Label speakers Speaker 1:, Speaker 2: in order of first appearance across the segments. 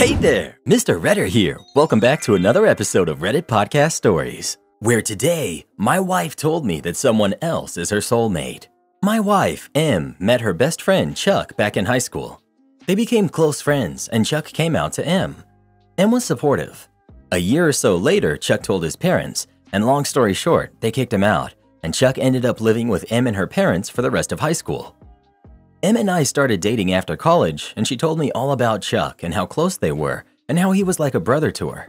Speaker 1: Hey there, Mr. Redder here. Welcome back to another episode of Reddit Podcast Stories, where today my wife told me that someone else is her soulmate. My wife, Em, met her best friend Chuck back in high school. They became close friends, and Chuck came out to Em. Em was supportive. A year or so later, Chuck told his parents, and long story short, they kicked him out, and Chuck ended up living with Em and her parents for the rest of high school. Em and I started dating after college, and she told me all about Chuck and how close they were, and how he was like a brother to her.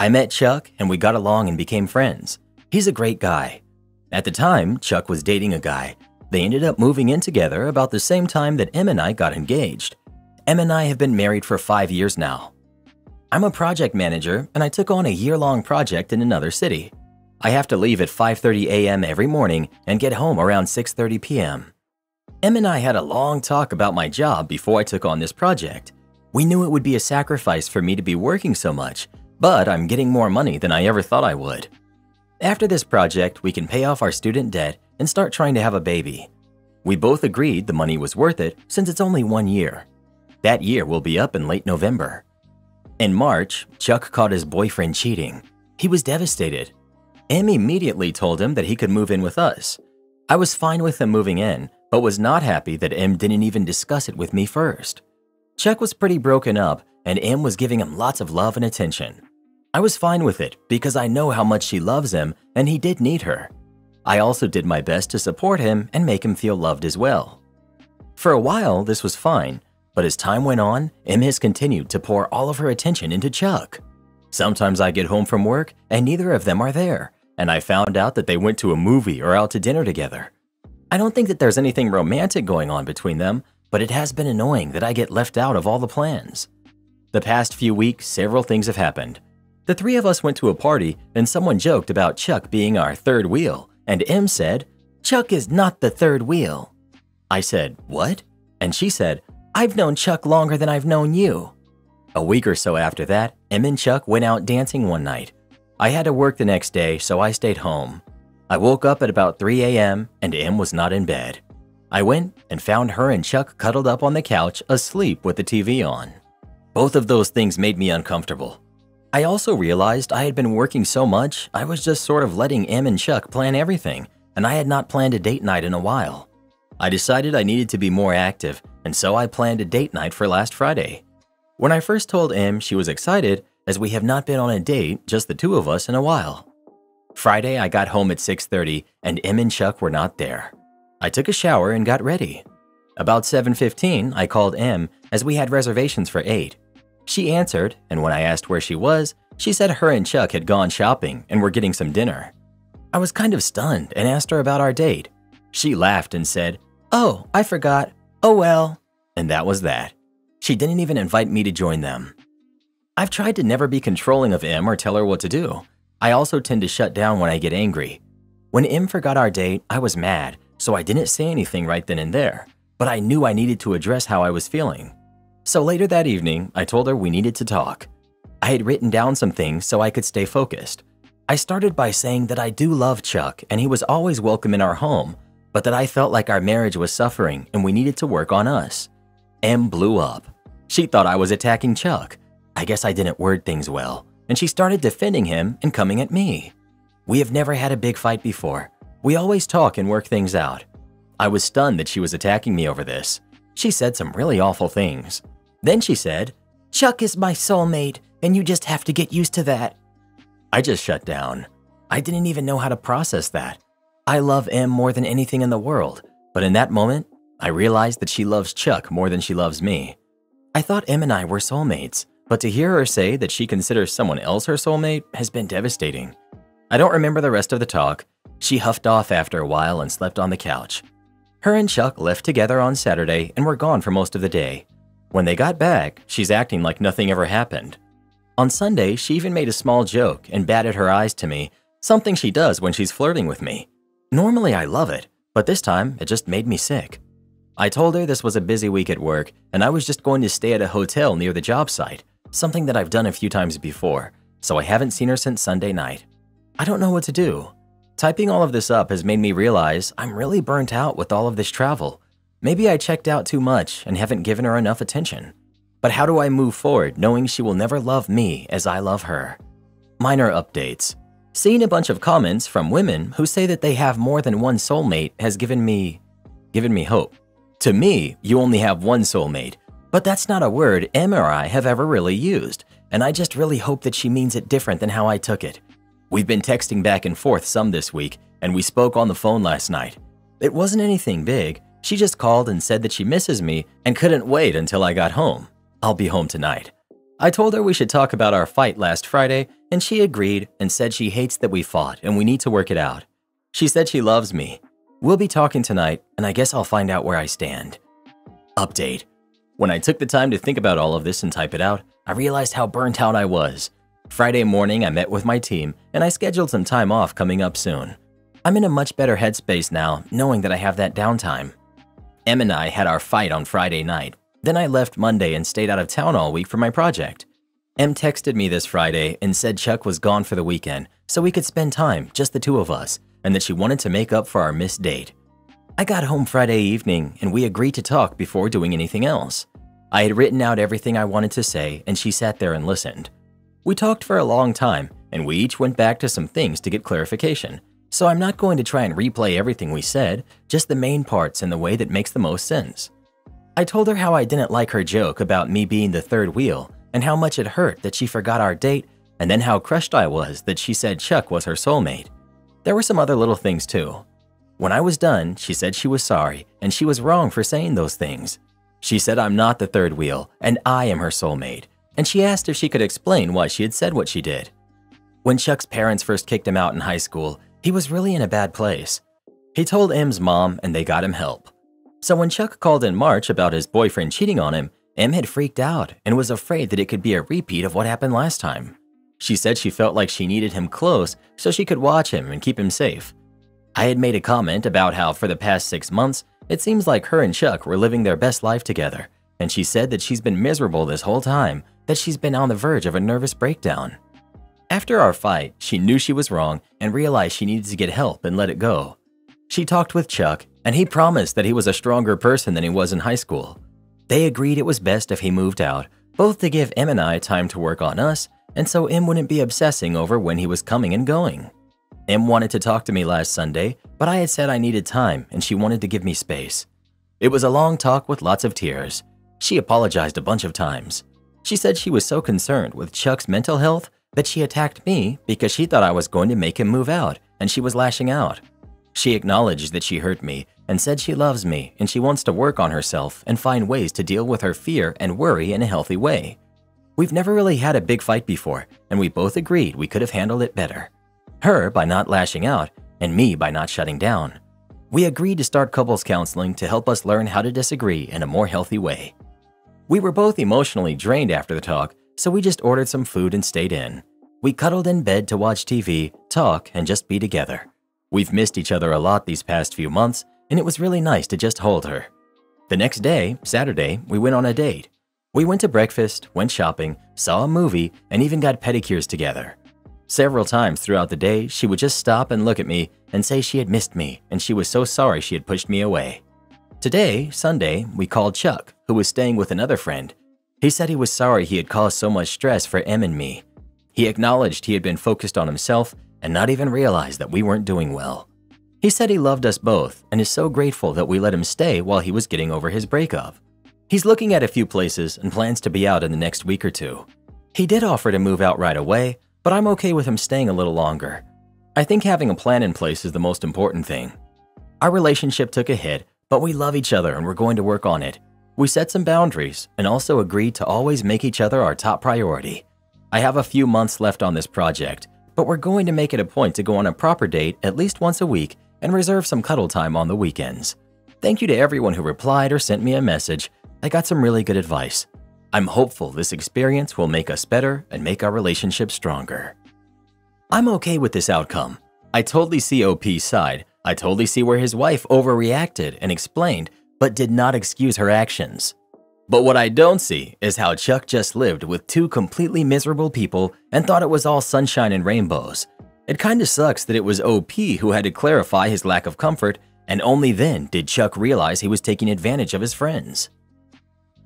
Speaker 1: I met Chuck, and we got along and became friends. He's a great guy. At the time, Chuck was dating a guy. They ended up moving in together about the same time that Em and I got engaged. Em and I have been married for five years now. I'm a project manager, and I took on a year-long project in another city. I have to leave at 5:30 a.m. every morning and get home around 6:30 p.m. Em and I had a long talk about my job before I took on this project. We knew it would be a sacrifice for me to be working so much, but I'm getting more money than I ever thought I would. After this project, we can pay off our student debt and start trying to have a baby. We both agreed the money was worth it since it's only one year. That year will be up in late November. In March, Chuck caught his boyfriend cheating. He was devastated. Em immediately told him that he could move in with us. I was fine with him moving in, but was not happy that Em didn't even discuss it with me first. Chuck was pretty broken up, and Em was giving him lots of love and attention. I was fine with it because I know how much she loves him and he did need her. I also did my best to support him and make him feel loved as well. For a while, this was fine, but as time went on, Em has continued to pour all of her attention into Chuck. Sometimes I get home from work and neither of them are there, and I found out that they went to a movie or out to dinner together. I don't think that there's anything romantic going on between them, but it has been annoying that I get left out of all the plans. The past few weeks, several things have happened. The three of us went to a party and someone joked about Chuck being our third wheel, and Em said, Chuck is not the third wheel. I said, What? And she said, I've known Chuck longer than I've known you. A week or so after that, Em and Chuck went out dancing one night. I had to work the next day, so I stayed home. I woke up at about 3 a.m. and Em was not in bed. I went and found her and Chuck cuddled up on the couch, asleep with the TV on. Both of those things made me uncomfortable. I also realized I had been working so much, I was just sort of letting Em and Chuck plan everything, and I had not planned a date night in a while. I decided I needed to be more active, and so I planned a date night for last Friday. When I first told Em, she was excited, as we have not been on a date, just the two of us, in a while. Friday, I got home at 6.30 and Em and Chuck were not there. I took a shower and got ready. About 7.15, I called Em as we had reservations for 8. She answered, and when I asked where she was, she said her and Chuck had gone shopping and were getting some dinner. I was kind of stunned and asked her about our date. She laughed and said, Oh, I forgot. Oh well. And that was that. She didn't even invite me to join them. I've tried to never be controlling of Em or tell her what to do. I also tend to shut down when I get angry. When Em forgot our date, I was mad, so I didn't say anything right then and there, but I knew I needed to address how I was feeling. So later that evening, I told her we needed to talk. I had written down some things so I could stay focused. I started by saying that I do love Chuck and he was always welcome in our home, but that I felt like our marriage was suffering and we needed to work on us. Em blew up. She thought I was attacking Chuck. I guess I didn't word things well and she started defending him and coming at me. We have never had a big fight before. We always talk and work things out. I was stunned that she was attacking me over this. She said some really awful things. Then she said, Chuck is my soulmate, and you just have to get used to that. I just shut down. I didn't even know how to process that. I love Em more than anything in the world, but in that moment, I realized that she loves Chuck more than she loves me. I thought Em and I were soulmates, but to hear her say that she considers someone else her soulmate has been devastating. I don't remember the rest of the talk. She huffed off after a while and slept on the couch. Her and Chuck left together on Saturday and were gone for most of the day. When they got back, she's acting like nothing ever happened. On Sunday, she even made a small joke and batted her eyes to me, something she does when she's flirting with me. Normally, I love it, but this time it just made me sick. I told her this was a busy week at work and I was just going to stay at a hotel near the job site something that I've done a few times before, so I haven't seen her since Sunday night. I don't know what to do. Typing all of this up has made me realize I'm really burnt out with all of this travel. Maybe I checked out too much and haven't given her enough attention. But how do I move forward knowing she will never love me as I love her? Minor updates. Seeing a bunch of comments from women who say that they have more than one soulmate has given me given me hope. To me, you only have one soulmate, but that's not a word Em or I have ever really used, and I just really hope that she means it different than how I took it. We've been texting back and forth some this week, and we spoke on the phone last night. It wasn't anything big. She just called and said that she misses me and couldn't wait until I got home. I'll be home tonight. I told her we should talk about our fight last Friday, and she agreed and said she hates that we fought and we need to work it out. She said she loves me. We'll be talking tonight, and I guess I'll find out where I stand. Update When I took the time to think about all of this and type it out, I realized how burnt out I was. Friday morning, I met with my team, and I scheduled some time off coming up soon. I'm in a much better headspace now, knowing that I have that downtime. Em and I had our fight on Friday night. Then I left Monday and stayed out of town all week for my project. Em texted me this Friday and said Chuck was gone for the weekend, so we could spend time, just the two of us, and that she wanted to make up for our missed date. I got home Friday evening and we agreed to talk before doing anything else. I had written out everything I wanted to say and she sat there and listened. We talked for a long time and we each went back to some things to get clarification. So I'm not going to try and replay everything we said, just the main parts in the way that makes the most sense. I told her how I didn't like her joke about me being the third wheel and how much it hurt that she forgot our date and then how crushed I was that she said Chuck was her soulmate. There were some other little things too. When I was done, she said she was sorry and she was wrong for saying those things. She said I'm not the third wheel and I am her soulmate, and she asked if she could explain why she had said what she did. When Chuck's parents first kicked him out in high school, he was really in a bad place. He told Em's mom and they got him help. So when Chuck called in March about his boyfriend cheating on him, Em had freaked out and was afraid that it could be a repeat of what happened last time. She said she felt like she needed him close so she could watch him and keep him safe. I had made a comment about how for the past six months, it seems like her and Chuck were living their best life together, and she said that she's been miserable this whole time, that she's been on the verge of a nervous breakdown. After our fight, she knew she was wrong and realized she needed to get help and let it go. She talked with Chuck, and he promised that he was a stronger person than he was in high school. They agreed it was best if he moved out, both to give Em and I time to work on us, and so Em wouldn't be obsessing over when he was coming and going. Em wanted to talk to me last Sunday, but I had said I needed time and she wanted to give me space. It was a long talk with lots of tears. She apologized a bunch of times. She said she was so concerned with Chuck's mental health that she attacked me because she thought I was going to make him move out and she was lashing out. She acknowledged that she hurt me and said she loves me and she wants to work on herself and find ways to deal with her fear and worry in a healthy way. We've never really had a big fight before, and we both agreed we could have handled it better. Her by not lashing out, and me by not shutting down. We agreed to start couples counseling to help us learn how to disagree in a more healthy way. We were both emotionally drained after the talk, so we just ordered some food and stayed in. We cuddled in bed to watch TV, talk, and just be together. We've missed each other a lot these past few months, and it was really nice to just hold her. The next day, Saturday, we went on a date. We went to breakfast, went shopping, saw a movie, and even got pedicures together. Several times throughout the day, she would just stop and look at me and say she had missed me and she was so sorry she had pushed me away. Today, Sunday, we called Chuck, who was staying with another friend. He said he was sorry he had caused so much stress for Em and me. He acknowledged he had been focused on himself and not even realized that we weren't doing well. He said he loved us both and is so grateful that we let him stay while he was getting over his breakup. He's looking at a few places and plans to be out in the next week or two. He did offer to move out right away, but I'm okay with him staying a little longer. I think having a plan in place is the most important thing. Our relationship took a hit, but we love each other and we're going to work on it. We set some boundaries and also agreed to always make each other our top priority. I have a few months left on this project, but we're going to make it a point to go on a proper date at least once a week and reserve some cuddle time on the weekends. Thank you to everyone who replied or sent me a message. I got some really good advice. I'm hopeful this experience will make us better and make our relationship stronger. I'm okay with this outcome. I totally see OP's side. I totally see where his wife overreacted and explained but did not excuse her actions. But what I don't see is how Chuck just lived with two completely miserable people and thought it was all sunshine and rainbows. It kinda sucks that it was OP who had to clarify his lack of comfort, and only then did Chuck realize he was taking advantage of his friends.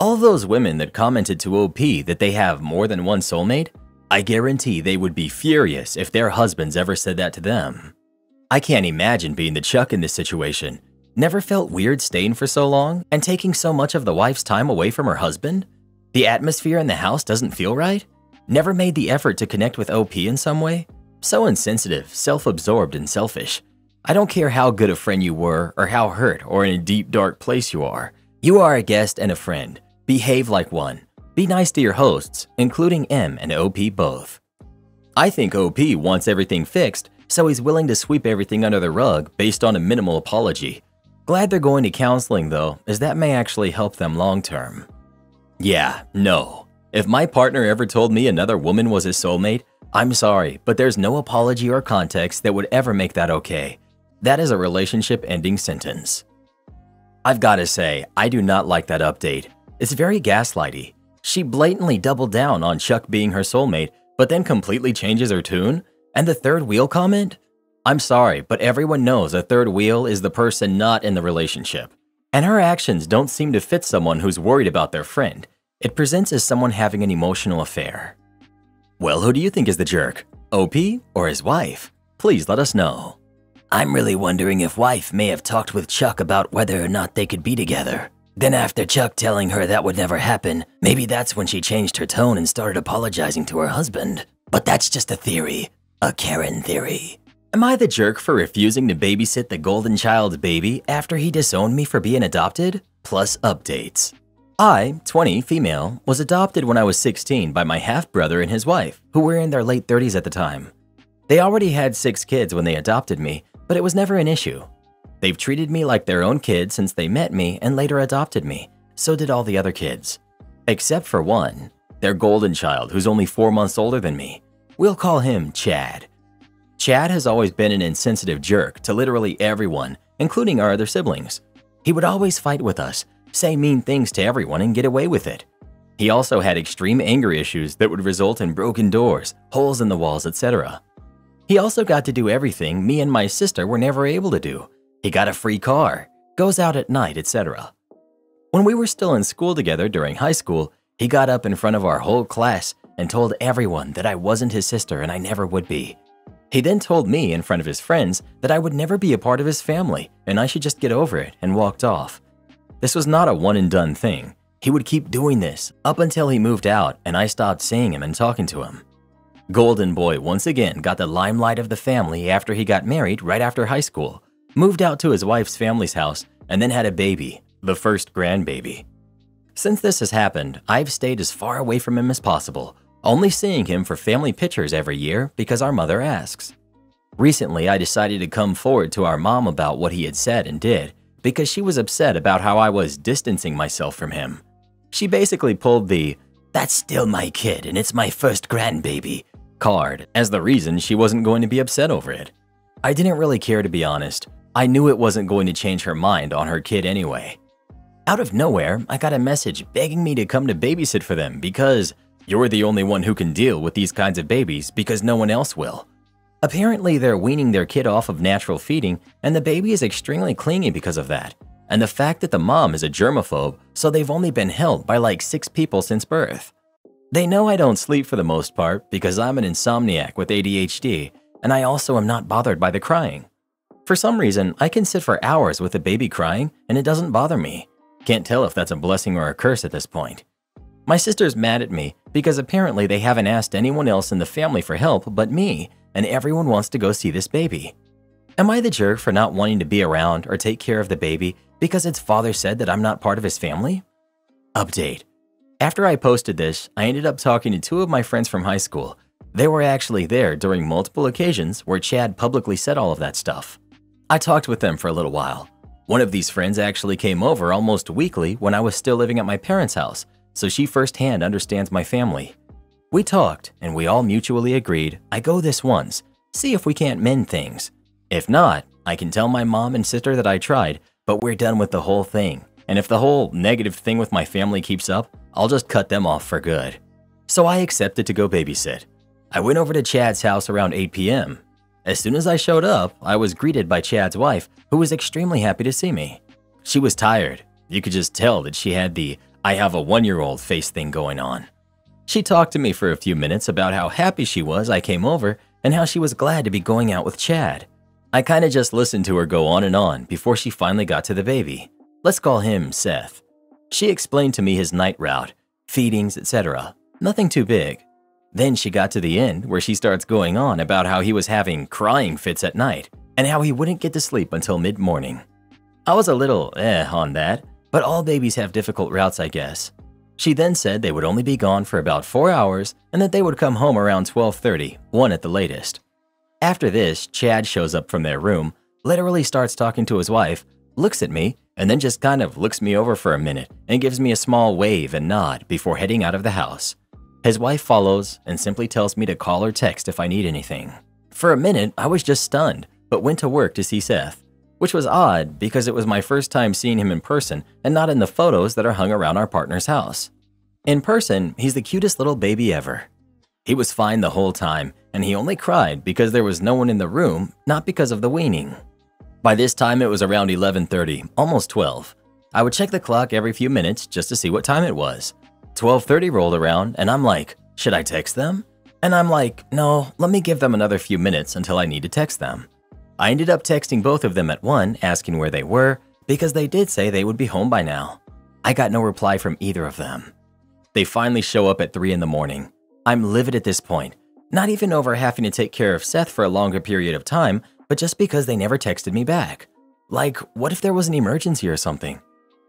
Speaker 1: All those women that commented to OP that they have more than one soulmate, I guarantee they would be furious if their husbands ever said that to them. I can't imagine being the Chuck in this situation. Never felt weird staying for so long and taking so much of the wife's time away from her husband? The atmosphere in the house doesn't feel right? Never made the effort to connect with OP in some way? So insensitive, self absorbed, and selfish. I don't care how good a friend you were, or how hurt or in a deep, dark place you are. You are a guest and a friend. Behave like one. Be nice to your hosts, including Em and OP both. I think OP wants everything fixed, so he's willing to sweep everything under the rug based on a minimal apology. Glad they're going to counseling though, as that may actually help them long term. Yeah, no. If my partner ever told me another woman was his soulmate, I'm sorry, but there's no apology or context that would ever make that okay. That is a relationship ending sentence. I've gotta say, I do not like that update. It's very gaslighty. She blatantly doubled down on Chuck being her soulmate, but then completely changes her tune? And the third wheel comment? I'm sorry, but everyone knows a third wheel is the person not in the relationship. And her actions don't seem to fit someone who's worried about their friend. It presents as someone having an emotional affair. Well, who do you think is the jerk? OP or his wife? Please let us know. I'm really wondering if wife may have talked with Chuck about whether or not they could be together. Then after Chuck telling her that would never happen, maybe that's when she changed her tone and started apologizing to her husband. But that's just a theory. A Karen theory. Am I the jerk for refusing to babysit the golden child's baby after he disowned me for being adopted? Plus updates. I, 20, female, was adopted when I was 16 by my half-brother and his wife, who were in their late 30s at the time. They already had six kids when they adopted me, but it was never an issue. They've treated me like their own kid since they met me and later adopted me. So did all the other kids. Except for one, their golden child who's only four months older than me. We'll call him Chad. Chad has always been an insensitive jerk to literally everyone, including our other siblings. He would always fight with us, say mean things to everyone and get away with it. He also had extreme anger issues that would result in broken doors, holes in the walls, etc. He also got to do everything me and my sister were never able to do, he got a free car, goes out at night, etc. When we were still in school together during high school, he got up in front of our whole class and told everyone that I wasn't his sister and I never would be. He then told me in front of his friends that I would never be a part of his family and I should just get over it and walked off. This was not a one and done thing. He would keep doing this up until he moved out and I stopped seeing him and talking to him. Golden Boy once again got the limelight of the family after he got married right after high school moved out to his wife's family's house, and then had a baby, the first grandbaby. Since this has happened, I've stayed as far away from him as possible, only seeing him for family pictures every year because our mother asks. Recently, I decided to come forward to our mom about what he had said and did because she was upset about how I was distancing myself from him. She basically pulled the, that's still my kid and it's my first grandbaby card as the reason she wasn't going to be upset over it. I didn't really care to be honest, I knew it wasn't going to change her mind on her kid anyway. Out of nowhere, I got a message begging me to come to babysit for them because you're the only one who can deal with these kinds of babies because no one else will. Apparently, they're weaning their kid off of natural feeding, and the baby is extremely clingy because of that. And the fact that the mom is a germaphobe, so they've only been held by like six people since birth. They know I don't sleep for the most part because I'm an insomniac with ADHD, and I also am not bothered by the crying. For some reason, I can sit for hours with a baby crying and it doesn't bother me. Can't tell if that's a blessing or a curse at this point. My sister's mad at me because apparently they haven't asked anyone else in the family for help but me, and everyone wants to go see this baby. Am I the jerk for not wanting to be around or take care of the baby because its father said that I'm not part of his family? Update. After I posted this, I ended up talking to two of my friends from high school. They were actually there during multiple occasions where Chad publicly said all of that stuff. I talked with them for a little while. One of these friends actually came over almost weekly when I was still living at my parents' house, so she firsthand understands my family. We talked, and we all mutually agreed I go this once, see if we can't mend things. If not, I can tell my mom and sister that I tried, but we're done with the whole thing. And if the whole negative thing with my family keeps up, I'll just cut them off for good. So I accepted to go babysit. I went over to Chad's house around 8 p.m. As soon as I showed up, I was greeted by Chad's wife, who was extremely happy to see me. She was tired. You could just tell that she had the I have a one year old face thing going on. She talked to me for a few minutes about how happy she was I came over and how she was glad to be going out with Chad. I kinda just listened to her go on and on before she finally got to the baby. Let's call him Seth. She explained to me his night route, feedings, etc. Nothing too big. Then she got to the end where she starts going on about how he was having crying fits at night and how he wouldn't get to sleep until mid morning. I was a little eh on that, but all babies have difficult routes, I guess. She then said they would only be gone for about 4 hours and that they would come home around 12:30, 1 at the latest. After this, Chad shows up from their room, literally starts talking to his wife, looks at me, and then just kind of looks me over for a minute and gives me a small wave and nod before heading out of the house. His wife follows and simply tells me to call or text if I need anything. For a minute, I was just stunned, but went to work to see Seth, which was odd because it was my first time seeing him in person and not in the photos that are hung around our partner's house. In person, he's the cutest little baby ever. He was fine the whole time, and he only cried because there was no one in the room, not because of the weaning. By this time it was around 11:30, almost 12. I would check the clock every few minutes just to see what time it was. 12:30 rolled around and I'm like, "Should I text them?" And I'm like, "No, let me give them another few minutes until I need to text them." I ended up texting both of them at one asking where they were because they did say they would be home by now. I got no reply from either of them. They finally show up at 3 in the morning. I'm livid at this point, not even over having to take care of Seth for a longer period of time, but just because they never texted me back. Like, what if there was an emergency or something?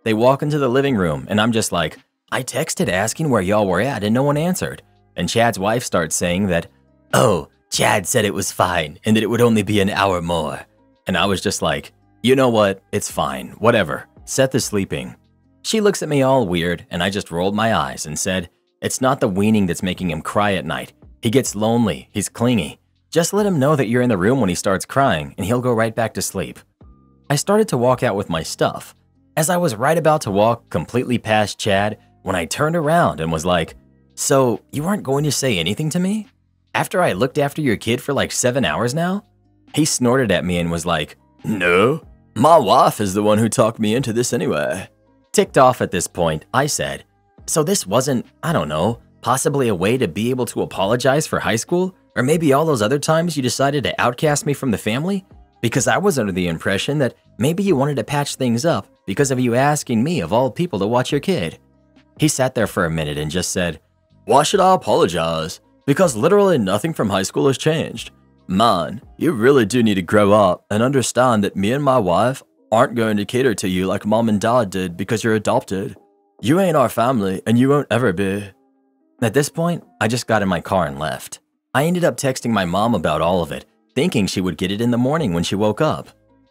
Speaker 1: They walk into the living room, and I'm just like, I texted asking where y'all were at, and no one answered. And Chad's wife starts saying that, oh, Chad said it was fine and that it would only be an hour more. And I was just like, you know what? It's fine. Whatever. Seth is sleeping. She looks at me all weird, and I just rolled my eyes and said, It's not the weaning that's making him cry at night. He gets lonely, he's clingy. Just let him know that you're in the room when he starts crying, and he'll go right back to sleep. I started to walk out with my stuff. As I was right about to walk completely past Chad, when I turned around and was like, So, you aren't going to say anything to me? After I looked after your kid for like seven hours now? He snorted at me and was like, No, my wife is the one who talked me into this anyway. Ticked off at this point, I said, So this wasn't, I don't know, possibly a way to be able to apologize for high school? Or maybe all those other times you decided to outcast me from the family? Because I was under the impression that maybe you wanted to patch things up because of you asking me, of all people, to watch your kid. He sat there for a minute and just said, Why should I apologize? Because literally nothing from high school has changed. Man, you really do need to grow up and understand that me and my wife aren't going to cater to you like mom and dad did because you're adopted. You ain't our family and you won't ever be. At this point, I just got in my car and left. I ended up texting my mom about all of it, thinking she would get it in the morning when she woke up.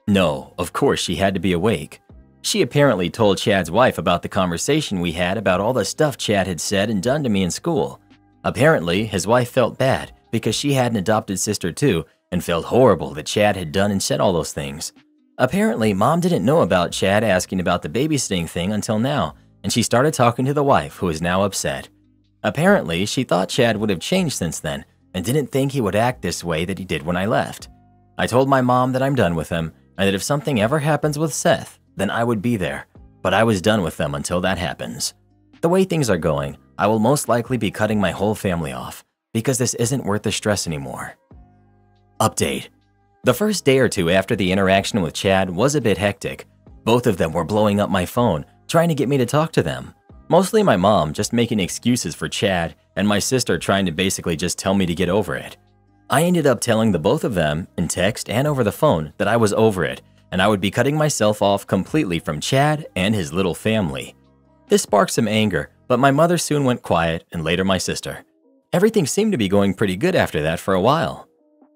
Speaker 1: No, of course she had to be awake. She apparently told Chad's wife about the conversation we had about all the stuff Chad had said and done to me in school. Apparently, his wife felt bad because she had an adopted sister too and felt horrible that Chad had done and said all those things. Apparently, mom didn't know about Chad asking about the babysitting thing until now, and she started talking to the wife, who is now upset. Apparently, she thought Chad would have changed since then and didn't think he would act this way that he did when I left. I told my mom that I'm done with him and that if something ever happens with Seth, then I would be there, but I was done with them until that happens. The way things are going, I will most likely be cutting my whole family off because this isn't worth the stress anymore. Update The first day or two after the interaction with Chad was a bit hectic. Both of them were blowing up my phone, trying to get me to talk to them. Mostly my mom just making excuses for Chad, and my sister trying to basically just tell me to get over it. I ended up telling the both of them, in text and over the phone, that I was over it, and I would be cutting myself off completely from Chad and his little family. This sparked some anger, but my mother soon went quiet, and later my sister. Everything seemed to be going pretty good after that for a while.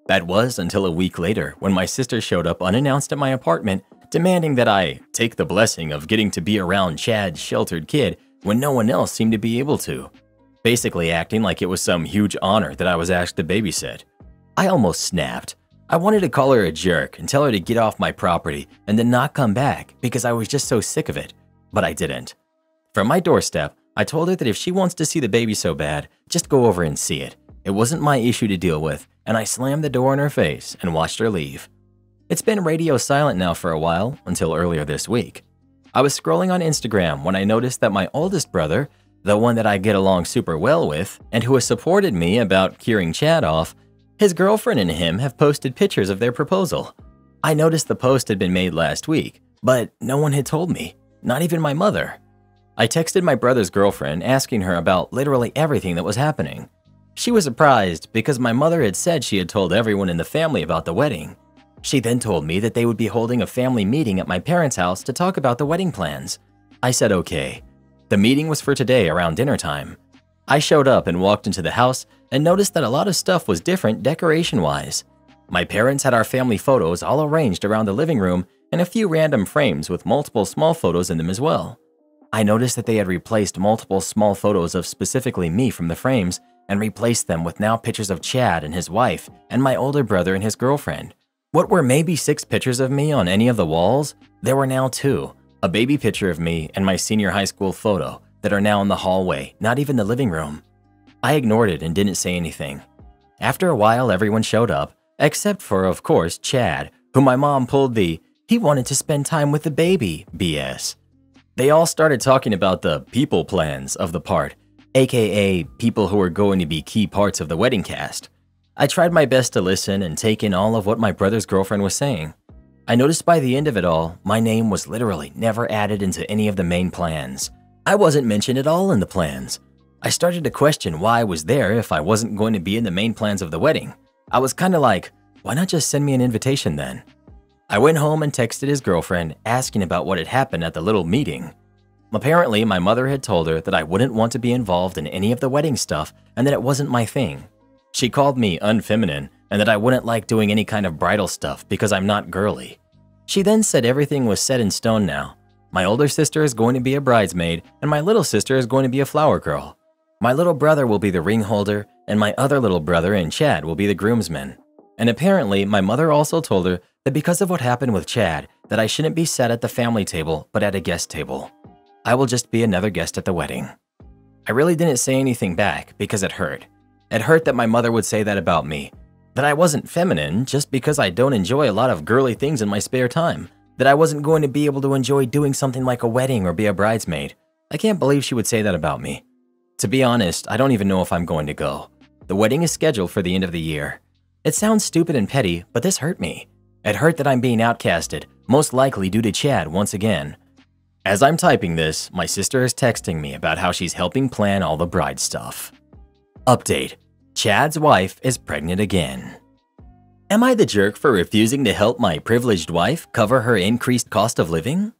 Speaker 1: That was until a week later when my sister showed up unannounced at my apartment, demanding that I take the blessing of getting to be around Chad's sheltered kid when no one else seemed to be able to, basically acting like it was some huge honor that I was asked to babysit. I almost snapped. I wanted to call her a jerk and tell her to get off my property and then not come back because I was just so sick of it, but I didn't. From my doorstep, I told her that if she wants to see the baby so bad, just go over and see it. It wasn't my issue to deal with, and I slammed the door in her face and watched her leave. It's been radio silent now for a while until earlier this week. I was scrolling on Instagram when I noticed that my oldest brother, the one that I get along super well with, and who has supported me about curing Chad off, his girlfriend and him have posted pictures of their proposal. I noticed the post had been made last week, but no one had told me, not even my mother. I texted my brother's girlfriend asking her about literally everything that was happening. She was surprised because my mother had said she had told everyone in the family about the wedding. She then told me that they would be holding a family meeting at my parents' house to talk about the wedding plans. I said okay. The meeting was for today around dinner time. I showed up and walked into the house and noticed that a lot of stuff was different decoration wise. My parents had our family photos all arranged around the living room and a few random frames with multiple small photos in them as well. I noticed that they had replaced multiple small photos of specifically me from the frames and replaced them with now pictures of Chad and his wife and my older brother and his girlfriend. What were maybe six pictures of me on any of the walls? There were now two, a baby picture of me and my senior high school photo that are now in the hallway, not even the living room. I ignored it and didn't say anything. After a while, everyone showed up, except for, of course, Chad, who my mom pulled the he wanted to spend time with the baby BS. They all started talking about the people plans of the part, aka people who are going to be key parts of the wedding cast. I tried my best to listen and take in all of what my brother's girlfriend was saying. I noticed by the end of it all, my name was literally never added into any of the main plans. I wasn't mentioned at all in the plans. I started to question why I was there if I wasn't going to be in the main plans of the wedding. I was kinda like, why not just send me an invitation then? I went home and texted his girlfriend asking about what had happened at the little meeting. Apparently, my mother had told her that I wouldn't want to be involved in any of the wedding stuff and that it wasn't my thing. She called me unfeminine and that I wouldn't like doing any kind of bridal stuff because I'm not girly. She then said everything was set in stone now. My older sister is going to be a bridesmaid, and my little sister is going to be a flower girl. My little brother will be the ring holder, and my other little brother and Chad will be the groomsmen. And apparently, my mother also told her that because of what happened with Chad, that I shouldn't be sat at the family table, but at a guest table. I will just be another guest at the wedding. I really didn't say anything back because it hurt. It hurt that my mother would say that about me, that I wasn't feminine just because I don't enjoy a lot of girly things in my spare time, that I wasn't going to be able to enjoy doing something like a wedding or be a bridesmaid. I can't believe she would say that about me. To be honest, I don't even know if I'm going to go. The wedding is scheduled for the end of the year. It sounds stupid and petty, but this hurt me. It hurt that I'm being outcasted, most likely due to Chad once again. As I'm typing this, my sister is texting me about how she's helping plan all the bride stuff. Update Chad's wife is pregnant again. Am I the jerk for refusing to help my privileged wife cover her increased cost of living?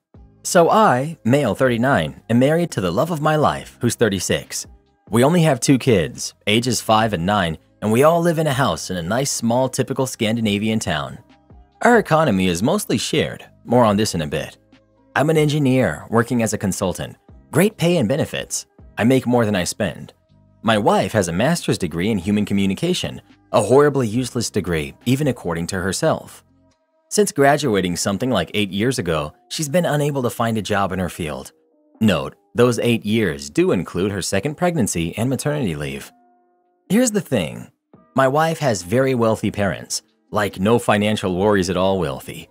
Speaker 1: So I, male 39, am married to the love of my life, who's 36. We only have two kids, ages 5 and 9, and we all live in a house in a nice small typical Scandinavian town. Our economy is mostly shared, more on this in a bit. I'm an engineer working as a consultant, great pay and benefits. I make more than I spend. My wife has a master's degree in human communication, a horribly useless degree, even according to herself. Since graduating something like eight years ago, she's been unable to find a job in her field. Note, those eight years do include her second pregnancy and maternity leave. Here's the thing my wife has very wealthy parents, like no financial worries at all wealthy.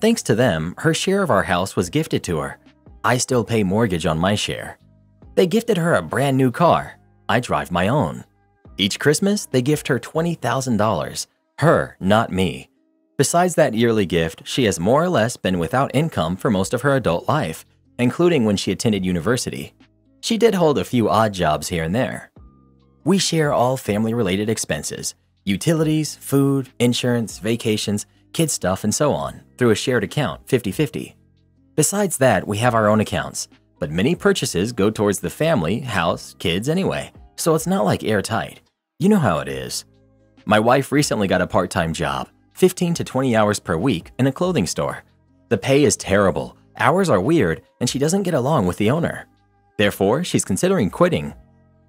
Speaker 1: Thanks to them, her share of our house was gifted to her. I still pay mortgage on my share. They gifted her a brand new car, I drive my own. Each Christmas, they gift her $20,000. Her, not me. Besides that yearly gift, she has more or less been without income for most of her adult life, including when she attended university. She did hold a few odd jobs here and there. We share all family related expenses utilities, food, insurance, vacations, kid stuff, and so on through a shared account 50 50. Besides that, we have our own accounts, but many purchases go towards the family, house, kids anyway, so it's not like airtight. You know how it is. My wife recently got a part time job, 15 to 20 hours per week, in a clothing store. The pay is terrible, hours are weird, and she doesn't get along with the owner. Therefore, she's considering quitting.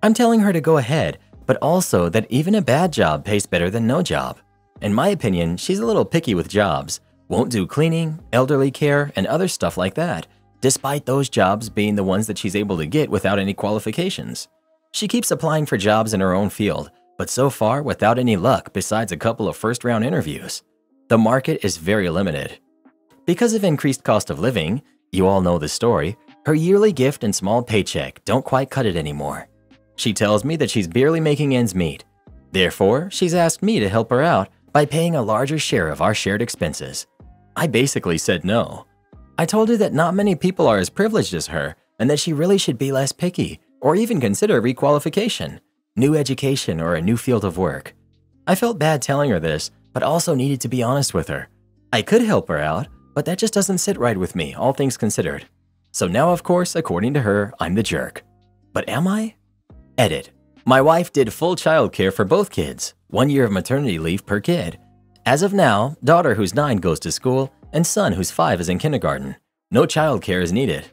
Speaker 1: I'm telling her to go ahead, but also that even a bad job pays better than no job. In my opinion, she's a little picky with jobs, won't do cleaning, elderly care, and other stuff like that, despite those jobs being the ones that she's able to get without any qualifications. She keeps applying for jobs in her own field, but so far without any luck besides a couple of first round interviews. The market is very limited. Because of increased cost of living, You all know the story. Her yearly gift and small paycheck don't quite cut it anymore. She tells me that she's barely making ends meet. Therefore, she's asked me to help her out by paying a larger share of our shared expenses. I basically said no. I told her that not many people are as privileged as her and that she really should be less picky or even consider requalification, new education, or a new field of work. I felt bad telling her this, but also needed to be honest with her. I could help her out, but that just doesn't sit right with me, all things considered. So now, of course, according to her, I'm the jerk. But am I? Edit. My wife did full childcare for both kids, one year of maternity leave per kid. As of now, daughter who's nine goes to school, and son who's five is in kindergarten. No childcare is needed.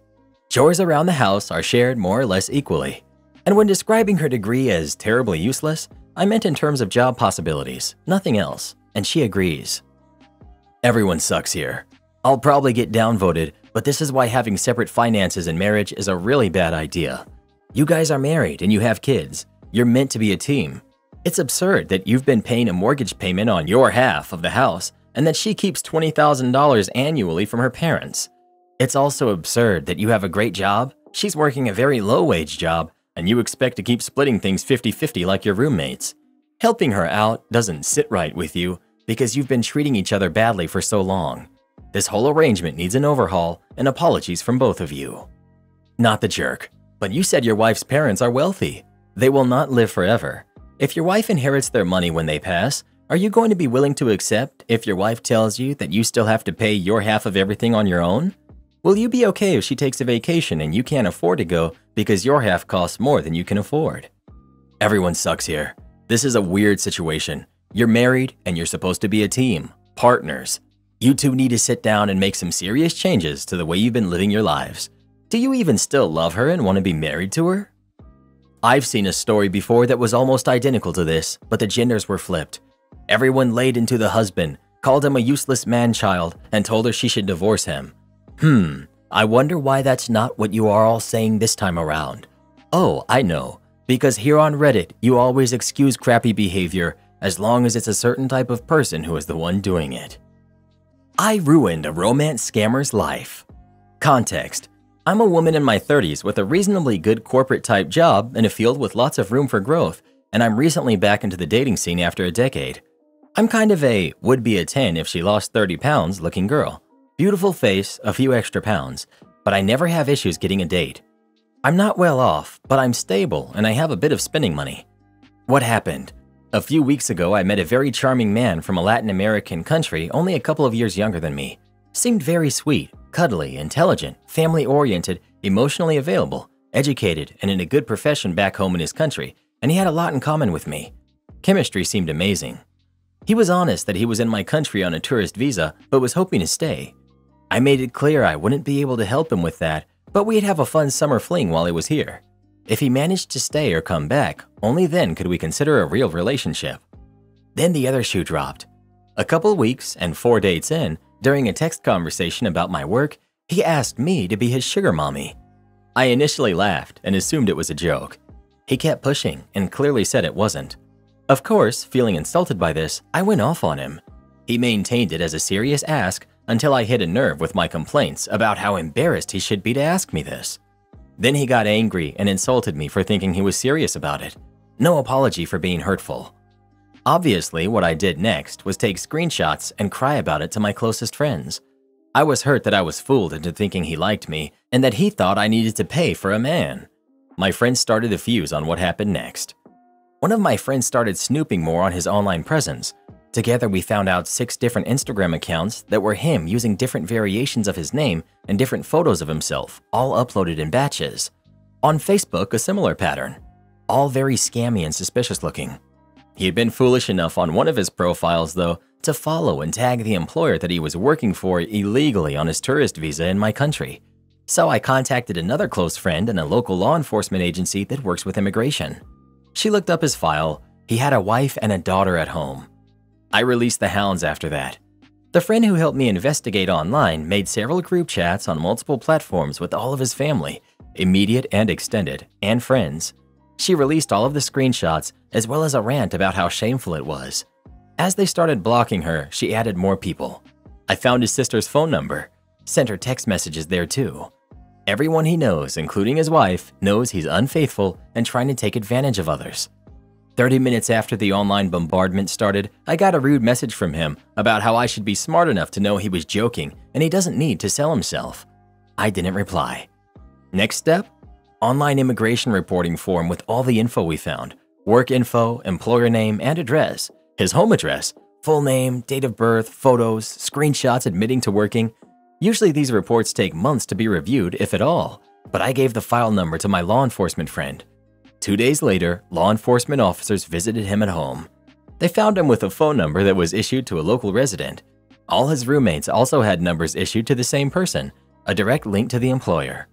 Speaker 1: Chores around the house are shared more or less equally. And when describing her degree as terribly useless, I meant in terms of job possibilities, nothing else, and she agrees. Everyone sucks here. I'll probably get downvoted, but this is why having separate finances in marriage is a really bad idea. You guys are married and you have kids. You're meant to be a team. It's absurd that you've been paying a mortgage payment on your half of the house and that she keeps $20,000 annually from her parents. It's also absurd that you have a great job, she's working a very low wage job, and you expect to keep splitting things 50 50 like your roommates. Helping her out doesn't sit right with you because you've been treating each other badly for so long. This whole arrangement needs an overhaul and apologies from both of you. Not the jerk, but you said your wife's parents are wealthy. They will not live forever. If your wife inherits their money when they pass, are you going to be willing to accept if your wife tells you that you still have to pay your half of everything on your own? Will you be okay if she takes a vacation and you can't afford to go because your half costs more than you can afford? Everyone sucks here. This is a weird situation. You're married and you're supposed to be a team, partners. You two need to sit down and make some serious changes to the way you've been living your lives. Do you even still love her and want to be married to her? I've seen a story before that was almost identical to this, but the genders were flipped. Everyone laid into the husband, called him a useless man-child, and told her she should divorce him. Hmm, I wonder why that's not what you are all saying this time around. Oh, I know. Because here on Reddit, you always excuse crappy behavior as long as it's a certain type of person who is the one doing it. I ruined a romance scammer's life. Context I'm a woman in my 30s with a reasonably good corporate type job in a field with lots of room for growth, and I'm recently back into the dating scene after a decade. I'm kind of a would be a 10 if she lost 30 pounds looking girl. Beautiful face, a few extra pounds, but I never have issues getting a date. I'm not well off, but I'm stable and I have a bit of spending money. What happened? A few weeks ago, I met a very charming man from a Latin American country only a couple of years younger than me. Seemed very sweet, cuddly, intelligent, family oriented, emotionally available, educated, and in a good profession back home in his country, and he had a lot in common with me. Chemistry seemed amazing. He was honest that he was in my country on a tourist visa, but was hoping to stay. I made it clear I wouldn't be able to help him with that, but we'd have a fun summer fling while he was here. If he managed to stay or come back, only then could we consider a real relationship. Then the other shoe dropped. A couple weeks and four dates in, during a text conversation about my work, he asked me to be his sugar mommy. I initially laughed and assumed it was a joke. He kept pushing and clearly said it wasn't. Of course, feeling insulted by this, I went off on him. He maintained it as a serious ask until I hit a nerve with my complaints about how embarrassed he should be to ask me this. Then he got angry and insulted me for thinking he was serious about it. No apology for being hurtful. Obviously, what I did next was take screenshots and cry about it to my closest friends. I was hurt that I was fooled into thinking he liked me and that he thought I needed to pay for a man. My friends started to fuse on what happened next. One of my friends started snooping more on his online presence. Together, we found out six different Instagram accounts that were him using different variations of his name and different photos of himself, all uploaded in batches. On Facebook, a similar pattern. All very scammy and suspicious looking. He had been foolish enough on one of his profiles, though, to follow and tag the employer that he was working for illegally on his tourist visa in my country. So I contacted another close friend in a local law enforcement agency that works with immigration. She looked up his file. He had a wife and a daughter at home. I released the hounds after that. The friend who helped me investigate online made several group chats on multiple platforms with all of his family, immediate and extended, and friends. She released all of the screenshots as well as a rant about how shameful it was. As they started blocking her, she added more people. I found his sister's phone number. sent her text messages there too. Everyone he knows, including his wife, knows he's unfaithful and trying to take advantage of others. 30 minutes after the online bombardment started, I got a rude message from him about how I should be smart enough to know he was joking and he doesn't need to sell himself. I didn't reply. Next step? Online immigration reporting form with all the info we found work info, employer name, and address, his home address, full name, date of birth, photos, screenshots admitting to working. Usually these reports take months to be reviewed, if at all, but I gave the file number to my law enforcement friend. Two days later, law enforcement officers visited him at home. They found him with a phone number that was issued to a local resident. All his roommates also had numbers issued to the same person, a direct link to the employer.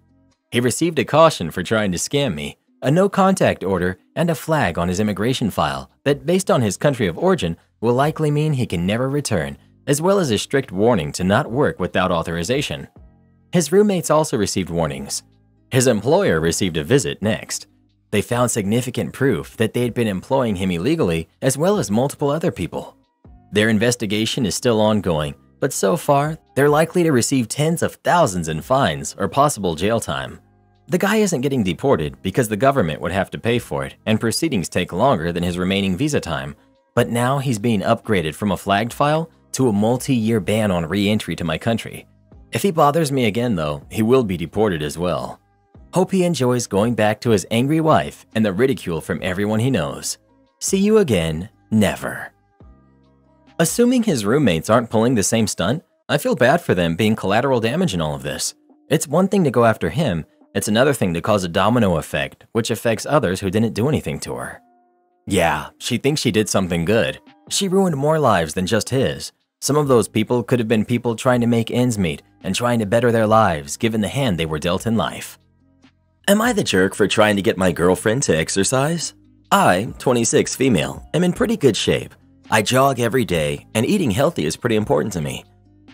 Speaker 1: He received a caution for trying to scam me, a no contact order, and a flag on his immigration file that, based on his country of origin, will likely mean he can never return, as well as a strict warning to not work without authorization. His roommates also received warnings. His employer received a visit next. They found significant proof that they had been employing him illegally, as well as multiple other people. Their investigation is still ongoing, but so far, they're likely to receive tens of thousands in fines or possible jail time. The guy isn't getting deported because the government would have to pay for it, and proceedings take longer than his remaining visa time. But now he's being upgraded from a flagged file to a multi year ban on re entry to my country. If he bothers me again, though, he will be deported as well. Hope he enjoys going back to his angry wife and the ridicule from everyone he knows. See you again, never. Assuming his roommates aren't pulling the same stunt, I feel bad for them being collateral damage in all of this. It's one thing to go after him, it's another thing to cause a domino effect, which affects others who didn't do anything to her. Yeah, she thinks she did something good. She ruined more lives than just his. Some of those people could have been people trying to make ends meet and trying to better their lives given the hand they were dealt in life. Am I the jerk for trying to get my girlfriend to exercise? I, 26 female, am in pretty good shape. I jog every day, and eating healthy is pretty important to me.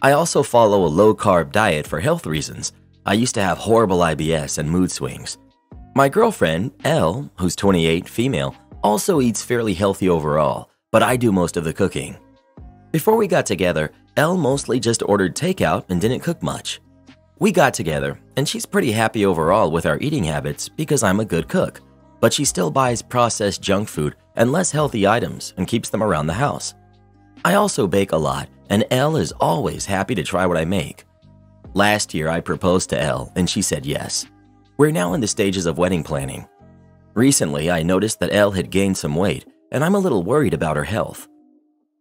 Speaker 1: I also follow a low carb diet for health reasons. I used to have horrible IBS and mood swings. My girlfriend, Elle, who's 28, female, also eats fairly healthy overall, but I do most of the cooking. Before we got together, Elle mostly just ordered takeout and didn't cook much. We got together, and she's pretty happy overall with our eating habits because I'm a good cook, but she still buys processed junk food and less healthy items and keeps them around the house. I also bake a lot, and Elle is always happy to try what I make. Last year, I proposed to Elle, and she said yes. We're now in the stages of wedding planning. Recently, I noticed that Elle had gained some weight, and I'm a little worried about her health.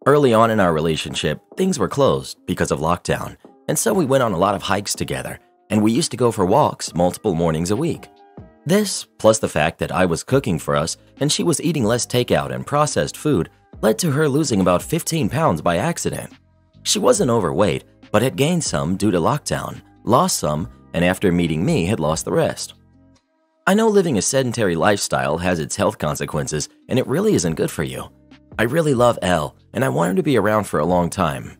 Speaker 1: Early on in our relationship, things were closed because of lockdown, and so we went on a lot of hikes together, and we used to go for walks multiple mornings a week. This, plus the fact that I was cooking for us and she was eating less takeout and processed food, led to her losing about 15 pounds by accident. She wasn't overweight, but had gained some due to lockdown, lost some, and after meeting me had lost the rest. I know living a sedentary lifestyle has its health consequences, and it really isn't good for you. I really love Elle, and I want her to be around for a long time.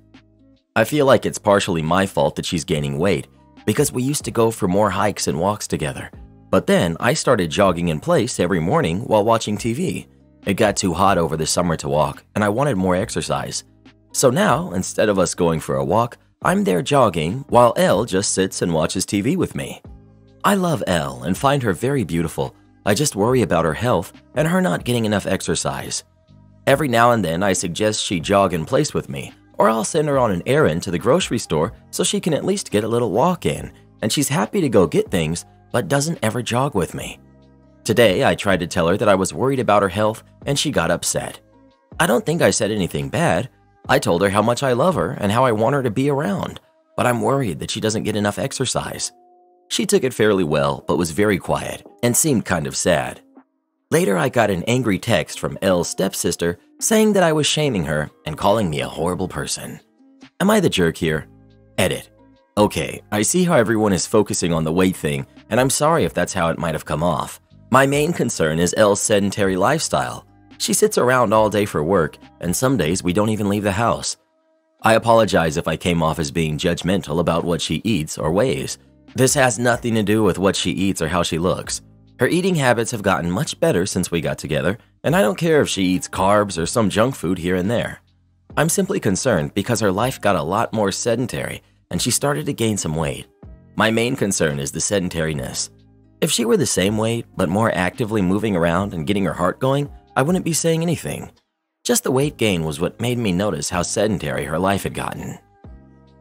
Speaker 1: I feel like it's partially my fault that she's gaining weight, because we used to go for more hikes and walks together, but then I started jogging in place every morning while watching TV. It got too hot over the summer to walk, and I wanted more exercise. So now, instead of us going for a walk, I'm there jogging while Elle just sits and watches TV with me. I love Elle and find her very beautiful. I just worry about her health and her not getting enough exercise. Every now and then, I suggest she jog in place with me, or I'll send her on an errand to the grocery store so she can at least get a little walk in, and she's happy to go get things but doesn't ever jog with me. Today, I tried to tell her that I was worried about her health and she got upset. I don't think I said anything bad. I told her how much I love her and how I want her to be around, but I'm worried that she doesn't get enough exercise. She took it fairly well, but was very quiet and seemed kind of sad. Later, I got an angry text from Elle's stepsister saying that I was shaming her and calling me a horrible person. Am I the jerk here? Edit. Okay, I see how everyone is focusing on the weight thing, and I'm sorry if that's how it might have come off. My main concern is Elle's sedentary lifestyle. She sits around all day for work, and some days we don't even leave the house. I apologize if I came off as being judgmental about what she eats or weighs. This has nothing to do with what she eats or how she looks. Her eating habits have gotten much better since we got together, and I don't care if she eats carbs or some junk food here and there. I'm simply concerned because her life got a lot more sedentary and she started to gain some weight. My main concern is the sedentariness. If she were the same weight, but more actively moving around and getting her heart going, I wouldn't be saying anything. Just the weight gain was what made me notice how sedentary her life had gotten.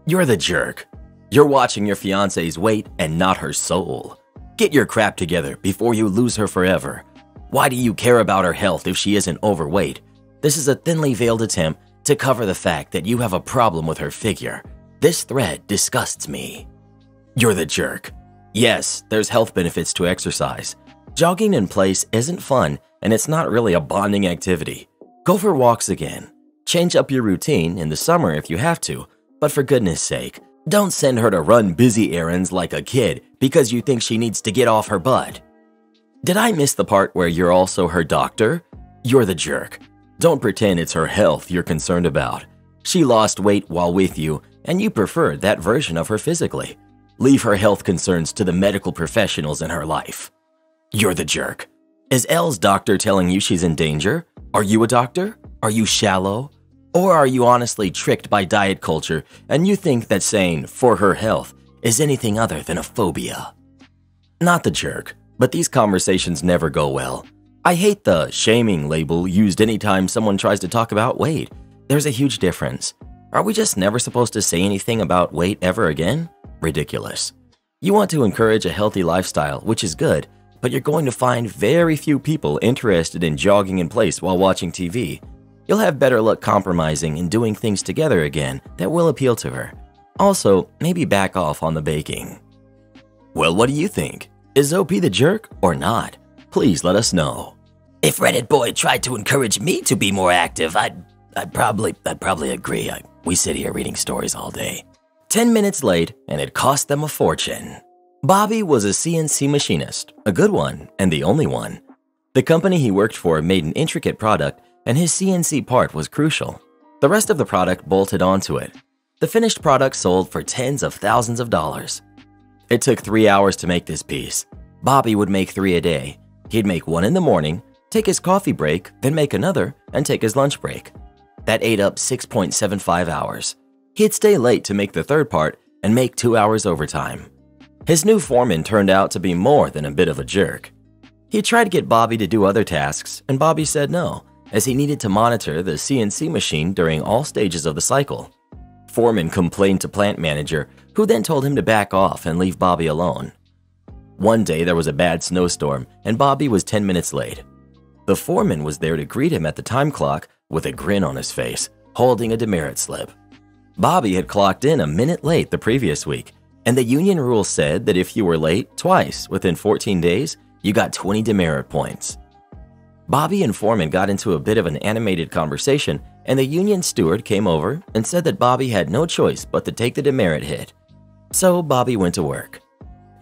Speaker 1: You're the jerk. You're watching your fiance's weight and not her soul. Get your crap together before you lose her forever. Why do you care about her health if she isn't overweight? This is a thinly veiled attempt to cover the fact that you have a problem with her figure. This thread disgusts me. You're the jerk. Yes, there's health benefits to exercise. Jogging in place isn't fun, and it's not really a bonding activity. Go for walks again. Change up your routine in the summer if you have to, but for goodness sake, don't send her to run busy errands like a kid because you think she needs to get off her butt. Did I miss the part where you're also her doctor? You're the jerk. Don't pretend it's her health you're concerned about. She lost weight while with you, and you preferred that version of her physically. Leave her health concerns to the medical professionals in her life. You're the jerk. Is Elle's doctor telling you she's in danger? Are you a doctor? Are you shallow? Or are you honestly tricked by diet culture and you think that saying, for her health, is anything other than a phobia? Not the jerk, but these conversations never go well. I hate the shaming label used anytime someone tries to talk about weight. There's a huge difference. Are we just never supposed to say anything about weight ever again? ridiculous. You want to encourage a healthy lifestyle, which is good, but you're going to find very few people interested in jogging in place while watching TV. You'll have better luck compromising and doing things together again that will appeal to her. Also, maybe back off on the baking. Well, what do you think? Is OP the jerk or not? Please let us know. If Reddit boy tried to encourage me to be more active, I'd I'd probably I'd probably agree. I, we sit here reading stories all day. 10 minutes late, and it cost them a fortune. Bobby was a CNC machinist, a good one, and the only one. The company he worked for made an intricate product, and his CNC part was crucial. The rest of the product bolted onto it. The finished product sold for tens of thousands of dollars. It took three hours to make this piece. Bobby would make three a day. He'd make one in the morning, take his coffee break, then make another, and take his lunch break. That ate up 6.75 hours. He'd stay late to make the third part and make two hours overtime. His new foreman turned out to be more than a bit of a jerk. He tried to get Bobby to do other tasks, and Bobby said no, as he needed to monitor the CNC machine during all stages of the cycle. Foreman complained to plant manager, who then told him to back off and leave Bobby alone. One day there was a bad snowstorm, and Bobby was 10 minutes late. The foreman was there to greet him at the time clock with a grin on his face, holding a demerit slip. Bobby had clocked in a minute late the previous week, and the union rule said that if you were late twice within 14 days, you got 20 demerit points. Bobby and Foreman got into a bit of an animated conversation, and the union steward came over and said that Bobby had no choice but to take the demerit hit. So Bobby went to work.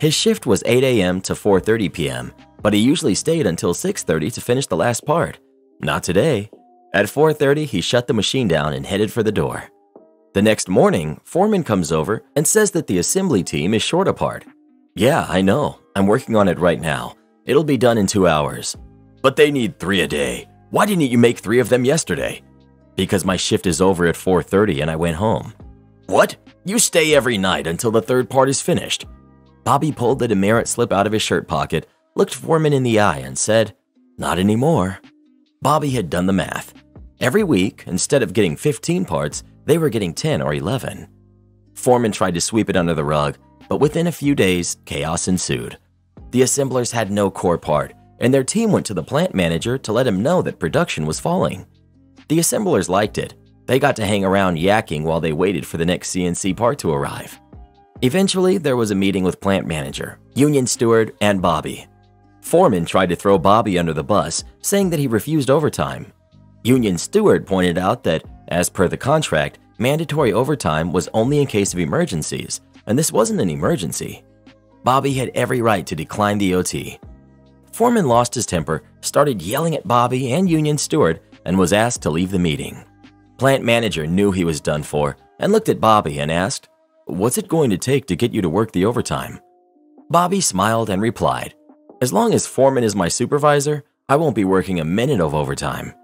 Speaker 1: His shift was 8 a.m. to 4:30 p.m., but he usually stayed until 6:30 to finish the last part. Not today. At 4:30, he shut the machine down and headed for the door. The next morning, Foreman comes over and says that the assembly team is short a part. Yeah, I know. I'm working on it right now. It'll be done in two hours. But they need three a day. Why didn't you make three of them yesterday? Because my shift is over at 4.30 and I went home. What? You stay every night until the third part is finished. Bobby pulled the demerit slip out of his shirt pocket, looked Foreman in the eye, and said, Not anymore. Bobby had done the math. Every week, instead of getting 15 parts, they were getting 10 or 11. Foreman tried to sweep it under the rug, but within a few days, chaos ensued. The assemblers had no core part, and their team went to the plant manager to let him know that production was falling. The assemblers liked it. They got to hang around yakking while they waited for the next CNC part to arrive. Eventually, there was a meeting with plant manager, union steward, and Bobby. Foreman tried to throw Bobby under the bus, saying that he refused overtime. Union steward pointed out that as per the contract, mandatory overtime was only in case of emergencies, and this wasn't an emergency. Bobby had every right to decline the OT. Foreman lost his temper, started yelling at Bobby and Union Steward, and was asked to leave the meeting. Plant manager knew he was done for and looked at Bobby and asked, What's it going to take to get you to work the overtime? Bobby smiled and replied, As long as Foreman is my supervisor, I won't be working a minute of overtime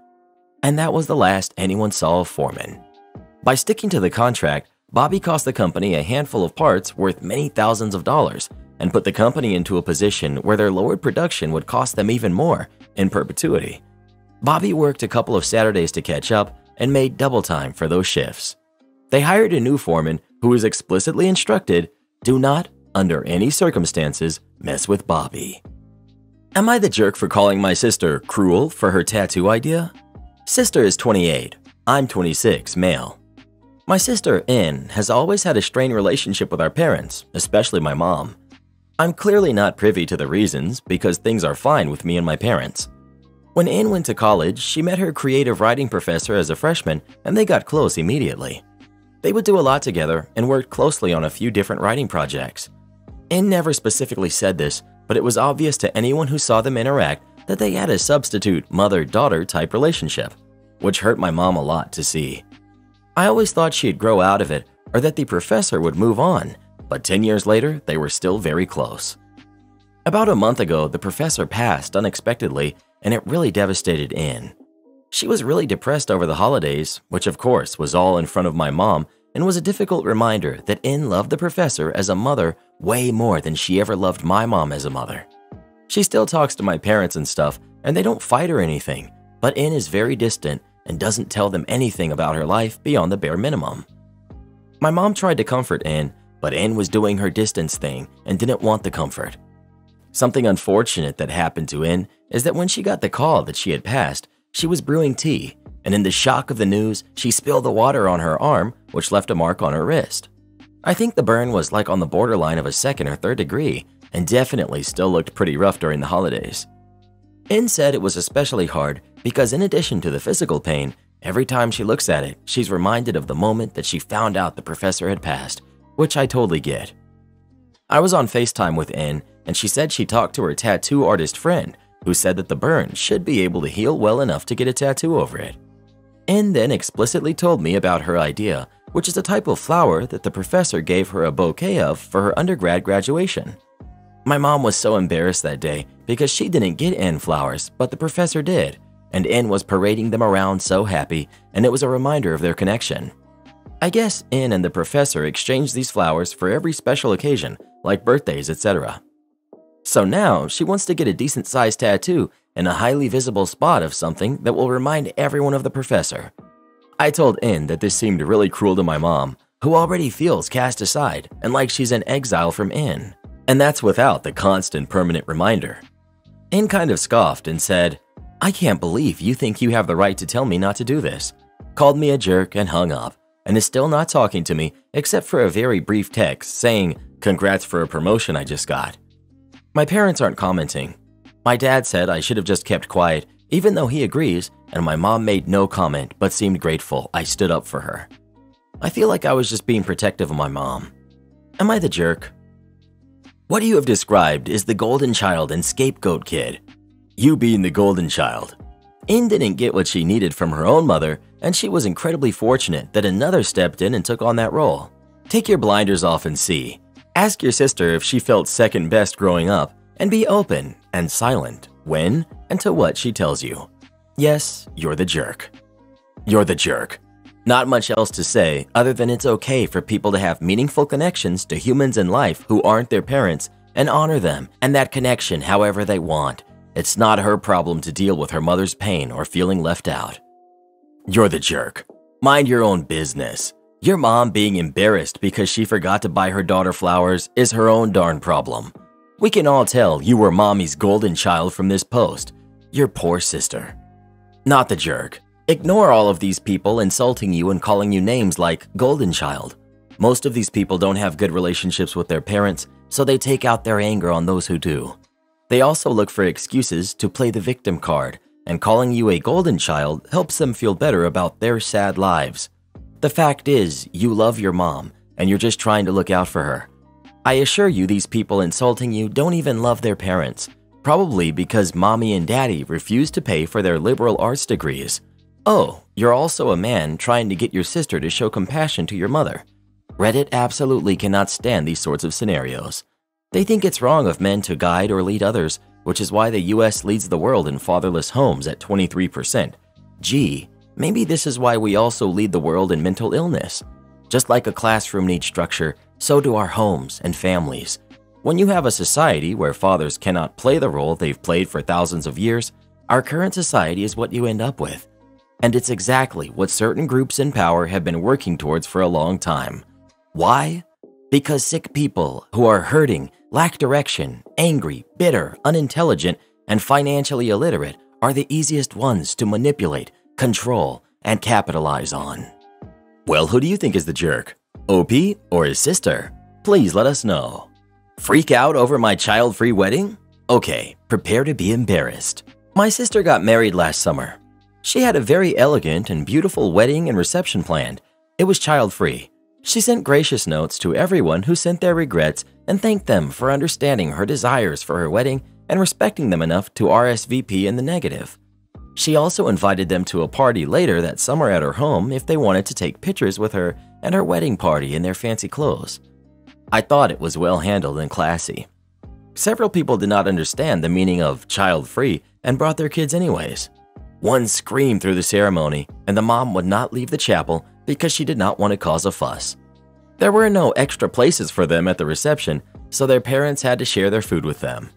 Speaker 1: and that was the last anyone saw of Foreman. By sticking to the contract, Bobby cost the company a handful of parts worth many thousands of dollars and put the company into a position where their lowered production would cost them even more in perpetuity. Bobby worked a couple of Saturdays to catch up and made double time for those shifts. They hired a new foreman who was explicitly instructed do not, under any circumstances, mess with Bobby. Am I the jerk for calling my sister cruel for her tattoo idea? Sister is 28. I'm 26, male. My sister, Anne, has always had a strained relationship with our parents, especially my mom. I'm clearly not privy to the reasons because things are fine with me and my parents. When Anne went to college, she met her creative writing professor as a freshman and they got close immediately. They would do a lot together and worked closely on a few different writing projects. Anne never specifically said this, but it was obvious to anyone who saw them interact that they had a substitute mother daughter type relationship, which hurt my mom a lot to see. I always thought she'd grow out of it or that the professor would move on, but 10 years later, they were still very close. About a month ago, the professor passed unexpectedly, and it really devastated Anne. She was really depressed over the holidays, which of course was all in front of my mom and was a difficult reminder that Anne loved the professor as a mother way more than she ever loved my mom as a mother. She still talks to my parents and stuff, and they don't fight or anything, but Anne is very distant and doesn't tell them anything about her life beyond the bare minimum. My mom tried to comfort Anne, but Anne was doing her distance thing and didn't want the comfort. Something unfortunate that happened to Anne is that when she got the call that she had passed, she was brewing tea and in the shock of the news, she spilled the water on her arm, which left a mark on her wrist. I think the burn was like on the borderline of a second or third degree, and definitely still looked pretty rough during the holidays. Anne said it was especially hard because, in addition to the physical pain, every time she looks at it, she's reminded of the moment that she found out the professor had passed, which I totally get. I was on FaceTime with Anne, and she said she talked to her tattoo artist friend, who said that the burn should be able to heal well enough to get a tattoo over it and then explicitly told me about her idea, which is a type of flower that the professor gave her a bouquet of for her undergrad graduation. My mom was so embarrassed that day because she didn't get Anne flowers, but the professor did, and Anne was parading them around so happy, and it was a reminder of their connection. I guess Anne and the professor exchanged these flowers for every special occasion, like birthdays, etc. So now she wants to get a decent sized tattoo in a highly visible spot of something that will remind everyone of the professor. I told Anne that this seemed really cruel to my mom, who already feels cast aside and like she's in exile from Anne, and that's without the constant permanent reminder. In kind of scoffed and said, I can't believe you think you have the right to tell me not to do this, called me a jerk and hung up, and is still not talking to me except for a very brief text saying, Congrats for a promotion I just got. My parents aren't commenting, my dad said I should have just kept quiet, even though he agrees, and my mom made no comment but seemed grateful I stood up for her. I feel like I was just being protective of my mom. Am I the jerk? What you have described is the golden child and scapegoat kid. You being the golden child. Anne didn't get what she needed from her own mother, and she was incredibly fortunate that another stepped in and took on that role. Take your blinders off and see. Ask your sister if she felt second best growing up, and be open and silent when and to what she tells you. Yes, you're the jerk. You're the jerk. Not much else to say other than it's okay for people to have meaningful connections to humans in life who aren't their parents and honor them and that connection however they want. It's not her problem to deal with her mother's pain or feeling left out. You're the jerk. Mind your own business. Your mom being embarrassed because she forgot to buy her daughter flowers is her own darn problem. We can all tell you were mommy's golden child from this post. Your poor sister. Not the jerk. Ignore all of these people insulting you and calling you names like golden child. Most of these people don't have good relationships with their parents, so they take out their anger on those who do. They also look for excuses to play the victim card, and calling you a golden child helps them feel better about their sad lives. The fact is, you love your mom, and you're just trying to look out for her. I assure you these people insulting you don't even love their parents, probably because mommy and daddy refuse to pay for their liberal arts degrees. Oh, you're also a man trying to get your sister to show compassion to your mother. Reddit absolutely cannot stand these sorts of scenarios. They think it's wrong of men to guide or lead others, which is why the US leads the world in fatherless homes at 23%. Gee, maybe this is why we also lead the world in mental illness. Just like a classroom needs structure, so do our homes and families. When you have a society where fathers cannot play the role they've played for thousands of years, our current society is what you end up with. And it's exactly what certain groups in power have been working towards for a long time. Why? Because sick people who are hurting, lack direction, angry, bitter, unintelligent, and financially illiterate are the easiest ones to manipulate, control, and capitalize on. Well, who do you think is the jerk? OP or his sister? Please let us know. Freak out over my child free wedding? Okay, prepare to be embarrassed. My sister got married last summer. She had a very elegant and beautiful wedding and reception planned. It was child free. She sent gracious notes to everyone who sent their regrets and thanked them for understanding her desires for her wedding and respecting them enough to RSVP in the negative. She also invited them to a party later that summer at her home if they wanted to take pictures with her and her wedding party in their fancy clothes. I thought it was well handled and classy. Several people did not understand the meaning of child free and brought their kids anyways. One screamed through the ceremony, and the mom would not leave the chapel because she did not want to cause a fuss. There were no extra places for them at the reception, so their parents had to share their food with them.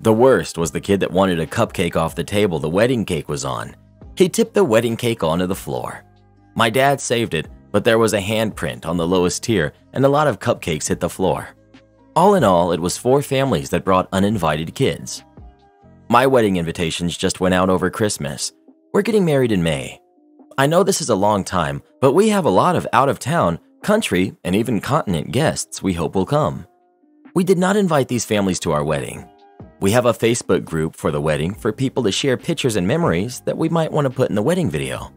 Speaker 1: The worst was the kid that wanted a cupcake off the table the wedding cake was on. He tipped the wedding cake onto the floor. My dad saved it, but there was a handprint on the lowest tier and a lot of cupcakes hit the floor. All in all, it was four families that brought uninvited kids. My wedding invitations just went out over Christmas. We're getting married in May. I know this is a long time, but we have a lot of out of town, country, and even continent guests we hope will come. We did not invite these families to our wedding. We have a Facebook group for the wedding for people to share pictures and memories that we might want to put in the wedding video.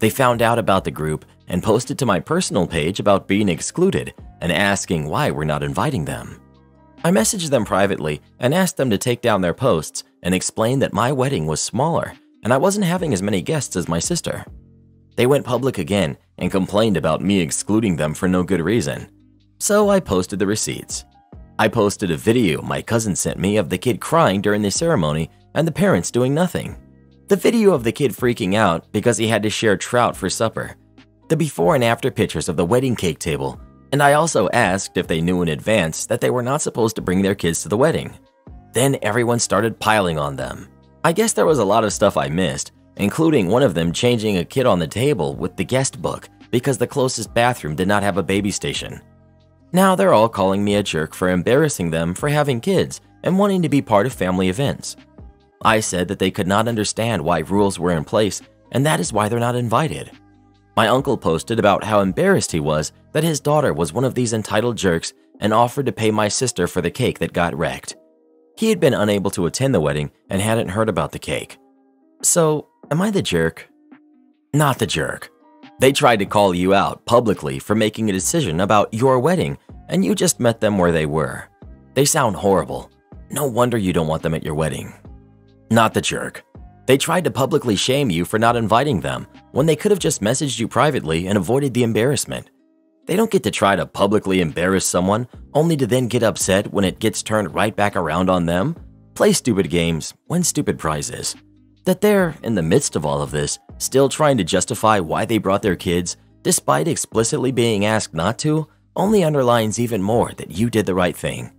Speaker 1: They found out about the group and posted to my personal page about being excluded and asking why we're not inviting them. I messaged them privately and asked them to take down their posts and explain that my wedding was smaller and I wasn't having as many guests as my sister. They went public again and complained about me excluding them for no good reason. So I posted the receipts. I posted a video my cousin sent me of the kid crying during the ceremony and the parents doing nothing. The video of the kid freaking out because he had to share trout for supper. The before and after pictures of the wedding cake table. And I also asked if they knew in advance that they were not supposed to bring their kids to the wedding. Then everyone started piling on them. I guess there was a lot of stuff I missed, including one of them changing a kid on the table with the guest book because the closest bathroom did not have a baby station. Now they're all calling me a jerk for embarrassing them for having kids and wanting to be part of family events. I said that they could not understand why rules were in place, and that is why they're not invited. My uncle posted about how embarrassed he was that his daughter was one of these entitled jerks and offered to pay my sister for the cake that got wrecked. He had been unable to attend the wedding and hadn't heard about the cake. So, am I the jerk? Not the jerk. They tried to call you out publicly for making a decision about your wedding, and you just met them where they were. They sound horrible. No wonder you don't want them at your wedding. Not the jerk. They tried to publicly shame you for not inviting them when they could have just messaged you privately and avoided the embarrassment. They don't get to try to publicly embarrass someone only to then get upset when it gets turned right back around on them. Play stupid games, win stupid prizes. That they're, in the midst of all of this, still trying to justify why they brought their kids, despite explicitly being asked not to, only underlines even more that you did the right thing.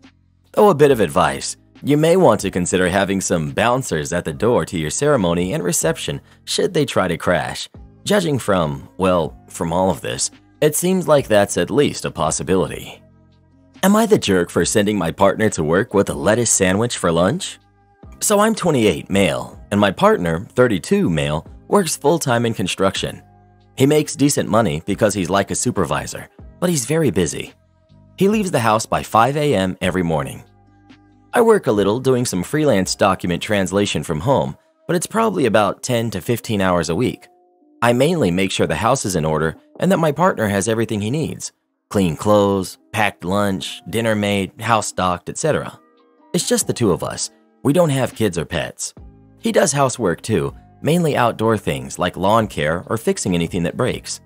Speaker 1: Oh, a bit of advice. You may want to consider having some bouncers at the door to your ceremony and reception should they try to crash. Judging from, well, from all of this, it seems like that's at least a possibility. Am I the jerk for sending my partner to work with a lettuce sandwich for lunch? So I'm 28, male, and my partner, 32, male, works full time in construction. He makes decent money because he's like a supervisor, but he's very busy. He leaves the house by 5 a.m. every morning. I work a little doing some freelance document translation from home, but it's probably about 10 to 15 hours a week. I mainly make sure the house is in order and that my partner has everything he needs clean clothes, packed lunch, dinner made, house stocked, etc. It's just the two of us, we don't have kids or pets. He does housework too, mainly outdoor things like lawn care or fixing anything that breaks.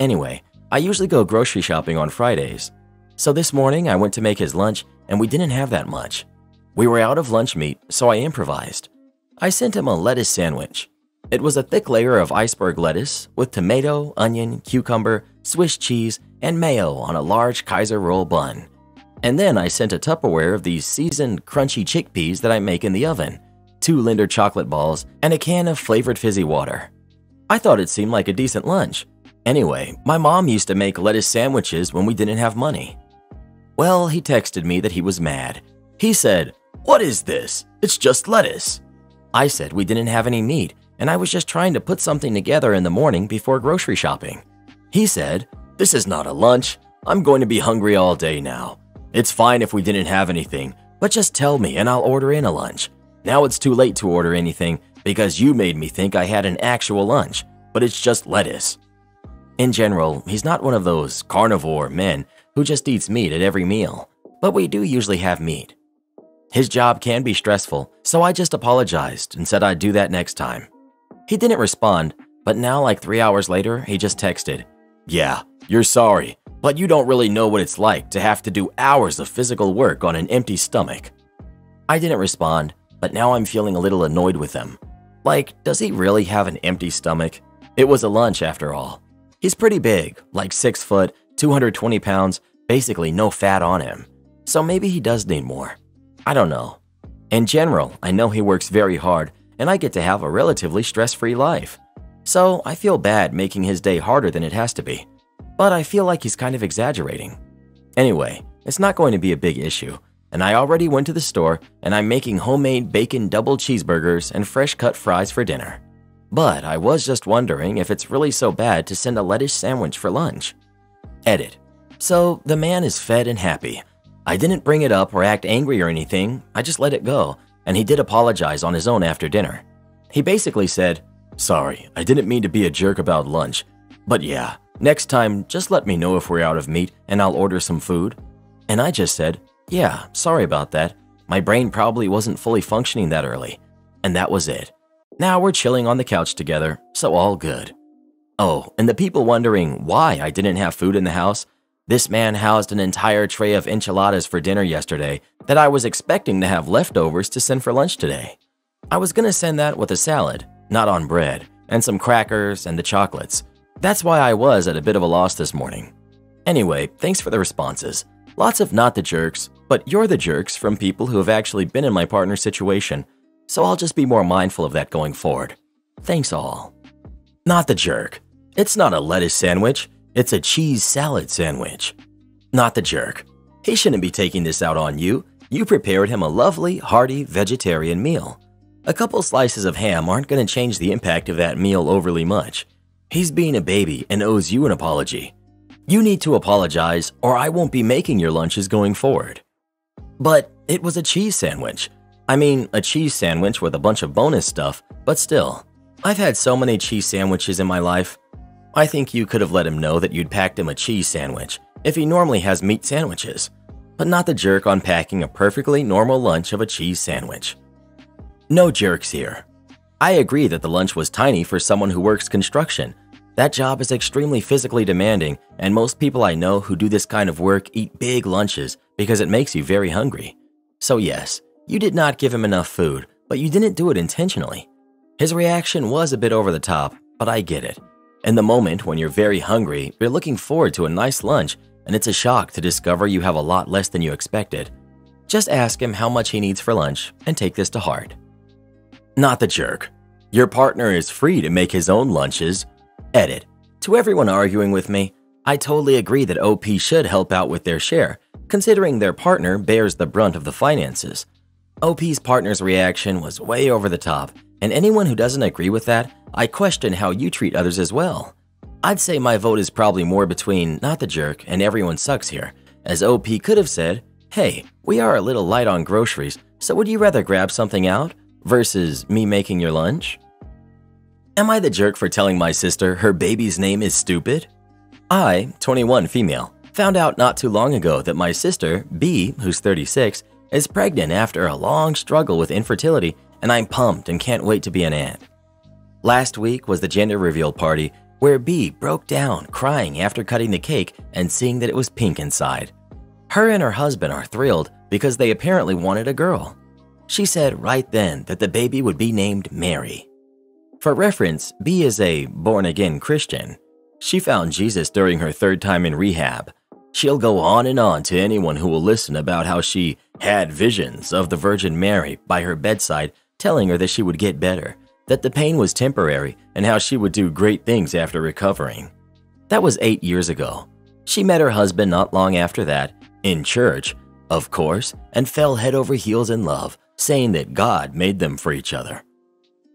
Speaker 1: Anyway, I usually go grocery shopping on Fridays. So this morning I went to make his lunch and we didn't have that much. We were out of lunch meat, so I improvised. I sent him a lettuce sandwich. It was a thick layer of iceberg lettuce with tomato, onion, cucumber, Swiss cheese, and mayo on a large Kaiser roll bun. And then I sent a Tupperware of these seasoned, crunchy chickpeas that I make in the oven, two Lindor chocolate balls, and a can of flavored fizzy water. I thought it seemed like a decent lunch. Anyway, my mom used to make lettuce sandwiches when we didn't have money. Well, he texted me that he was mad. He said, What is this? It's just lettuce. I said we didn't have any meat and I was just trying to put something together in the morning before grocery shopping. He said, This is not a lunch. I'm going to be hungry all day now. It's fine if we didn't have anything, but just tell me and I'll order in a lunch. Now it's too late to order anything because you made me think I had an actual lunch, but it's just lettuce. In general, he's not one of those carnivore men who just eats meat at every meal, but we do usually have meat. His job can be stressful, so I just apologized and said I'd do that next time. He didn't respond, but now, like three hours later, he just texted, Yeah, you're sorry, but you don't really know what it's like to have to do hours of physical work on an empty stomach. I didn't respond, but now I'm feeling a little annoyed with him. Like, does he really have an empty stomach? It was a lunch after all. He's pretty big, like 6 foot, 220 pounds, basically no fat on him. So maybe he does need more. I don't know. In general, I know he works very hard and I get to have a relatively stress free life. So I feel bad making his day harder than it has to be. But I feel like he's kind of exaggerating. Anyway, it's not going to be a big issue, and I already went to the store and I'm making homemade bacon double cheeseburgers and fresh cut fries for dinner. But I was just wondering if it's really so bad to send a lettuce sandwich for lunch. Edit. So the man is fed and happy. I didn't bring it up or act angry or anything, I just let it go and he did apologize on his own after dinner. He basically said, Sorry, I didn't mean to be a jerk about lunch, but yeah, next time just let me know if we're out of meat and I'll order some food. And I just said, Yeah, sorry about that. My brain probably wasn't fully functioning that early. And that was it. Now we're chilling on the couch together, so all good. Oh, and the people wondering why I didn't have food in the house, this man housed an entire tray of enchiladas for dinner yesterday that I was expecting to have leftovers to send for lunch today. I was gonna send that with a salad, not on bread, and some crackers and the chocolates. That's why I was at a bit of a loss this morning. Anyway, thanks for the responses. Lots of not the jerks, but you're the jerks from people who have actually been in my partner's situation, so I'll just be more mindful of that going forward. Thanks all. Not the jerk. It's not a lettuce sandwich. It's a cheese salad sandwich. Not the jerk. He shouldn't be taking this out on you. You prepared him a lovely, hearty vegetarian meal. A couple slices of ham aren't going to change the impact of that meal overly much. He's being a baby and owes you an apology. You need to apologize, or I won't be making your lunches going forward. But it was a cheese sandwich. I mean, a cheese sandwich with a bunch of bonus stuff, but still. I've had so many cheese sandwiches in my life. I think you could have let him know that you'd packed him a cheese sandwich if he normally has meat sandwiches, but not the jerk on packing a perfectly normal lunch of a cheese sandwich. No jerks here. I agree that the lunch was tiny for someone who works construction. That job is extremely physically demanding, and most people I know who do this kind of work eat big lunches because it makes you very hungry. So, yes, you did not give him enough food, but you didn't do it intentionally. His reaction was a bit over the top, but I get it. In the moment when you're very hungry, you're looking forward to a nice lunch, and it's a shock to discover you have a lot less than you expected. Just ask him how much he needs for lunch and take this to heart. Not the jerk. Your partner is free to make his own lunches. Edit. To everyone arguing with me, I totally agree that OP should help out with their share, considering their partner bears the brunt of the finances. OP's partner's reaction was way over the top, and anyone who doesn't agree with that, I question how you treat others as well. I'd say my vote is probably more between not the jerk and everyone sucks here, as OP could have said, hey, we are a little light on groceries, so would you rather grab something out versus me making your lunch? Am I the jerk for telling my sister her baby's name is stupid? I, 21 female, found out not too long ago that my sister, B, who's 36, is pregnant after a long struggle with infertility and I'm pumped and can't wait to be an aunt. Last week was the gender reveal party where B broke down crying after cutting the cake and seeing that it was pink inside. Her and her husband are thrilled because they apparently wanted a girl. She said right then that the baby would be named Mary. For reference, B is a born again Christian. She found Jesus during her third time in rehab. She'll go on and on to anyone who will listen about how she had visions of the Virgin Mary by her bedside telling her that she would get better, that the pain was temporary, and how she would do great things after recovering. That was eight years ago. She met her husband not long after that, in church, of course, and fell head over heels in love, saying that God made them for each other.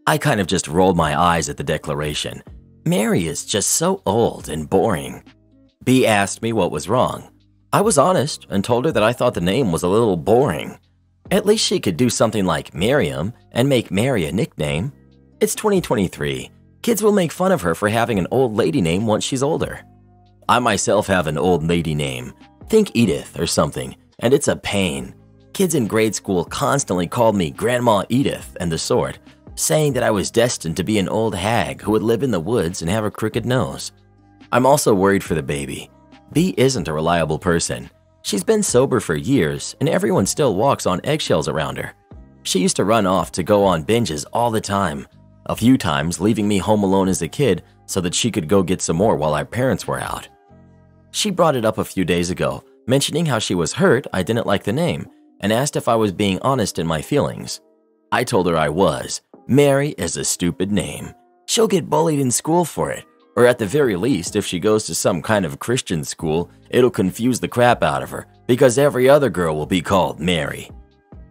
Speaker 1: I kind of just rolled my eyes at the declaration. Mary is just so old and boring. B asked me what was wrong. I was honest and told her that I thought the name was a little boring. At least she could do something like Miriam and make Mary a nickname. It's 2023. Kids will make fun of her for having an old lady name once she's older. I myself have an old lady name. Think Edith or something, and it's a pain. Kids in grade school constantly called me Grandma Edith and the sort, saying that I was destined to be an old hag who would live in the woods and have a crooked nose. I'm also worried for the baby. B isn't a reliable person. She's been sober for years, and everyone still walks on eggshells around her. She used to run off to go on binges all the time, a few times leaving me home alone as a kid so that she could go get some more while our parents were out. She brought it up a few days ago, mentioning how she was hurt I didn't like the name, and asked if I was being honest in my feelings. I told her I was. Mary is a stupid name. She'll get bullied in school for it, or at the very least, if she goes to some kind of Christian school, it'll confuse the crap out of her because every other girl will be called Mary.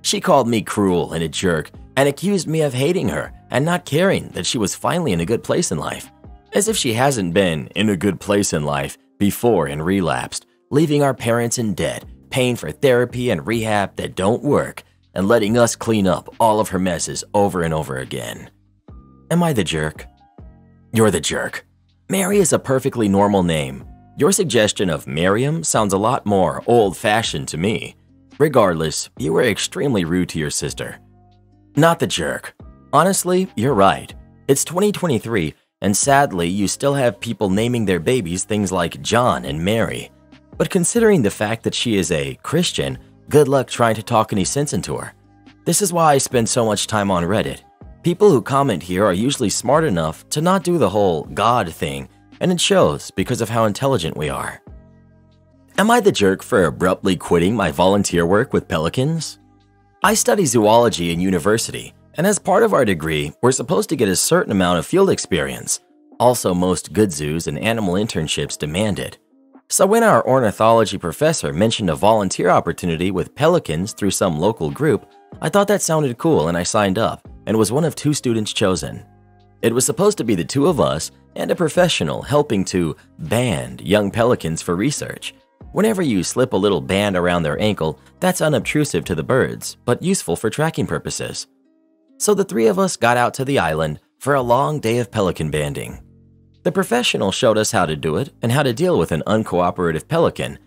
Speaker 1: She called me cruel and a jerk and accused me of hating her and not caring that she was finally in a good place in life. As if she hasn't been in a good place in life before and relapsed, leaving our parents in debt, paying for therapy and rehab that don't work, and letting us clean up all of her messes over and over again. Am I the jerk? You're the jerk. Mary is a perfectly normal name. Your suggestion of Miriam sounds a lot more old fashioned to me. Regardless, you were extremely rude to your sister. Not the jerk. Honestly, you're right. It's 2023, and sadly, you still have people naming their babies things like John and Mary. But considering the fact that she is a Christian, good luck trying to talk any sense into her. This is why I spend so much time on Reddit. People who comment here are usually smart enough to not do the whole God thing, and it shows because of how intelligent we are. Am I the jerk for abruptly quitting my volunteer work with pelicans? I study zoology in university, and as part of our degree, we're supposed to get a certain amount of field experience. Also, most good zoos and animal internships demand it. So when our ornithology professor mentioned a volunteer opportunity with pelicans through some local group, I thought that sounded cool and I signed up and was one of two students chosen. It was supposed to be the two of us and a professional helping to band young pelicans for research. Whenever you slip a little band around their ankle, that's unobtrusive to the birds, but useful for tracking purposes. So the three of us got out to the island for a long day of pelican banding. The professional showed us how to do it and how to deal with an uncooperative pelican,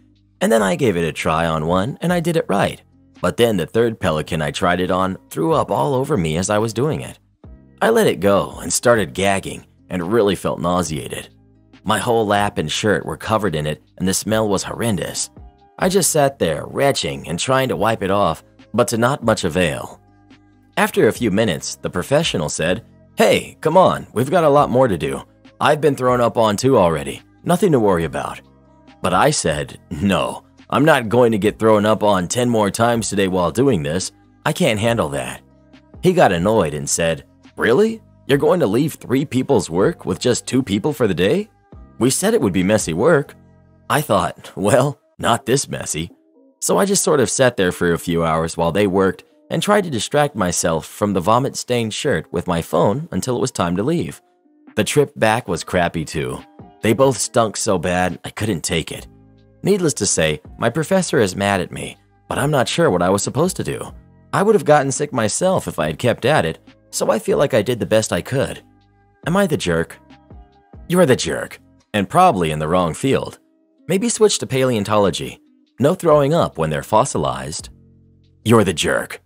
Speaker 1: and then I gave it a try on one and I did it right. But then the third pelican I tried it on threw up all over me as I was doing it. I let it go and started gagging and really felt nauseated. My whole lap and shirt were covered in it and the smell was horrendous. I just sat there, retching and trying to wipe it off, but to not much avail. After a few minutes, the professional said, Hey, come on, we've got a lot more to do. I've been thrown up on too already, nothing to worry about. But I said, No, I'm not going to get thrown up on 10 more times today while doing this. I can't handle that. He got annoyed and said, Really? You're going to leave three people's work with just two people for the day? We said it would be messy work. I thought, well, not this messy. So I just sort of sat there for a few hours while they worked and tried to distract myself from the vomit stained shirt with my phone until it was time to leave. The trip back was crappy too. They both stunk so bad I couldn't take it. Needless to say, my professor is mad at me, but I'm not sure what I was supposed to do. I would have gotten sick myself if I had kept at it, so I feel like I did the best I could. Am I the jerk? You're the jerk, and probably in the wrong field. Maybe switch to paleontology. No throwing up when they're fossilized. You're the jerk.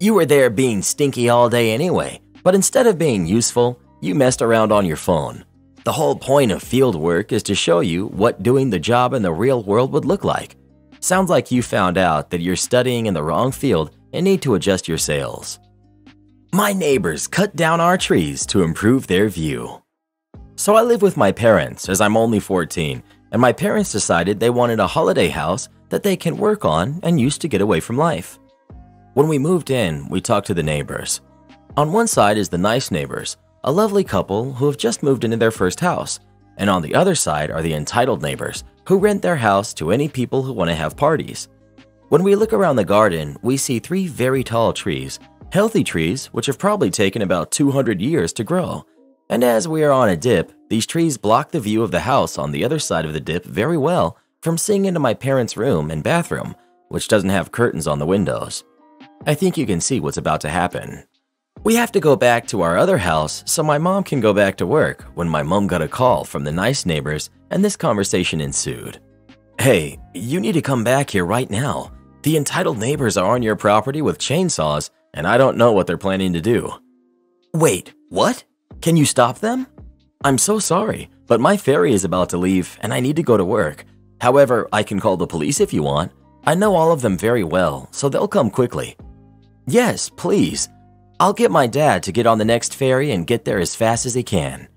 Speaker 1: You were there being stinky all day anyway, but instead of being useful, you messed around on your phone. The whole point of field work is to show you what doing the job in the real world would look like. Sounds like you found out that you're studying in the wrong field and need to adjust your sails. My neighbors cut down our trees to improve their view. So I live with my parents as I'm only 14, and my parents decided they wanted a holiday house that they can work on and use to get away from life. When we moved in, we talked to the neighbors. On one side is the nice neighbors, a lovely couple who have just moved into their first house, and on the other side are the entitled neighbors who rent their house to any people who want to have parties. When we look around the garden, we see three very tall trees healthy trees which have probably taken about 200 years to grow. And as we are on a dip, these trees block the view of the house on the other side of the dip very well from seeing into my parents' room and bathroom, which doesn't have curtains on the windows. I think you can see what's about to happen. We have to go back to our other house so my mom can go back to work when my mom got a call from the nice neighbors and this conversation ensued. Hey, you need to come back here right now. The entitled neighbors are on your property with chainsaws and I don't know what they're planning to do. Wait, what? Can you stop them? I'm so sorry, but my ferry is about to leave and I need to go to work. However, I can call the police if you want. I know all of them very well, so they'll come quickly. Yes, please. I'll get my dad to get on the next ferry and get there as fast as he can.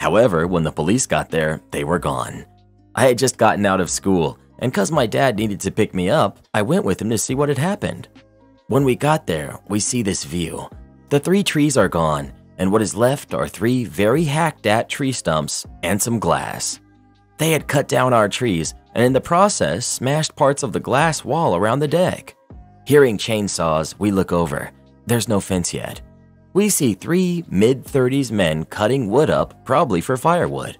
Speaker 1: However, when the police got there, they were gone. I had just gotten out of school, and cause my dad needed to pick me up, I went with him to see what had happened. When we got there, we see this view. The three trees are gone, and what is left are three very hacked at tree stumps and some glass. They had cut down our trees and in the process smashed parts of the glass wall around the deck. Hearing chainsaws, we look over. There's no fence yet. We see three mid 30s men cutting wood up, probably for firewood.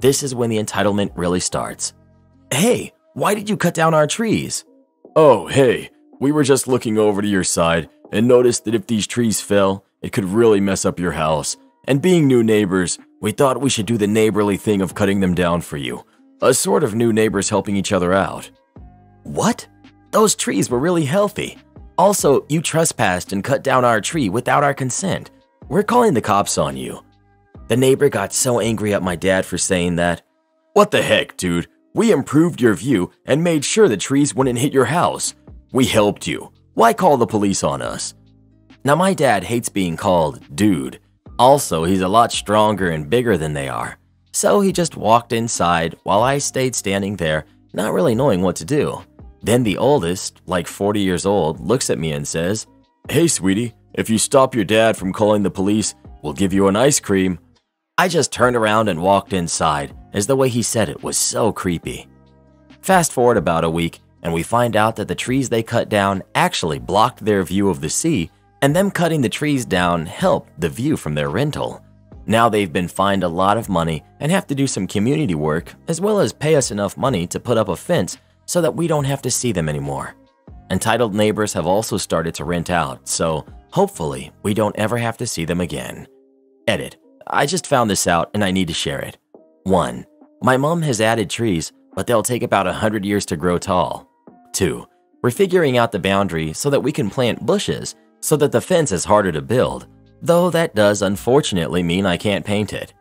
Speaker 1: This is when the entitlement really starts. Hey, why did you cut down our trees?
Speaker 2: Oh, hey, we were just looking over to your side and noticed that if these trees fell, it could really mess up your house. And being new neighbors, we thought we should do the neighborly thing of cutting them down for you. A sort of new neighbors helping each other out.
Speaker 1: What? Those trees were really healthy. Also, you trespassed and cut down our tree without our consent. We're calling the cops on you. The neighbor got so angry at my dad for saying that.
Speaker 2: What the heck, dude? We improved your view and made sure the trees wouldn't hit your house. We helped you. Why call the police on us?
Speaker 1: Now, my dad hates being called dude. Also, he's a lot stronger and bigger than they are. So he just walked inside while I stayed standing there, not really knowing what to do. Then the oldest, like 40 years old, looks at me and says,
Speaker 2: Hey, sweetie, if you stop your dad from calling the police, we'll give you an ice cream.
Speaker 1: I just turned around and walked inside, as the way he said it was so creepy. Fast forward about a week, and we find out that the trees they cut down actually blocked their view of the sea, and them cutting the trees down helped the view from their rental. Now they've been fined a lot of money and have to do some community work, as well as pay us enough money to put up a fence so that we don't have to see them anymore. Entitled neighbors have also started to rent out, so hopefully we don't ever have to see them again. Edit. I just found this out and I need to share it. 1. My mom has added trees, but they'll take about 100 years to grow tall. 2. We're figuring out the boundary so that we can plant bushes so that the fence is harder to build, though that does unfortunately mean I can't paint it.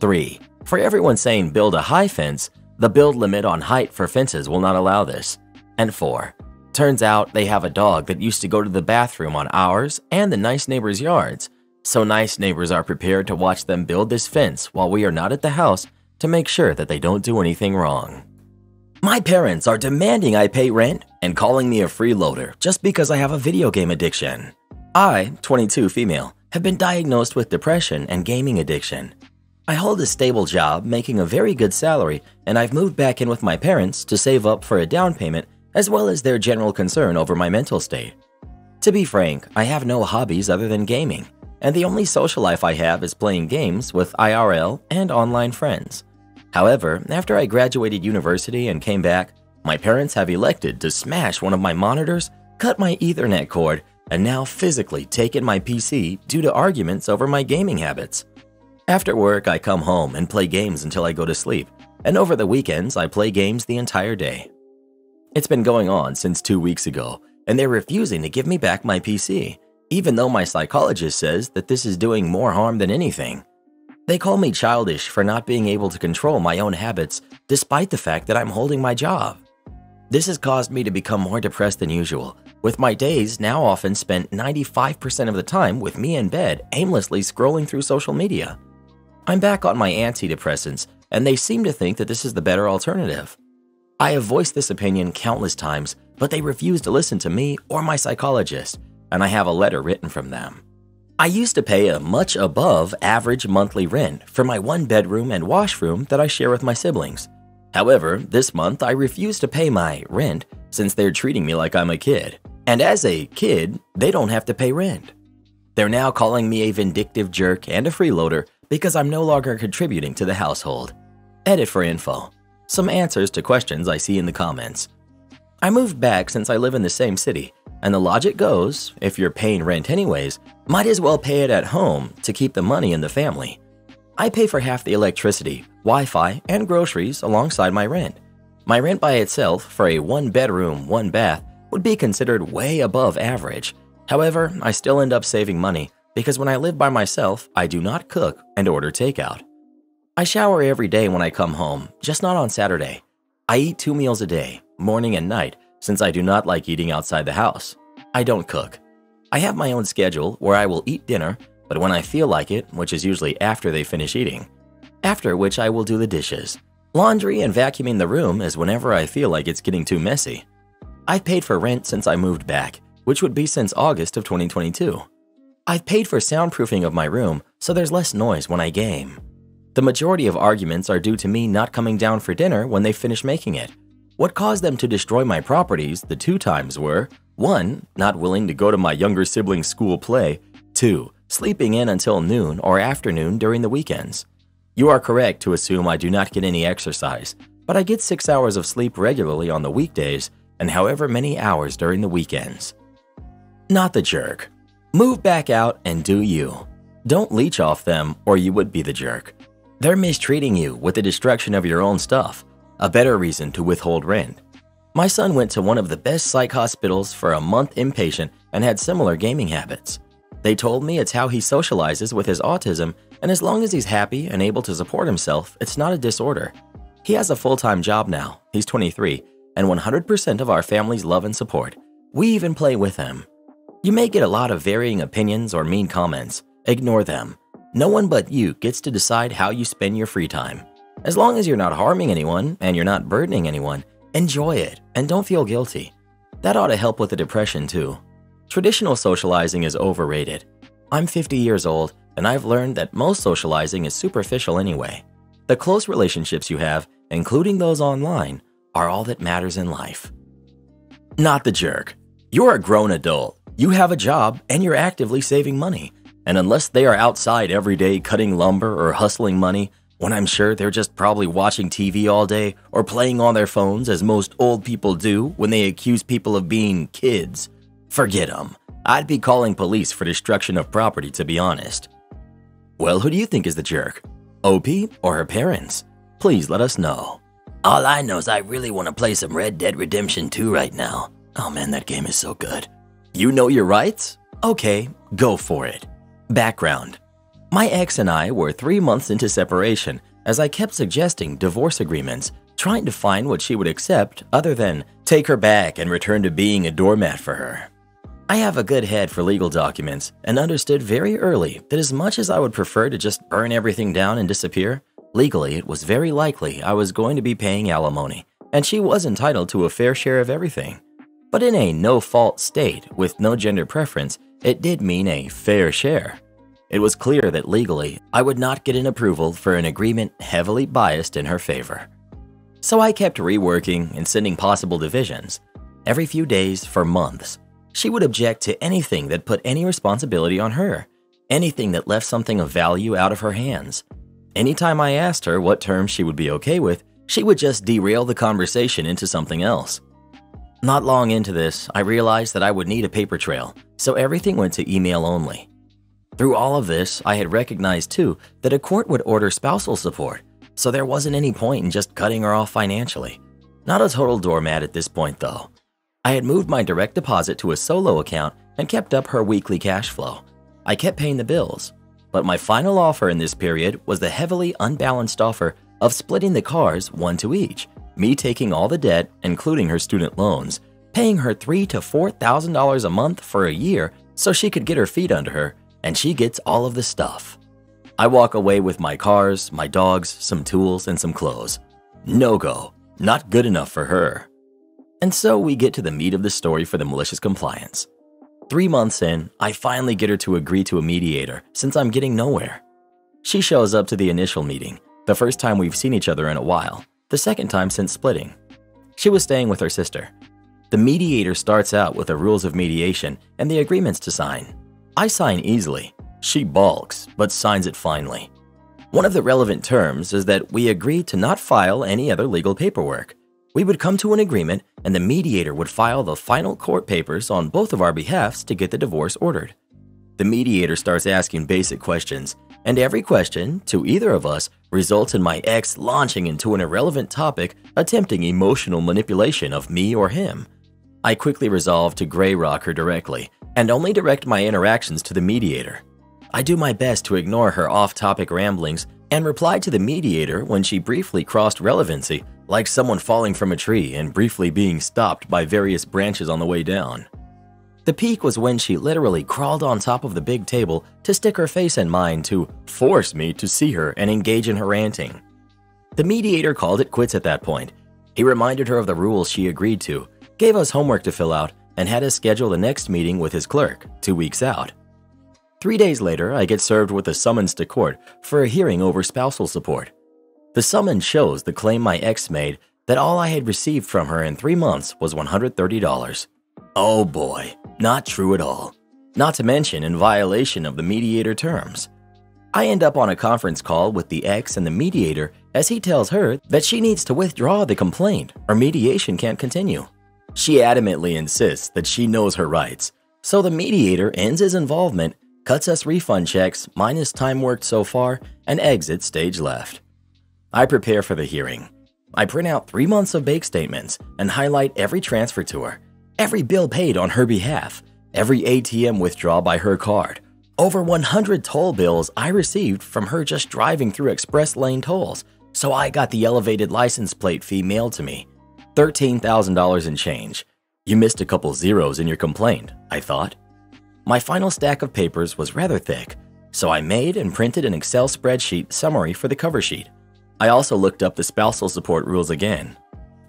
Speaker 1: 3. For everyone saying build a high fence, the build limit on height for fences will not allow this. And 4. Turns out they have a dog that used to go to the bathroom on ours and the nice neighbors' yards, so nice neighbors are prepared to watch them build this fence while we are not at the house to make sure that they don't do anything wrong. My parents are demanding I pay rent and calling me a freeloader just because I have a video game addiction. I, 22 female, have been diagnosed with depression and gaming addiction. I hold a stable job making a very good salary, and I've moved back in with my parents to save up for a down payment as well as their general concern over my mental state. To be frank, I have no hobbies other than gaming, and the only social life I have is playing games with IRL and online friends. However, after I graduated university and came back, my parents have elected to smash one of my monitors, cut my Ethernet cord, and now physically taken my PC due to arguments over my gaming habits. After work, I come home and play games until I go to sleep, and over the weekends, I play games the entire day. It's been going on since two weeks ago, and they're refusing to give me back my PC, even though my psychologist says that this is doing more harm than anything. They call me childish for not being able to control my own habits despite the fact that I'm holding my job. This has caused me to become more depressed than usual, with my days now often spent 95% of the time with me in bed, aimlessly scrolling through social media. I'm back on my antidepressants, and they seem to think that this is the better alternative. I have voiced this opinion countless times, but they refuse to listen to me or my psychologist, and I have a letter written from them. I used to pay a much above average monthly rent for my one bedroom and washroom that I share with my siblings. However, this month I refuse to pay my rent since they're treating me like I'm a kid. And as a kid, they don't have to pay rent. They're now calling me a vindictive jerk and a freeloader because I'm no longer contributing to the household. Edit for info. Some answers to questions I see in the comments. I moved back since I live in the same city, and the logic goes if you're paying rent anyways, might as well pay it at home to keep the money in the family. I pay for half the electricity, Wi Fi, and groceries alongside my rent. My rent by itself for a one bedroom, one bath would be considered way above average. However, I still end up saving money because when I live by myself, I do not cook and order takeout. I shower every day when I come home, just not on Saturday. I eat two meals a day, morning and night, since I do not like eating outside the house. I don't cook. I have my own schedule where I will eat dinner, but when I feel like it, which is usually after they finish eating, after which I will do the dishes. Laundry and vacuuming the room is whenever I feel like it's getting too messy. I've paid for rent since I moved back, which would be since August of 2022. I've paid for soundproofing of my room so there's less noise when I game. The majority of arguments are due to me not coming down for dinner when they finish making it. What caused them to destroy my properties the two times were 1. Not willing to go to my younger sibling's school play, 2. Sleeping in until noon or afternoon during the weekends. You are correct to assume I do not get any exercise, but I get 6 hours of sleep regularly on the weekdays and however many hours during the weekends. Not the jerk. Move back out and do you. Don't leech off them or you would be the jerk. They're mistreating you with the destruction of your own stuff, a better reason to withhold rent. My son went to one of the best psych hospitals for a month inpatient and had similar gaming habits. They told me it's how he socializes with his autism, and as long as he's happy and able to support himself, it's not a disorder. He has a full time job now, he's 23, and 100% of our family's love and support. We even play with him. You may get a lot of varying opinions or mean comments. Ignore them. No one but you gets to decide how you spend your free time. As long as you're not harming anyone and you're not burdening anyone, enjoy it and don't feel guilty. That ought to help with the depression too. Traditional socializing is overrated. I'm 50 years old and I've learned that most socializing is superficial anyway. The close relationships you have, including those online, are all that matters in life. Not the jerk. You're a grown adult, you have a job, and you're actively saving money. And unless they are outside every day cutting lumber or hustling money, when I'm sure they're just probably watching TV all day or playing on their phones as most old people do when they accuse people of being kids, forget them. I'd be calling police for destruction of property, to be honest. Well, who do you think is the jerk? OP or her parents? Please let us know. All I know is I really want to play some Red Dead Redemption 2 right now. Oh man, that game is so good. You know your rights? Okay, go for it. Background My ex and I were three months into separation as I kept suggesting divorce agreements, trying to find what she would accept other than take her back and return to being a doormat for her. I have a good head for legal documents and understood very early that as much as I would prefer to just burn everything down and disappear, legally it was very likely I was going to be paying alimony, and she was entitled to a fair share of everything. But in a no fault state with no gender preference, it did mean a fair share. It was clear that legally, I would not get an approval for an agreement heavily biased in her favor. So I kept reworking and sending possible divisions. Every few days for months, she would object to anything that put any responsibility on her, anything that left something of value out of her hands. Anytime I asked her what terms she would be okay with, she would just derail the conversation into something else. Not long into this, I realized that I would need a paper trail, so everything went to email only. Through all of this, I had recognized too that a court would order spousal support, so there wasn't any point in just cutting her off financially. Not a total doormat at this point though. I had moved my direct deposit to a solo account and kept up her weekly cash flow. I kept paying the bills, but my final offer in this period was the heavily unbalanced offer of splitting the cars one to each me taking all the debt, including her student loans, paying her three to four thousand dollars a month for a year so she could get her feet under her, and she gets all of the stuff. I walk away with my cars, my dogs, some tools, and some clothes. No go, not good enough for her. And so we get to the meat of the story for the malicious compliance. Three months in, I finally get her to agree to a mediator since I'm getting nowhere. She shows up to the initial meeting, the first time we've seen each other in a while, the second time since splitting. She was staying with her sister. The mediator starts out with the rules of mediation and the agreements to sign. I sign easily. She balks, but signs it finally. One of the relevant terms is that we agree to not file any other legal paperwork. We would come to an agreement, and the mediator would file the final court papers on both of our behalfs to get the divorce ordered. The mediator starts asking basic questions, and every question, to either of us, results in my ex launching into an irrelevant topic, attempting emotional manipulation of me or him. I quickly resolve to gray rock her directly, and only direct my interactions to the mediator. I do my best to ignore her off topic ramblings and reply to the mediator when she briefly crossed relevancy, like someone falling from a tree and briefly being stopped by various branches on the way down. The peak was when she literally crawled on top of the big table to stick her face in mine to force me to see her and engage in her ranting. The mediator called it quits at that point. He reminded her of the rules she agreed to, gave us homework to fill out, and had us schedule the next meeting with his clerk, two weeks out. Three days later, I get served with a summons to court for a hearing over spousal support. The summons shows the claim my ex made that all I had received from her in three months was $130. Oh boy, not true at all. Not to mention in violation of the mediator terms. I end up on a conference call with the ex and the mediator as he tells her that she needs to withdraw the complaint or mediation can't continue. She adamantly insists that she knows her rights, so the mediator ends his involvement, cuts us refund checks minus time worked so far, and exits stage left. I prepare for the hearing. I print out three months of bank statements and highlight every transfer to her, every bill paid on her behalf, every ATM withdrawal by her card, over 100 toll bills I received from her just driving through express lane tolls, so I got the elevated license plate fee mailed to me. $13,000 in change. You missed a couple zeros in your complaint, I thought. My final stack of papers was rather thick, so I made and printed an Excel spreadsheet summary for the cover sheet. I also looked up the spousal support rules again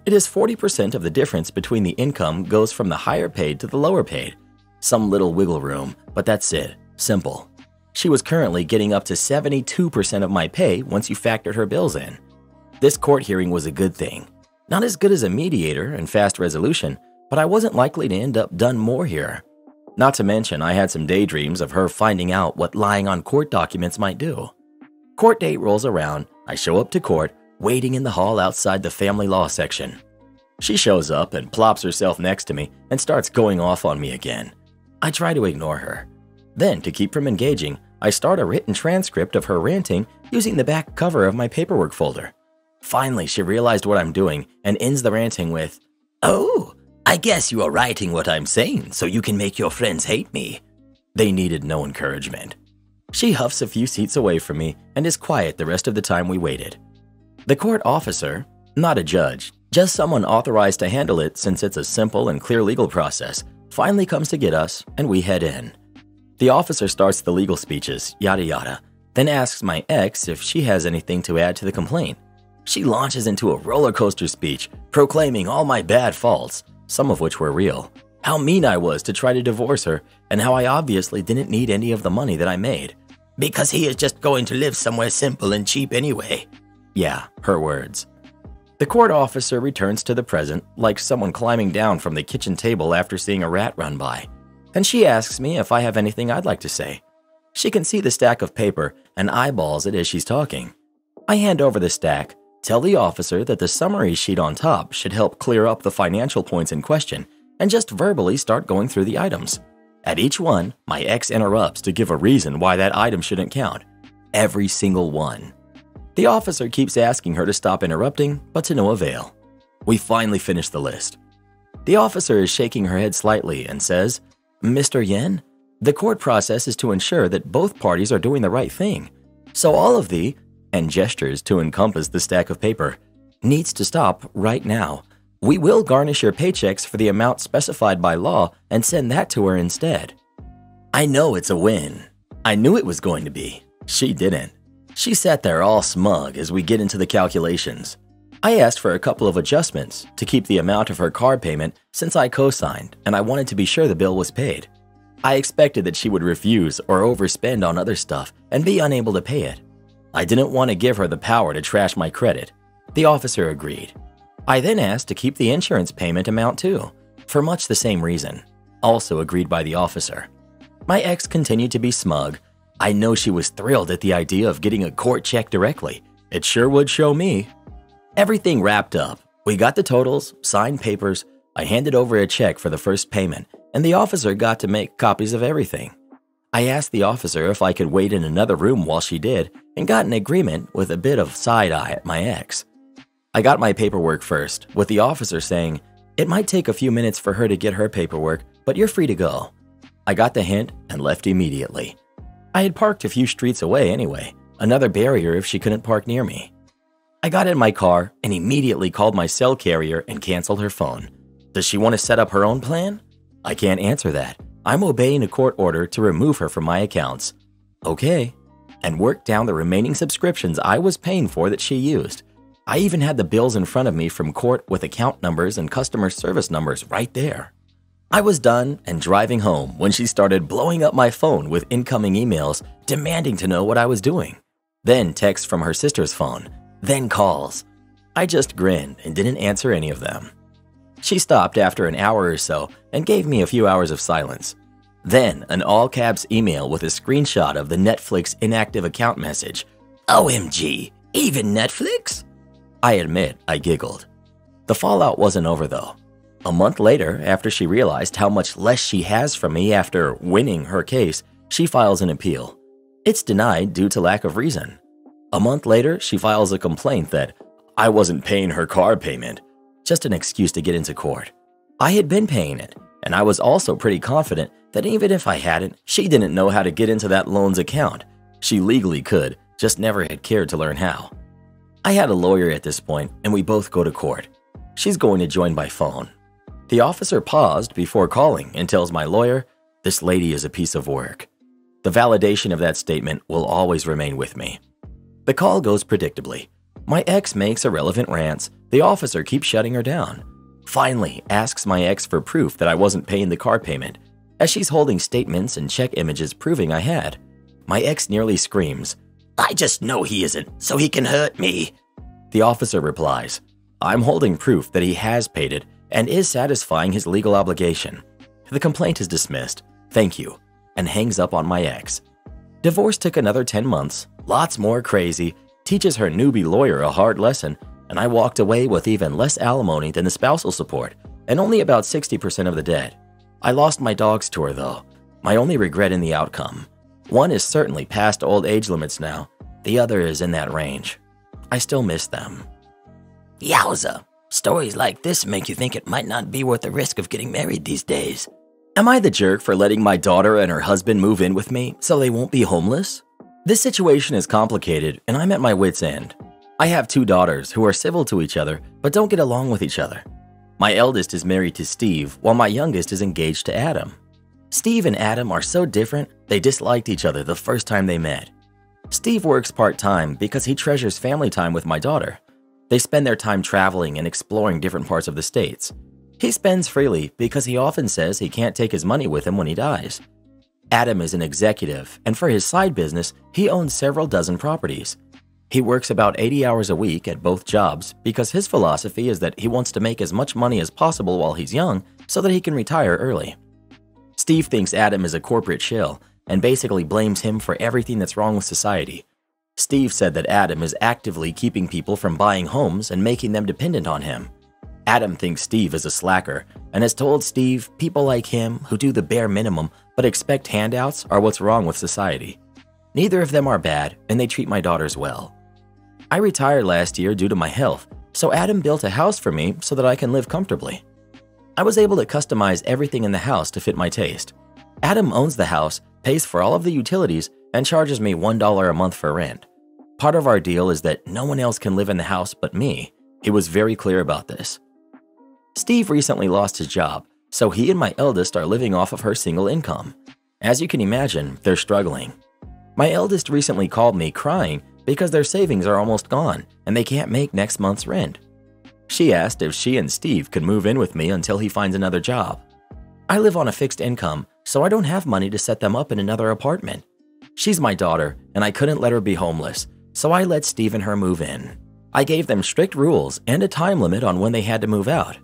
Speaker 1: it is 40% of the difference between the income goes from the higher paid to the lower paid. Some little wiggle room, but that's it. Simple. She was currently getting up to 72% of my pay once you factored her bills in. This court hearing was a good thing. Not as good as a mediator and fast resolution, but I wasn't likely to end up done more here. Not to mention, I had some daydreams of her finding out what lying on court documents might do. Court date rolls around, I show up to court, waiting in the hall outside the family law section. She shows up and plops herself next to me and starts going off on me again. I try to ignore her. Then, to keep from engaging, I start a written transcript of her ranting using the back cover of my paperwork folder. Finally, she realized what I'm doing and ends the ranting with, Oh, I guess you are writing what I'm saying so you can make your friends hate me. They needed no encouragement. She huffs a few seats away from me and is quiet the rest of the time we waited. The court officer, not a judge, just someone authorized to handle it since it's a simple and clear legal process, finally comes to get us and we head in. The officer starts the legal speeches, yada yada, then asks my ex if she has anything to add to the complaint. She launches into a roller coaster speech, proclaiming all my bad faults, some of which were real, how mean I was to try to divorce her, and how I obviously didn't need any of the money that I made. Because he is just going to live somewhere simple and cheap anyway. Yeah, her words. The court officer returns to the present like someone climbing down from the kitchen table after seeing a rat run by, and she asks me if I have anything I'd like to say. She can see the stack of paper and eyeballs it as she's talking. I hand over the stack, tell the officer that the summary sheet on top should help clear up the financial points in question, and just verbally start going through the items. At each one, my ex interrupts to give a reason why that item shouldn't count. Every single one. The officer keeps asking her to stop interrupting, but to no avail. We finally finish the list. The officer is shaking her head slightly and says, Mr. Yen, the court process is to ensure that both parties are doing the right thing. So all of the, and gestures to encompass the stack of paper, needs to stop right now. We will garnish your paychecks for the amount specified by law and send that to her instead. I know it's a win. I knew it was going to be. She didn't. She sat there all smug as we get into the calculations. I asked for a couple of adjustments to keep the amount of her car payment since I co signed and I wanted to be sure the bill was paid. I expected that she would refuse or overspend on other stuff and be unable to pay it. I didn't want to give her the power to trash my credit. The officer agreed. I then asked to keep the insurance payment amount too, for much the same reason, also agreed by the officer. My ex continued to be smug. I know she was thrilled at the idea of getting a court check directly. It sure would show me. Everything wrapped up. We got the totals, signed papers, I handed over a check for the first payment, and the officer got to make copies of everything. I asked the officer if I could wait in another room while she did, and got an agreement with a bit of side eye at my ex. I got my paperwork first, with the officer saying, It might take a few minutes for her to get her paperwork, but you're free to go. I got the hint and left immediately. I had parked a few streets away anyway, another barrier if she couldn't park near me. I got in my car and immediately called my cell carrier and canceled her phone. Does she want to set up her own plan? I can't answer that. I'm obeying a court order to remove her from my accounts. Okay. And worked down the remaining subscriptions I was paying for that she used. I even had the bills in front of me from court with account numbers and customer service numbers right there. I was done and driving home when she started blowing up my phone with incoming emails demanding to know what I was doing. Then texts from her sister's phone, then calls. I just grinned and didn't answer any of them. She stopped after an hour or so and gave me a few hours of silence. Then, an all caps email with a screenshot of the Netflix inactive account message. OMG, even Netflix? I admit, I giggled. The fallout wasn't over though. A month later, after she realized how much less she has from me after winning her case, she files an appeal. It's denied due to lack of reason. A month later, she files a complaint that I wasn't paying her car payment just an excuse to get into court. I had been paying it, and I was also pretty confident that even if I hadn't, she didn't know how to get into that loan's account. She legally could, just never had cared to learn how. I had a lawyer at this point, and we both go to court. She's going to join by phone. The officer paused before calling and tells my lawyer, This lady is a piece of work. The validation of that statement will always remain with me. The call goes predictably. My ex makes irrelevant rants. The officer keeps shutting her down. Finally, asks my ex for proof that I wasn't paying the car payment, as she's holding statements and check images proving I had. My ex nearly screams, I just know he isn't, so he can hurt me. The officer replies, I'm holding proof that he has paid it and is satisfying his legal obligation. The complaint is dismissed. Thank you. And hangs up on my ex. Divorce took another 10 months, lots more crazy, teaches her newbie lawyer a hard lesson, and I walked away with even less alimony than the spousal support and only about 60% of the debt. I lost my dogs to her though, my only regret in the outcome. One is certainly past old age limits now, the other is in that range. I still miss them. Yowza, stories like this make you think it might not be worth the risk of getting married these days. Am I the jerk for letting my daughter and her husband move in with me so they won't be homeless? This situation is complicated, and I'm at my wits' end. I have two daughters who are civil to each other but don't get along with each other. My eldest is married to Steve, while my youngest is engaged to Adam. Steve and Adam are so different, they disliked each other the first time they met. Steve works part time because he treasures family time with my daughter. They spend their time traveling and exploring different parts of the States. He spends freely because he often says he can't take his money with him when he dies. Adam is an executive, and for his side business, he owns several dozen properties. He works about 80 hours a week at both jobs because his philosophy is that he wants to make as much money as possible while he's young so that he can retire early. Steve thinks Adam is a corporate shill and basically blames him for everything that's wrong with society. Steve said that Adam is actively keeping people from buying homes and making them dependent on him. Adam thinks Steve is a slacker and has told Steve people like him who do the bare minimum but expect handouts are what's wrong with society. Neither of them are bad, and they treat my daughters well. I retired last year due to my health, so Adam built a house for me so that I can live comfortably. I was able to customize everything in the house to fit my taste. Adam owns the house, pays for all of the utilities, and charges me $1 a month for rent. Part of our deal is that no one else can live in the house but me. He was very clear about this. Steve recently lost his job, so he and my eldest are living off of her single income. As you can imagine, they're struggling. My eldest recently called me crying because their savings are almost gone and they can't make next month's rent. She asked if she and Steve could move in with me until he finds another job. I live on a fixed income, so I don't have money to set them up in another apartment. She's my daughter, and I couldn't let her be homeless, so I let Steve and her move in. I gave them strict rules and a time limit on when they had to move out.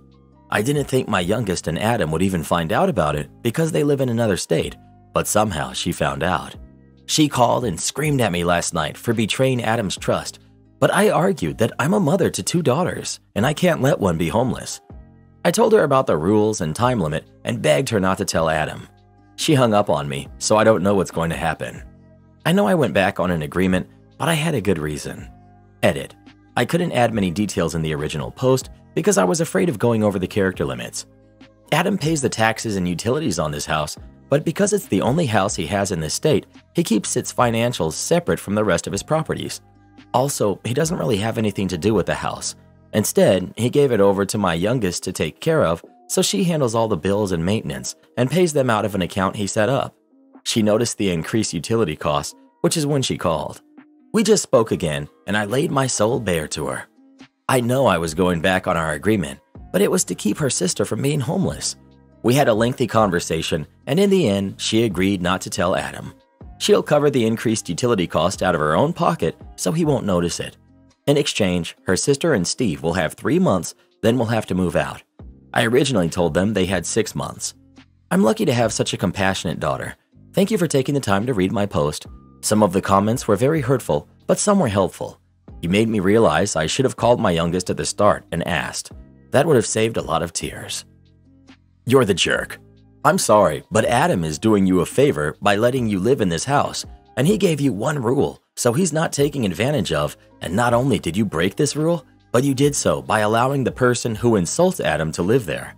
Speaker 1: I didn't think my youngest and Adam would even find out about it because they live in another state, but somehow she found out. She called and screamed at me last night for betraying Adam's trust, but I argued that I'm a mother to two daughters and I can't let one be homeless. I told her about the rules and time limit and begged her not to tell Adam. She hung up on me, so I don't know what's going to happen. I know I went back on an agreement, but I had a good reason. Edit. I couldn't add many details in the original post because I was afraid of going over the character limits. Adam pays the taxes and utilities on this house, but because it's the only house he has in this state, he keeps its financials separate from the rest of his properties. Also, he doesn't really have anything to do with the house. Instead, he gave it over to my youngest to take care of, so she handles all the bills and maintenance and pays them out of an account he set up. She noticed the increased utility costs, which is when she called. We just spoke again, and I laid my soul bare to her. I know I was going back on our agreement, but it was to keep her sister from being homeless. We had a lengthy conversation, and in the end, she agreed not to tell Adam. She'll cover the increased utility cost out of her own pocket so he won't notice it. In exchange, her sister and Steve will have three months, then we'll have to move out. I originally told them they had six months. I'm lucky to have such a compassionate daughter. Thank you for taking the time to read my post. Some of the comments were very hurtful, but some were helpful. You made me realize I should have called my youngest at the start and asked. That would have saved a lot of tears. You're the jerk. I'm sorry, but Adam is doing you a favor by letting you live in this house, and he gave you one rule, so he's not taking advantage of, and not only did you break this rule, but you did so by allowing the person who insults Adam to live there.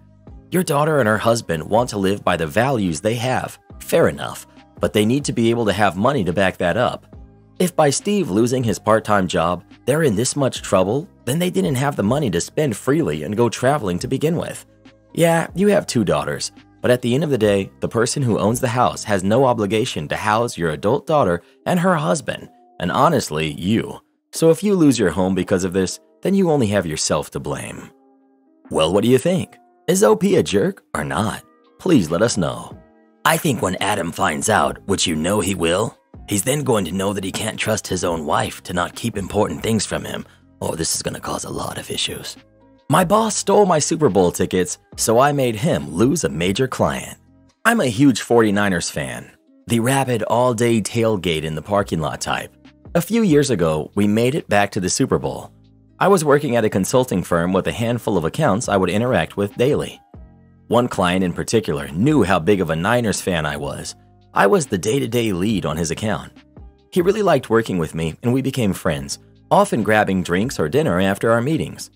Speaker 1: Your daughter and her husband want to live by the values they have, fair enough, but they need to be able to have money to back that up. If by Steve losing his part time job, they're in this much trouble, then they didn't have the money to spend freely and go traveling to begin with. Yeah, you have two daughters, but at the end of the day, the person who owns the house has no obligation to house your adult daughter and her husband, and honestly, you. So if you lose your home because of this, then you only have yourself to blame. Well, what do you think? Is OP a jerk or not? Please let us know. I think when Adam finds out, which you know he will, he's then going to know that he can't trust his own wife to not keep important things from him, or this is going to cause a lot of issues. My boss stole my Super Bowl tickets, so I made him lose a major client. I'm a huge 49ers fan. The rapid all day tailgate in the parking lot type. A few years ago, we made it back to the Super Bowl. I was working at a consulting firm with a handful of accounts I would interact with daily. One client in particular knew how big of a Niners fan I was. I was the day to day lead on his account. He really liked working with me, and we became friends, often grabbing drinks or dinner after our meetings.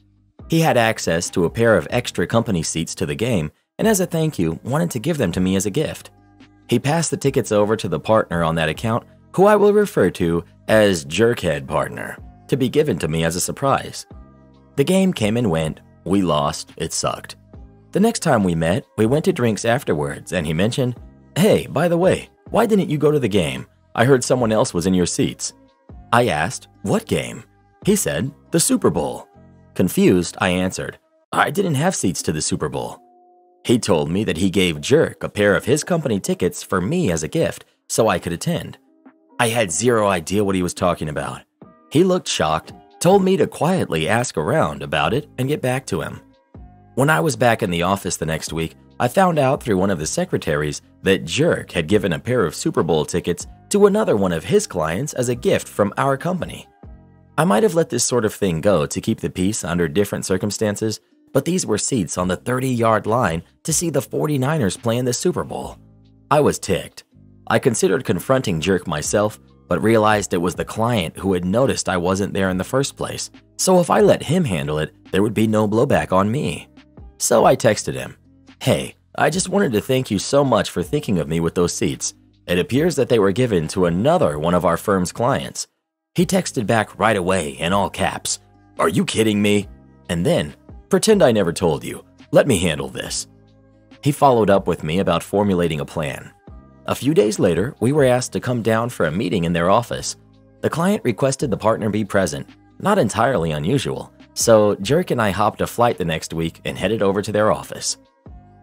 Speaker 1: He had access to a pair of extra company seats to the game, and as a thank you, wanted to give them to me as a gift. He passed the tickets over to the partner on that account, who I will refer to as Jerkhead Partner, to be given to me as a surprise. The game came and went, we lost, it sucked. The next time we met, we went to drinks afterwards, and he mentioned, Hey, by the way, why didn't you go to the game? I heard someone else was in your seats. I asked, What game? He said, The Super Bowl. Confused, I answered, I didn't have seats to the Super Bowl. He told me that he gave Jerk a pair of his company tickets for me as a gift so I could attend. I had zero idea what he was talking about. He looked shocked, told me to quietly ask around about it and get back to him. When I was back in the office the next week, I found out through one of the secretaries that Jerk had given a pair of Super Bowl tickets to another one of his clients as a gift from our company. I might have let this sort of thing go to keep the peace under different circumstances, but these were seats on the 30 yard line to see the 49ers play in the Super Bowl. I was ticked. I considered confronting Jerk myself, but realized it was the client who had noticed I wasn't there in the first place, so if I let him handle it, there would be no blowback on me. So I texted him Hey, I just wanted to thank you so much for thinking of me with those seats. It appears that they were given to another one of our firm's clients. He texted back right away in all caps Are you kidding me? And then, pretend I never told you. let me handle this. He followed up with me about formulating a plan. A few days later, we were asked to come down for a meeting in their office. The client requested the partner be present, not entirely unusual, so Jerk and I hopped a flight the next week and headed over to their office.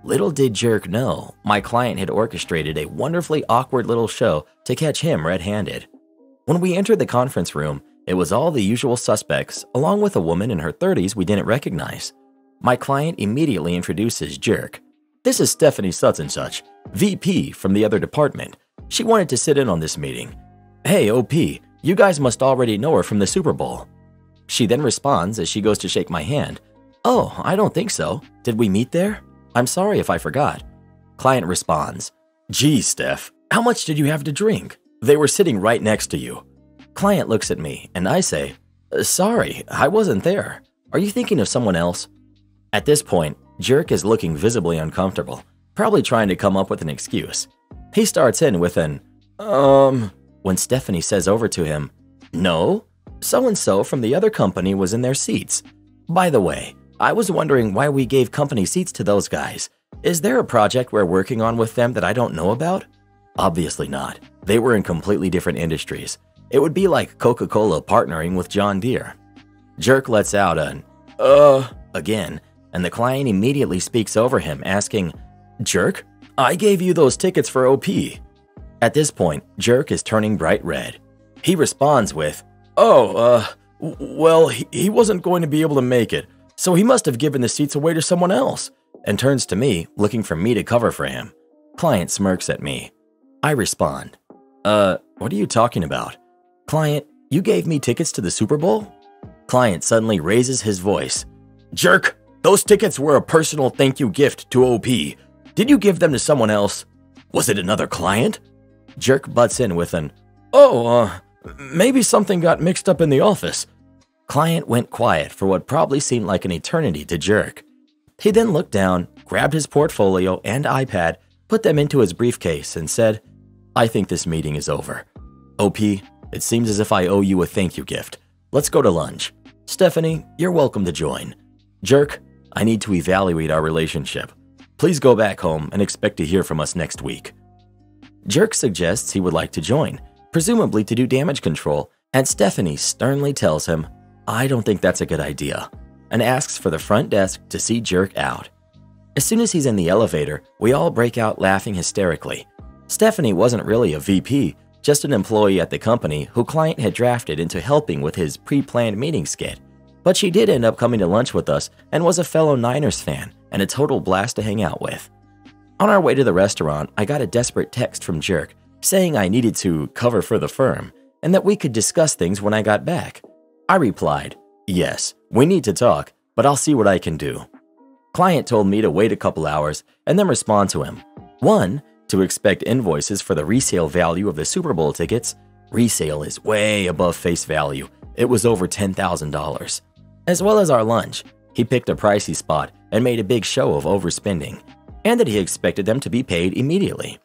Speaker 1: Little did Jerk know, my client had orchestrated a wonderfully awkward little show to catch him red handed. When we entered the conference room, it was all the usual suspects, along with a woman in her 30s we didn't recognize. My client immediately introduces Jerk. This is Stephanie such and such, VP from the other department. She wanted to sit in on this meeting. Hey, OP, you guys must already know her from the Super Bowl. She then responds as she goes to shake my hand. Oh, I don't think so. Did we meet there? I'm sorry if I forgot. Client responds, Gee, Steph, how much did you have to drink? They were sitting right next to you. Client looks at me and I say, Sorry, I wasn't there. Are you thinking of someone else? At this point, Jerk is looking visibly uncomfortable, probably trying to come up with an excuse. He starts in with an, um, when Stephanie says over to him, No, so and so from the other company was in their seats. By the way, I was wondering why we gave company seats to those guys. Is there a project we're working on with them that I don't know about? Obviously not. They were in completely different industries. It would be like Coca Cola partnering with John Deere. Jerk lets out an, uh, again, and the client immediately speaks over him, asking, Jerk, I gave you those tickets for OP. At this point, Jerk is turning bright red. He responds with, Oh, uh, well, he, he wasn't going to be able to make it, so he must have given the seats away to someone else, and turns to me, looking for me to cover for him. Client smirks at me. I respond, Uh, what are you talking about? Client, you gave me tickets to the Super Bowl? Client suddenly raises his voice. Jerk, those tickets were a personal thank you gift to OP. Did you give them to someone else? Was it another client? Jerk butts in with an, Oh, uh, maybe something got mixed up in the office. Client went quiet for what probably seemed like an eternity to Jerk. He then looked down, grabbed his portfolio and iPad, put them into his briefcase, and said, I think this meeting is over. OP, it seems as if I owe you a thank you gift. Let's go to lunch. Stephanie, you're welcome to join. Jerk, I need to evaluate our relationship. Please go back home and expect to hear from us next week. Jerk suggests he would like to join, presumably to do damage control, and Stephanie sternly tells him, I don't think that's a good idea, and asks for the front desk to see Jerk out. As soon as he's in the elevator, we all break out laughing hysterically. Stephanie wasn't really a VP, just an employee at the company who client had drafted into helping with his pre-planned meeting skit. But she did end up coming to lunch with us and was a fellow Niners fan and a total blast to hang out with. On our way to the restaurant, I got a desperate text from Jerk saying I needed to cover for the firm and that we could discuss things when I got back. I replied, Yes, we need to talk, but I'll see what I can do. Client told me to wait a couple hours and then respond to him. One, to expect invoices for the resale value of the Super Bowl tickets. Resale is way above face value. It was over $10,000. As well as our lunch. He picked a pricey spot and made a big show of overspending, and that he expected them to be paid immediately.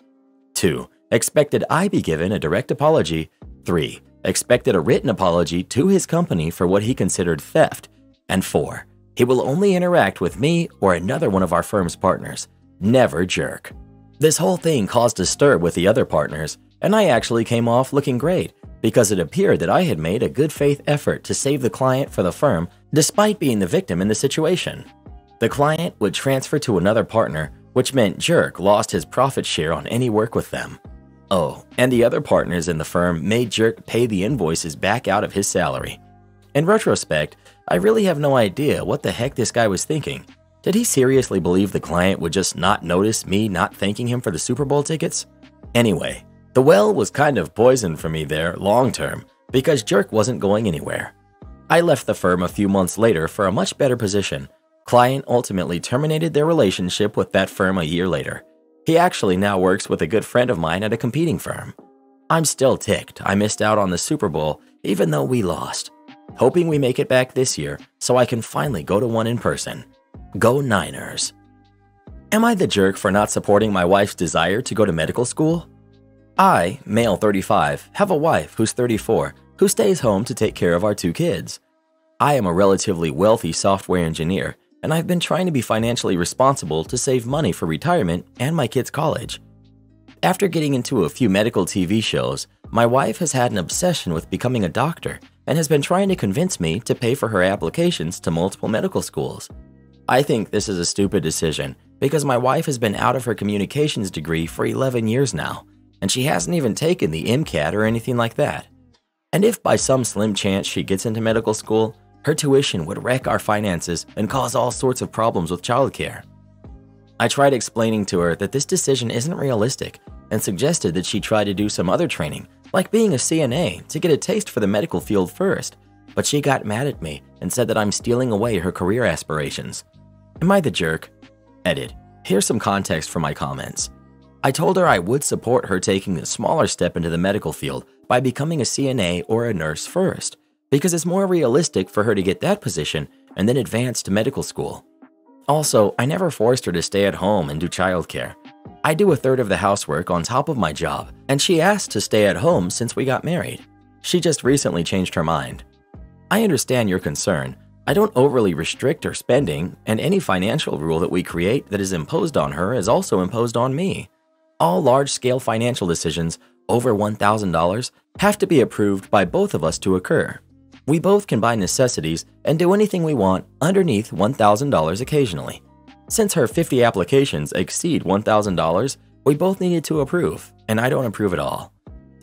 Speaker 1: 2. Expected I be given a direct apology. 3. Expected a written apology to his company for what he considered theft. And 4. He will only interact with me or another one of our firm's partners. Never jerk. This whole thing caused a stir with the other partners, and I actually came off looking great because it appeared that I had made a good faith effort to save the client for the firm despite being the victim in the situation. The client would transfer to another partner, which meant Jerk lost his profit share on any work with them. Oh, and the other partners in the firm made Jerk pay the invoices back out of his salary. In retrospect, I really have no idea what the heck this guy was thinking. Did he seriously believe the client would just not notice me not thanking him for the Super Bowl tickets? Anyway, the well was kind of poisoned for me there long term because Jerk wasn't going anywhere. I left the firm a few months later for a much better position. Client ultimately terminated their relationship with that firm a year later. He actually now works with a good friend of mine at a competing firm. I'm still ticked I missed out on the Super Bowl even though we lost. Hoping we make it back this year so I can finally go to one in person. Go Niners. Am I the jerk for not supporting my wife's desire to go to medical school? I, male 35, have a wife who's 34 who stays home to take care of our two kids. I am a relatively wealthy software engineer and I've been trying to be financially responsible to save money for retirement and my kids' college. After getting into a few medical TV shows, my wife has had an obsession with becoming a doctor and has been trying to convince me to pay for her applications to multiple medical schools. I think this is a stupid decision because my wife has been out of her communications degree for 11 years now, and she hasn't even taken the MCAT or anything like that. And if by some slim chance she gets into medical school, her tuition would wreck our finances and cause all sorts of problems with childcare. I tried explaining to her that this decision isn't realistic and suggested that she try to do some other training, like being a CNA, to get a taste for the medical field first. But she got mad at me and said that I'm stealing away her career aspirations. Am I the jerk? Edit. Here's some context for my comments. I told her I would support her taking a smaller step into the medical field by becoming a CNA or a nurse first, because it's more realistic for her to get that position and then advance to medical school. Also, I never forced her to stay at home and do childcare. I do a third of the housework on top of my job, and she asked to stay at home since we got married. She just recently changed her mind. I understand your concern. I don't overly restrict her spending, and any financial rule that we create that is imposed on her is also imposed on me. All large scale financial decisions over $1,000 have to be approved by both of us to occur. We both can buy necessities and do anything we want underneath $1,000 occasionally. Since her 50 applications exceed $1,000, we both needed to approve, and I don't approve at all.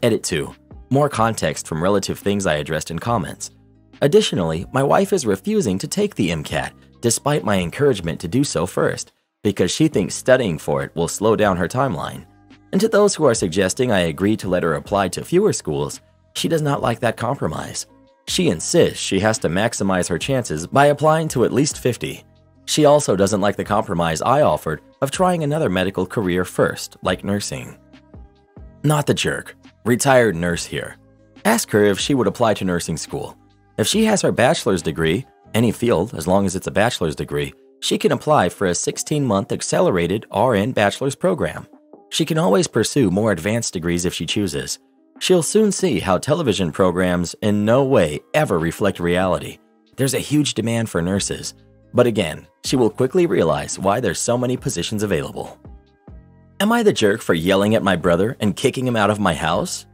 Speaker 1: Edit 2. More context from relative things I addressed in comments. Additionally, my wife is refusing to take the MCAT, despite my encouragement to do so first, because she thinks studying for it will slow down her timeline. And to those who are suggesting I agree to let her apply to fewer schools, she does not like that compromise. She insists she has to maximize her chances by applying to at least 50. She also doesn't like the compromise I offered of trying another medical career first, like nursing. Not the jerk. Retired nurse here. Ask her if she would apply to nursing school. If she has her bachelor's degree, any field as long as it's a bachelor's degree, she can apply for a 16 month accelerated RN bachelor's program. She can always pursue more advanced degrees if she chooses. She'll soon see how television programs in no way ever reflect reality. There's a huge demand for nurses, but again, she will quickly realize why there's so many positions available. Am I the jerk for yelling at my brother and kicking him out of my house?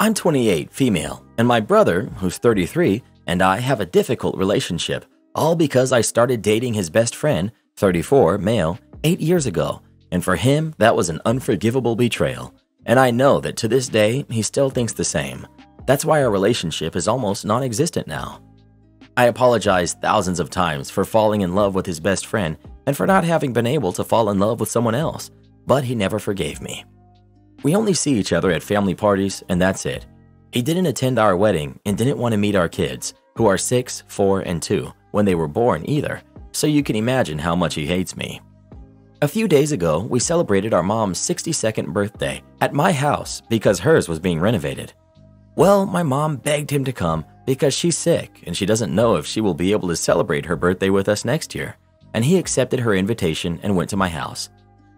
Speaker 1: I'm 28, female, and my brother, who's 33, and I have a difficult relationship, all because I started dating his best friend, 34, male, 8 years ago, and for him, that was an unforgivable betrayal. And I know that to this day, he still thinks the same. That's why our relationship is almost non existent now. I apologized thousands of times for falling in love with his best friend and for not having been able to fall in love with someone else, but he never forgave me. We only see each other at family parties, and that's it. He didn't attend our wedding and didn't want to meet our kids, who are 6, 4, and 2, when they were born either, so you can imagine how much he hates me. A few days ago, we celebrated our mom's 62nd birthday at my house because hers was being renovated. Well, my mom begged him to come because she's sick and she doesn't know if she will be able to celebrate her birthday with us next year, and he accepted her invitation and went to my house.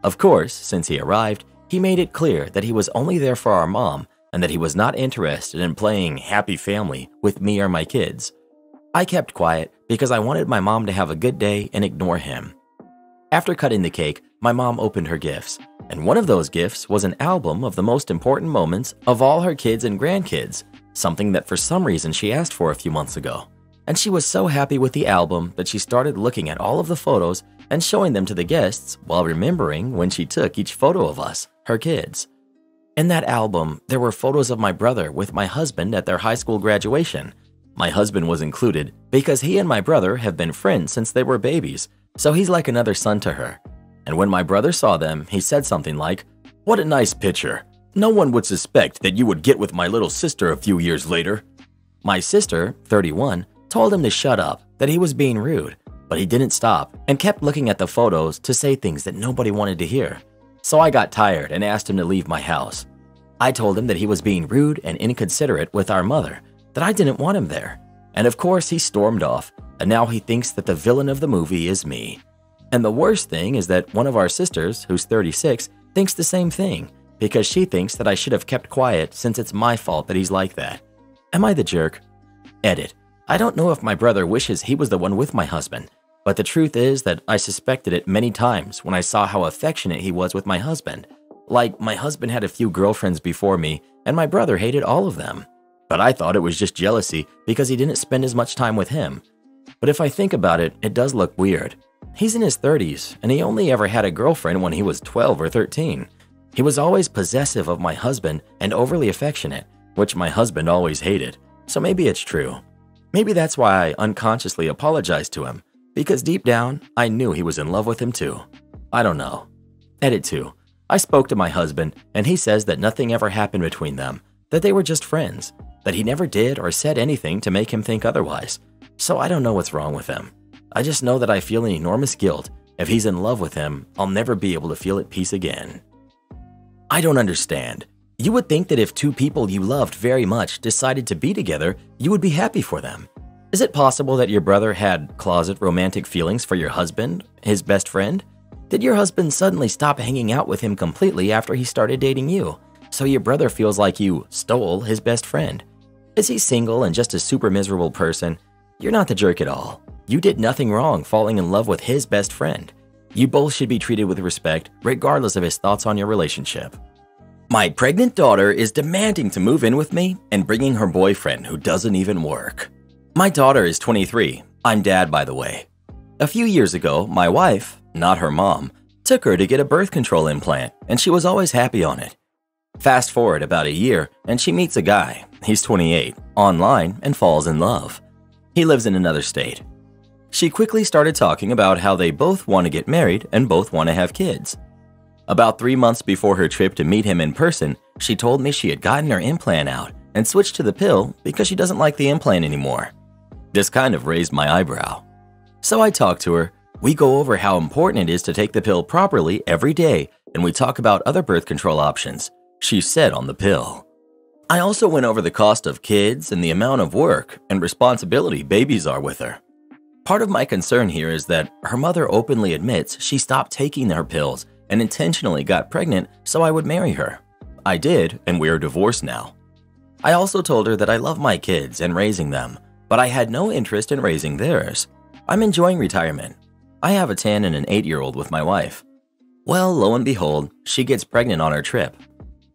Speaker 1: Of course, since he arrived, he made it clear that he was only there for our mom and that he was not interested in playing happy family with me or my kids. I kept quiet because I wanted my mom to have a good day and ignore him. After cutting the cake, my mom opened her gifts, and one of those gifts was an album of the most important moments of all her kids and grandkids, something that for some reason she asked for a few months ago. And she was so happy with the album that she started looking at all of the photos and showing them to the guests while remembering when she took each photo of us, her kids. In that album, there were photos of my brother with my husband at their high school graduation. My husband was included because he and my brother have been friends since they were babies so he's like another son to her. And when my brother saw them, he said something like, What a nice picture. No one would suspect that you would get with my little sister a few years later. My sister, 31, told him to shut up, that he was being rude, but he didn't stop and kept looking at the photos to say things that nobody wanted to hear. So I got tired and asked him to leave my house. I told him that he was being rude and inconsiderate with our mother, that I didn't want him there. And of course, he stormed off and now he thinks that the villain of the movie is me. And the worst thing is that one of our sisters, who's 36, thinks the same thing because she thinks that I should have kept quiet since it's my fault that he's like that. Am I the jerk? Edit. I don't know if my brother wishes he was the one with my husband. But the truth is that I suspected it many times when I saw how affectionate he was with my husband. Like, my husband had a few girlfriends before me, and my brother hated all of them. But I thought it was just jealousy because he didn't spend as much time with him. But if I think about it, it does look weird. He's in his 30s, and he only ever had a girlfriend when he was 12 or 13. He was always possessive of my husband and overly affectionate, which my husband always hated. So maybe it's true. Maybe that's why I unconsciously apologized to him, because deep down, I knew he was in love with him too. I don't know. Edit 2. I spoke to my husband, and he says that nothing ever happened between them, that they were just friends, that he never did or said anything to make him think otherwise. So I don't know what's wrong with him. I just know that I feel an enormous guilt. If he's in love with him, I'll never be able to feel at peace again. I don't understand. You would think that if two people you loved very much decided to be together, you would be happy for them. Is it possible that your brother had closet romantic feelings for your husband, his best friend? Did your husband suddenly stop hanging out with him completely after he started dating you? So your brother feels like you stole his best friend. Is he single and just a super miserable person? You're not the jerk at all. You did nothing wrong falling in love with his best friend. You both should be treated with respect, regardless of his thoughts on your relationship. My pregnant daughter is demanding to move in with me and bringing her boyfriend who doesn't even work. My daughter is 23. I'm dad, by the way. A few years ago, my wife, not her mom, took her to get a birth control implant, and she was always happy on it. Fast forward about a year, and she meets a guy, he's 28, online, and falls in love. He lives in another state. She quickly started talking about how they both want to get married and both want to have kids. About three months before her trip to meet him in person, she told me she had gotten her implant out and switched to the pill because she doesn't like the implant anymore. This kind of raised my eyebrow. So I talked to her we go over how important it is to take the pill properly every day, and we talk about other birth control options, she said on the pill. I also went over the cost of kids and the amount of work and responsibility babies are with her. Part of my concern here is that her mother openly admits she stopped taking her pills and intentionally got pregnant so I would marry her. I did, and we are divorced now. I also told her that I love my kids and raising them, but I had no interest in raising theirs. I'm enjoying retirement I have a 10 and an 8 year old with my wife. Well, lo and behold, she gets pregnant on her trip.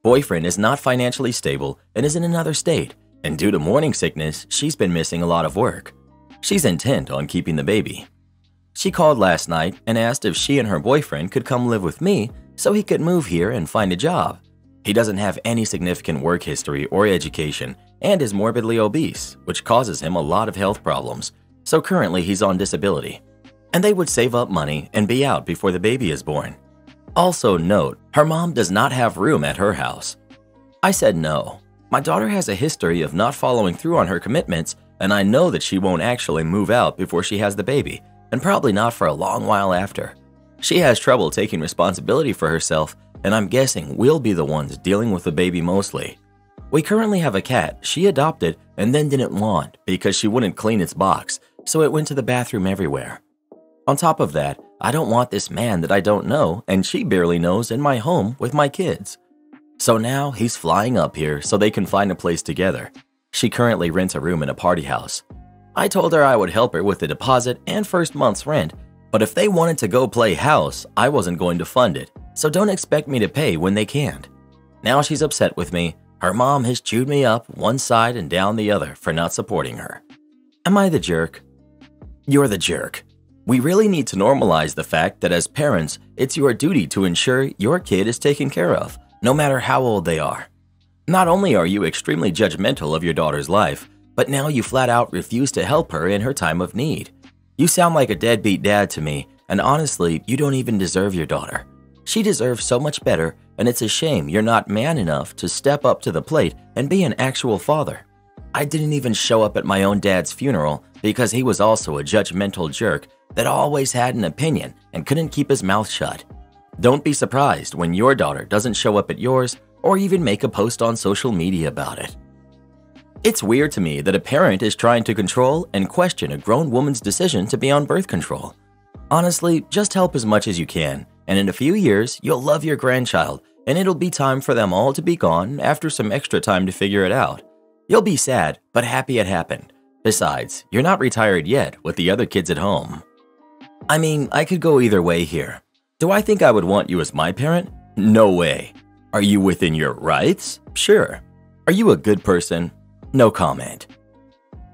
Speaker 1: Boyfriend is not financially stable and is in another state, and due to morning sickness, she's been missing a lot of work. She's intent on keeping the baby. She called last night and asked if she and her boyfriend could come live with me so he could move here and find a job. He doesn't have any significant work history or education and is morbidly obese, which causes him a lot of health problems, so currently he's on disability and they would save up money and be out before the baby is born. Also, note her mom does not have room at her house. I said no. My daughter has a history of not following through on her commitments, and I know that she won't actually move out before she has the baby, and probably not for a long while after. She has trouble taking responsibility for herself, and I'm guessing we'll be the ones dealing with the baby mostly. We currently have a cat she adopted and then didn't want because she wouldn't clean its box, so it went to the bathroom everywhere. On top of that, I don't want this man that I don't know and she barely knows in my home with my kids. So now he's flying up here so they can find a place together. She currently rents a room in a party house. I told her I would help her with the deposit and first month's rent, but if they wanted to go play house, I wasn't going to fund it, so don't expect me to pay when they can't. Now she's upset with me. Her mom has chewed me up one side and down the other for not supporting her. Am I the jerk? You're the jerk. We really need to normalize the fact that as parents, it's your duty to ensure your kid is taken care of, no matter how old they are. Not only are you extremely judgmental of your daughter's life, but now you flat out refuse to help her in her time of need. You sound like a deadbeat dad to me, and honestly, you don't even deserve your daughter. She deserves so much better, and it's a shame you're not man enough to step up to the plate and be an actual father. I didn't even show up at my own dad's funeral because he was also a judgmental jerk that always had an opinion and couldn't keep his mouth shut. Don't be surprised when your daughter doesn't show up at yours or even make a post on social media about it. It's weird to me that a parent is trying to control and question a grown woman's decision to be on birth control. Honestly, just help as much as you can, and in a few years, you'll love your grandchild, and it'll be time for them all to be gone after some extra time to figure it out. You'll be sad, but happy it happened. Besides, you're not retired yet with the other kids at home. I mean, I could go either way here. Do I think I would want you as my parent? No way. Are you within your rights? Sure. Are you a good person? No comment.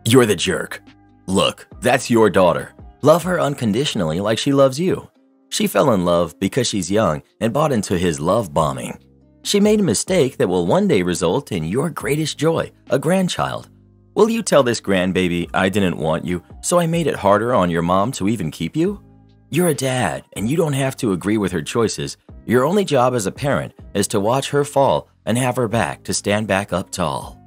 Speaker 1: You're the jerk. Look, that's your daughter. Love her unconditionally like she loves you. She fell in love because she's young and bought into his love bombing. She made a mistake that will one day result in your greatest joy, a grandchild. Will you tell this grandbaby I didn't want you, so I made it harder on your mom to even keep you? You're a dad, and you don't have to agree with her choices. Your only job as a parent is to watch her fall and have her back to stand back up tall.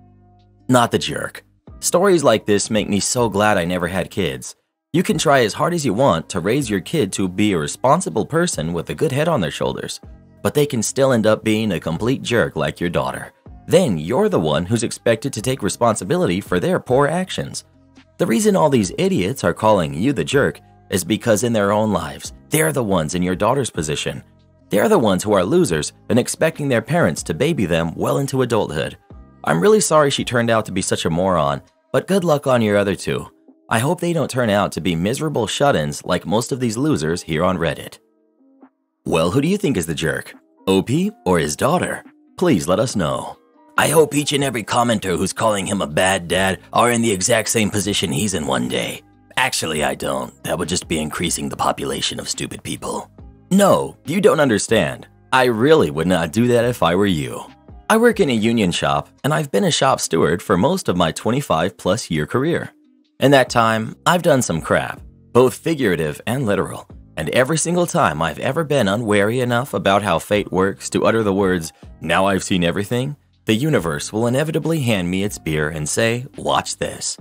Speaker 1: Not the jerk. Stories like this make me so glad I never had kids. You can try as hard as you want to raise your kid to be a responsible person with a good head on their shoulders, but they can still end up being a complete jerk like your daughter. Then you're the one who's expected to take responsibility for their poor actions. The reason all these idiots are calling you the jerk is because in their own lives, they're the ones in your daughter's position. They're the ones who are losers and expecting their parents to baby them well into adulthood. I'm really sorry she turned out to be such a moron, but good luck on your other two. I hope they don't turn out to be miserable shut ins like most of these losers here on Reddit. Well, who do you think is the jerk? OP or his daughter? Please let us know. I hope each and every commenter who's calling him a bad dad are in the exact same position he's in one day. Actually, I don't. That would just be increasing the population of stupid people. No, you don't understand. I really would not do that if I were you. I work in a union shop, and I've been a shop steward for most of my 25 plus year career. In that time, I've done some crap, both figurative and literal, and every single time I've ever been unwary enough about how fate works to utter the words, Now I've seen everything, the universe will inevitably hand me its beer and say, Watch this.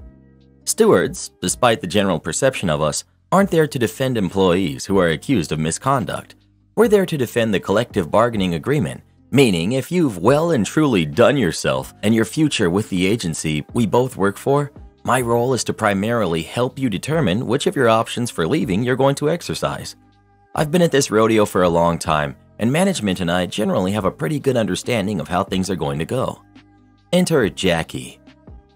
Speaker 1: Stewards, despite the general perception of us, aren't there to defend employees who are accused of misconduct. We're there to defend the collective bargaining agreement, meaning if you've well and truly done yourself and your future with the agency we both work for, my role is to primarily help you determine which of your options for leaving you're going to exercise. I've been at this rodeo for a long time, and management and I generally have a pretty good understanding of how things are going to go. Enter Jackie,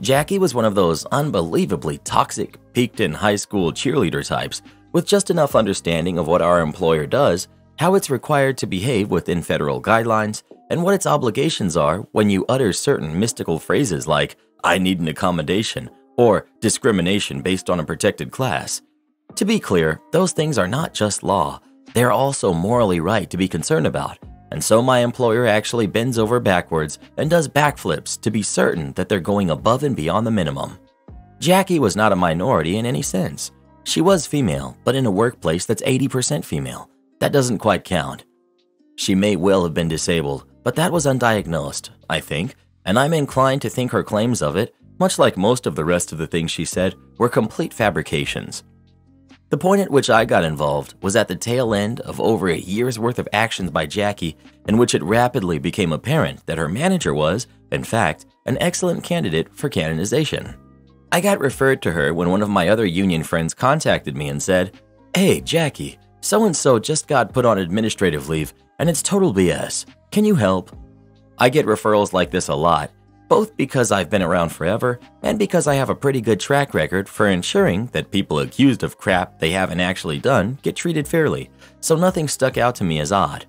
Speaker 1: Jackie was one of those unbelievably toxic, peaked in high school cheerleader types with just enough understanding of what our employer does, how it's required to behave within federal guidelines, and what its obligations are when you utter certain mystical phrases like, I need an accommodation, or discrimination based on a protected class. To be clear, those things are not just law, they're also morally right to be concerned about and so my employer actually bends over backwards and does backflips to be certain that they're going above and beyond the minimum. Jackie was not a minority in any sense. She was female, but in a workplace that's 80% female. That doesn't quite count. She may well have been disabled, but that was undiagnosed, I think, and I'm inclined to think her claims of it, much like most of the rest of the things she said, were complete fabrications. The point at which I got involved was at the tail end of over a year's worth of actions by Jackie, in which it rapidly became apparent that her manager was, in fact, an excellent candidate for canonization. I got referred to her when one of my other union friends contacted me and said, Hey, Jackie, so and so just got put on administrative leave, and it's total BS. Can you help? I get referrals like this a lot, both because I've been around forever and because I have a pretty good track record for ensuring that people accused of crap they haven't actually done get treated fairly, so nothing stuck out to me as odd.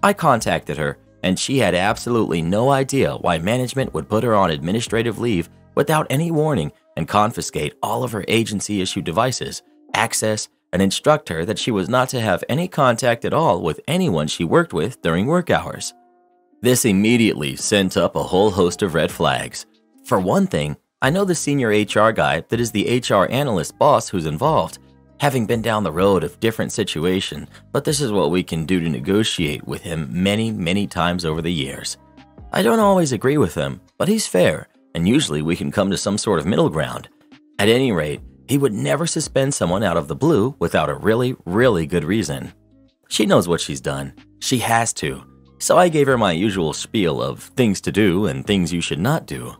Speaker 1: I contacted her, and she had absolutely no idea why management would put her on administrative leave without any warning and confiscate all of her agency issued devices, access, and instruct her that she was not to have any contact at all with anyone she worked with during work hours. This immediately sent up a whole host of red flags. For one thing, I know the senior HR guy that is the HR analyst boss who's involved, having been down the road of different situation, but this is what we can do to negotiate with him many, many times over the years. I don't always agree with him, but he's fair, and usually we can come to some sort of middle ground. At any rate, he would never suspend someone out of the blue without a really, really good reason. She knows what she's done. She has to. So I gave her my usual spiel of things to do and things you should not do.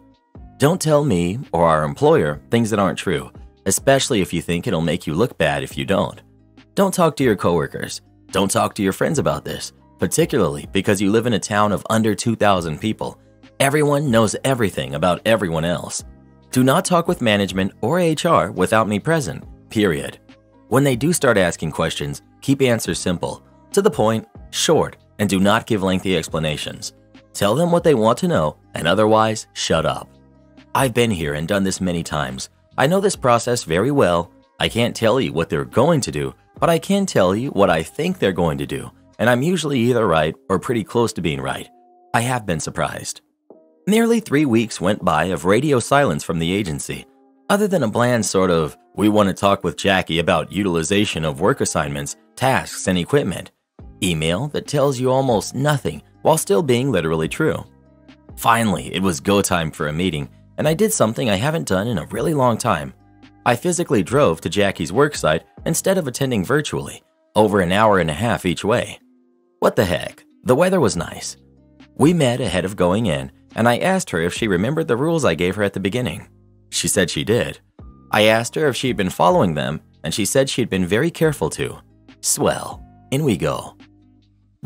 Speaker 1: Don't tell me or our employer things that aren't true, especially if you think it'll make you look bad if you don't. Don't talk to your coworkers. Don't talk to your friends about this, particularly because you live in a town of under 2,000 people. Everyone knows everything about everyone else. Do not talk with management or HR without me present, period. When they do start asking questions, keep answers simple, to the point, short, and do not give lengthy explanations. Tell them what they want to know, and otherwise, shut up. I've been here and done this many times. I know this process very well. I can't tell you what they're going to do, but I can tell you what I think they're going to do, and I'm usually either right or pretty close to being right. I have been surprised. Nearly three weeks went by of radio silence from the agency. Other than a bland sort of, we want to talk with Jackie about utilization of work assignments, tasks, and equipment. Email that tells you almost nothing while still being literally true. Finally, it was go time for a meeting, and I did something I haven't done in a really long time. I physically drove to Jackie's worksite instead of attending virtually, over an hour and a half each way. What the heck? The weather was nice. We met ahead of going in, and I asked her if she remembered the rules I gave her at the beginning. She said she did. I asked her if she'd been following them, and she said she'd been very careful to. Swell. In we go.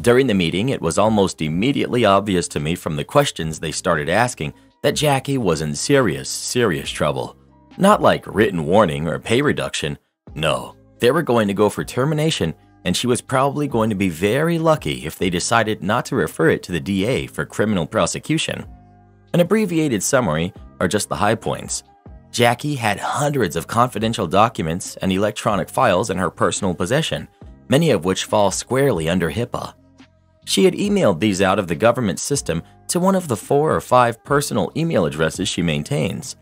Speaker 1: During the meeting, it was almost immediately obvious to me from the questions they started asking that Jackie was in serious, serious trouble. Not like written warning or pay reduction. No, they were going to go for termination, and she was probably going to be very lucky if they decided not to refer it to the DA for criminal prosecution. An abbreviated summary are just the high points. Jackie had hundreds of confidential documents and electronic files in her personal possession, many of which fall squarely under HIPAA. She had emailed these out of the government system to one of the four or five personal email addresses she maintains.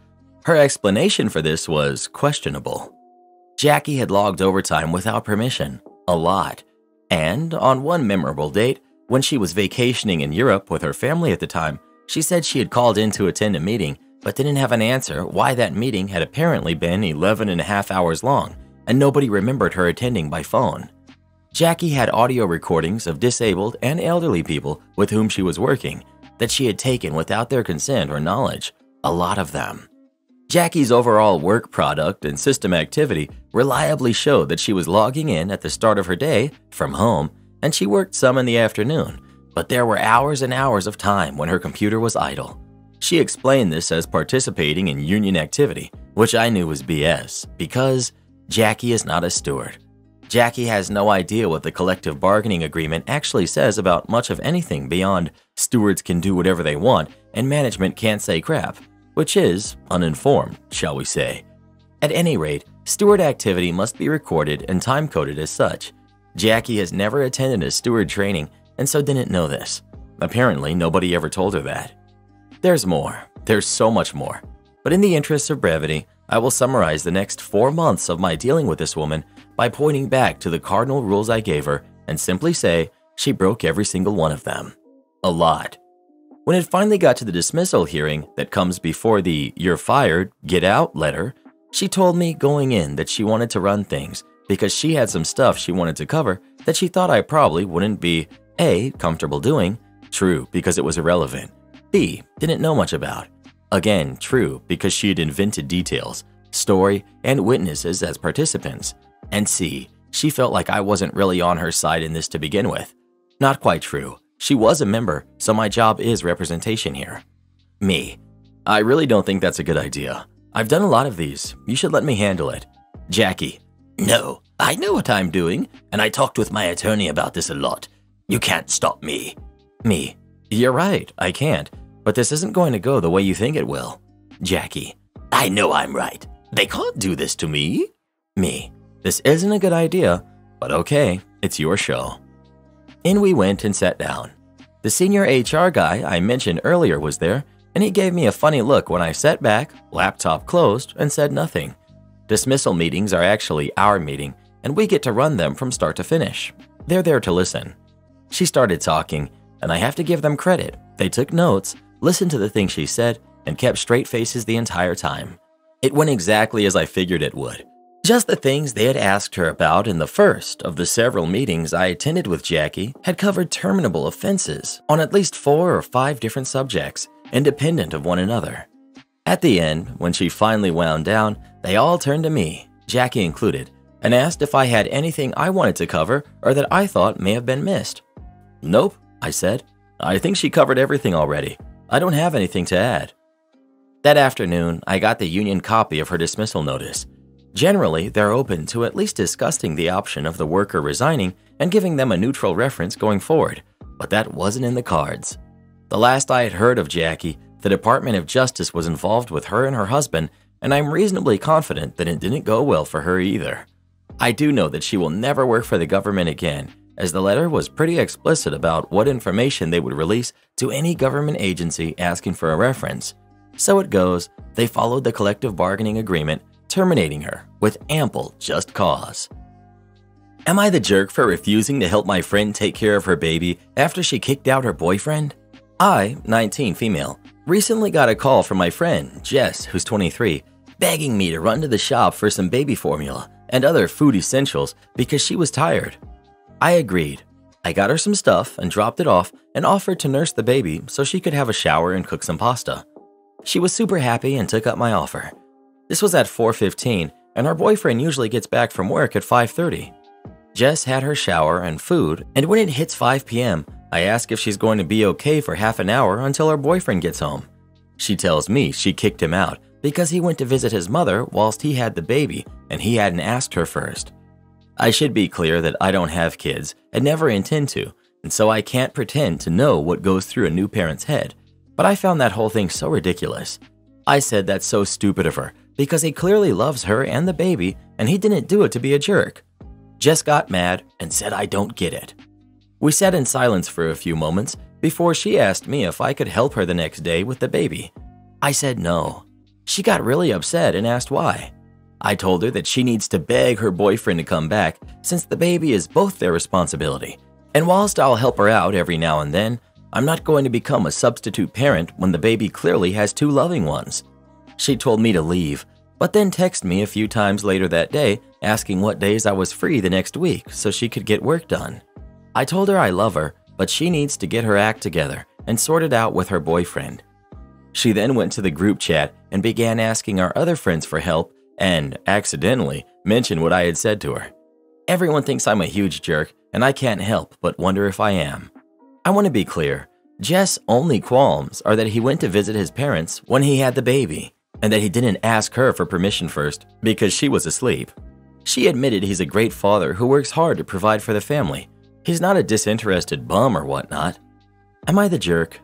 Speaker 1: Her explanation for this was questionable. Jackie had logged overtime without permission, a lot, and on one memorable date, when she was vacationing in Europe with her family at the time, she said she had called in to attend a meeting but didn't have an answer why that meeting had apparently been 11 and a half hours long and nobody remembered her attending by phone. Jackie had audio recordings of disabled and elderly people with whom she was working that she had taken without their consent or knowledge, a lot of them. Jackie's overall work product and system activity reliably showed that she was logging in at the start of her day from home and she worked some in the afternoon, but there were hours and hours of time when her computer was idle. She explained this as participating in union activity, which I knew was BS because Jackie is not a steward. Jackie has no idea what the collective bargaining agreement actually says about much of anything beyond stewards can do whatever they want and management can't say crap, which is uninformed, shall we say. At any rate, steward activity must be recorded and time coded as such. Jackie has never attended a steward training and so didn't know this. Apparently, nobody ever told her that. There's more. There's so much more. But in the interest of brevity, I will summarize the next four months of my dealing with this woman by pointing back to the cardinal rules I gave her and simply say she broke every single one of them. A lot. When it finally got to the dismissal hearing that comes before the you're fired, get out letter, she told me going in that she wanted to run things because she had some stuff she wanted to cover that she thought I probably wouldn't be A, comfortable doing, true, because it was irrelevant, B. Didn't know much about. Again, true, because she had invented details, story, and witnesses as participants. And C. She felt like I wasn't really on her side in this to begin with. Not quite true. She was a member, so my job is representation here. Me. I really don't think that's a good idea. I've done a lot of these. You should let me handle it. Jackie. No, I know what I'm doing, and I talked with my attorney about this a lot. You can't stop me. Me. You're right, I can't. But this isn't going to go the way you think it will. Jackie. I know I'm right. They can't do this to me. Me. This isn't a good idea, but okay, it's your show. In we went and sat down. The senior HR guy I mentioned earlier was there, and he gave me a funny look when I sat back, laptop closed, and said nothing. Dismissal meetings are actually our meeting, and we get to run them from start to finish. They're there to listen. She started talking, and I have to give them credit. They took notes, listened to the things she said, and kept straight faces the entire time. It went exactly as I figured it would. Just the things they had asked her about in the first of the several meetings I attended with Jackie had covered terminable offenses on at least four or five different subjects, independent of one another. At the end, when she finally wound down, they all turned to me, Jackie included, and asked if I had anything I wanted to cover or that I thought may have been missed. Nope, I said. I think she covered everything already. I don't have anything to add. That afternoon, I got the union copy of her dismissal notice. Generally, they're open to at least discussing the option of the worker resigning and giving them a neutral reference going forward, but that wasn't in the cards. The last I had heard of Jackie, the Department of Justice was involved with her and her husband, and I'm reasonably confident that it didn't go well for her either. I do know that she will never work for the government again, as the letter was pretty explicit about what information they would release to any government agency asking for a reference. So it goes, they followed the collective bargaining agreement, terminating her with ample just cause. Am I the jerk for refusing to help my friend take care of her baby after she kicked out her boyfriend? I, 19 female, recently got a call from my friend, Jess, who's 23, begging me to run to the shop for some baby formula and other food essentials because she was tired. I agreed. I got her some stuff and dropped it off and offered to nurse the baby so she could have a shower and cook some pasta. She was super happy and took up my offer. This was at 4:15 and her boyfriend usually gets back from work at 5:30. Jess had her shower and food, and when it hits 5 p.m., I ask if she's going to be okay for half an hour until her boyfriend gets home. She tells me she kicked him out because he went to visit his mother whilst he had the baby and he hadn't asked her first. I should be clear that I don't have kids and never intend to, and so I can't pretend to know what goes through a new parent's head, but I found that whole thing so ridiculous. I said that's so stupid of her because he clearly loves her and the baby and he didn't do it to be a jerk. Jess got mad and said I don't get it. We sat in silence for a few moments before she asked me if I could help her the next day with the baby. I said no. She got really upset and asked why. I told her that she needs to beg her boyfriend to come back since the baby is both their responsibility. And whilst I'll help her out every now and then, I'm not going to become a substitute parent when the baby clearly has two loving ones. She told me to leave, but then texted me a few times later that day asking what days I was free the next week so she could get work done. I told her I love her, but she needs to get her act together and sort it out with her boyfriend. She then went to the group chat and began asking our other friends for help and accidentally mentioned what I had said to her. Everyone thinks I'm a huge jerk, and I can't help but wonder if I am. I want to be clear Jess' only qualms are that he went to visit his parents when he had the baby, and that he didn't ask her for permission first because she was asleep. She admitted he's a great father who works hard to provide for the family. He's not a disinterested bum or whatnot. Am I the jerk?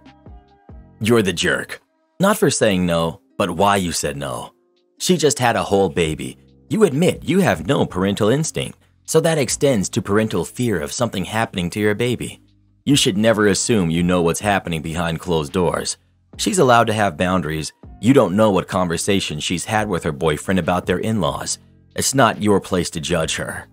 Speaker 1: You're the jerk. Not for saying no, but why you said no. She just had a whole baby. You admit you have no parental instinct, so that extends to parental fear of something happening to your baby. You should never assume you know what's happening behind closed doors. She's allowed to have boundaries. You don't know what conversations she's had with her boyfriend about their in laws. It's not your place to judge her.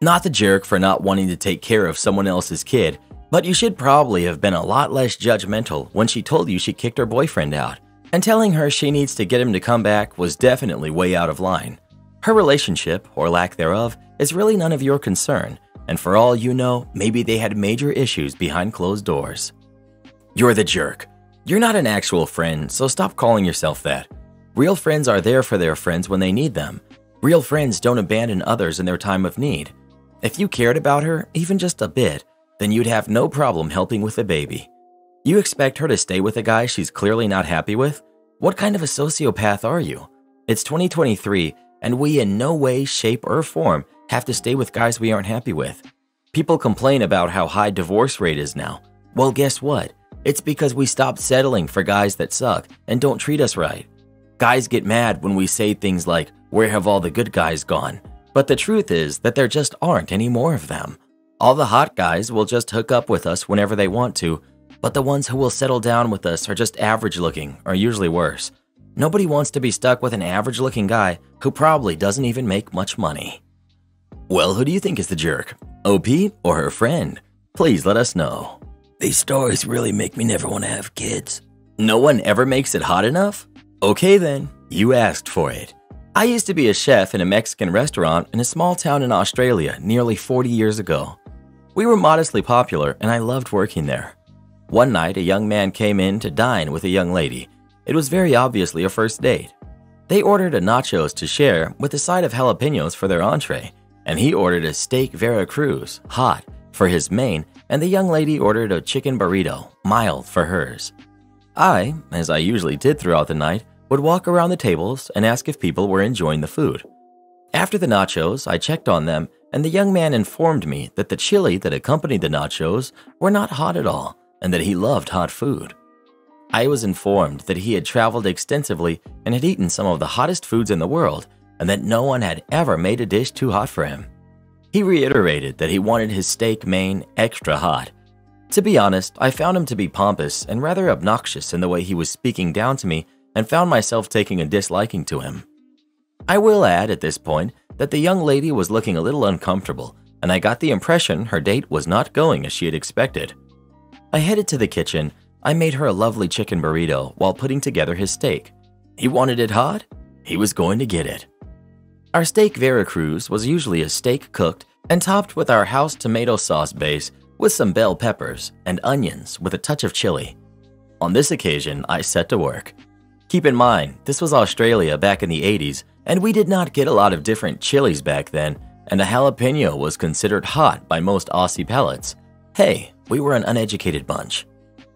Speaker 1: Not the jerk for not wanting to take care of someone else's kid, but you should probably have been a lot less judgmental when she told you she kicked her boyfriend out and telling her she needs to get him to come back was definitely way out of line. Her relationship, or lack thereof, is really none of your concern, and for all you know, maybe they had major issues behind closed doors. You're the jerk. You're not an actual friend, so stop calling yourself that. Real friends are there for their friends when they need them. Real friends don't abandon others in their time of need. If you cared about her, even just a bit, then you'd have no problem helping with the baby. You expect her to stay with a guy she's clearly not happy with? What kind of a sociopath are you? It's 2023, and we in no way, shape, or form have to stay with guys we aren't happy with. People complain about how high divorce rate is now. Well, guess what? It's because we stopped settling for guys that suck and don't treat us right. Guys get mad when we say things like, Where have all the good guys gone? But the truth is that there just aren't any more of them. All the hot guys will just hook up with us whenever they want to, but the ones who will settle down with us are just average looking, or usually worse. Nobody wants to be stuck with an average looking guy who probably doesn't even make much money. Well, who do you think is the jerk? OP or her friend? Please let us know. These stories really make me never want to have kids. No one ever makes it hot enough? Okay then, you asked for it. I used to be a chef in a Mexican restaurant in a small town in Australia nearly 40 years ago. We were modestly popular and I loved working there. One night, a young man came in to dine with a young lady. It was very obviously a first date. They ordered a nachos to share with a side of jalapenos for their entree, and he ordered a steak Veracruz, hot, for his main, and the young lady ordered a chicken burrito, mild, for hers. I, as I usually did throughout the night, would walk around the tables and ask if people were enjoying the food. After the nachos, I checked on them, and the young man informed me that the chili that accompanied the nachos were not hot at all, and that he loved hot food. I was informed that he had traveled extensively and had eaten some of the hottest foods in the world, and that no one had ever made a dish too hot for him. He reiterated that he wanted his steak main extra hot. To be honest, I found him to be pompous and rather obnoxious in the way he was speaking down to me and found myself taking a disliking to him. I will add at this point that the young lady was looking a little uncomfortable, and I got the impression her date was not going as she had expected. I headed to the kitchen. I made her a lovely chicken burrito while putting together his steak. He wanted it hot? He was going to get it. Our steak Veracruz was usually a steak cooked and topped with our house tomato sauce base with some bell peppers and onions with a touch of chili. On this occasion, I set to work. Keep in mind, this was Australia back in the 80s, and we did not get a lot of different chilies back then, and a jalapeno was considered hot by most Aussie palates. Hey, we were an uneducated bunch.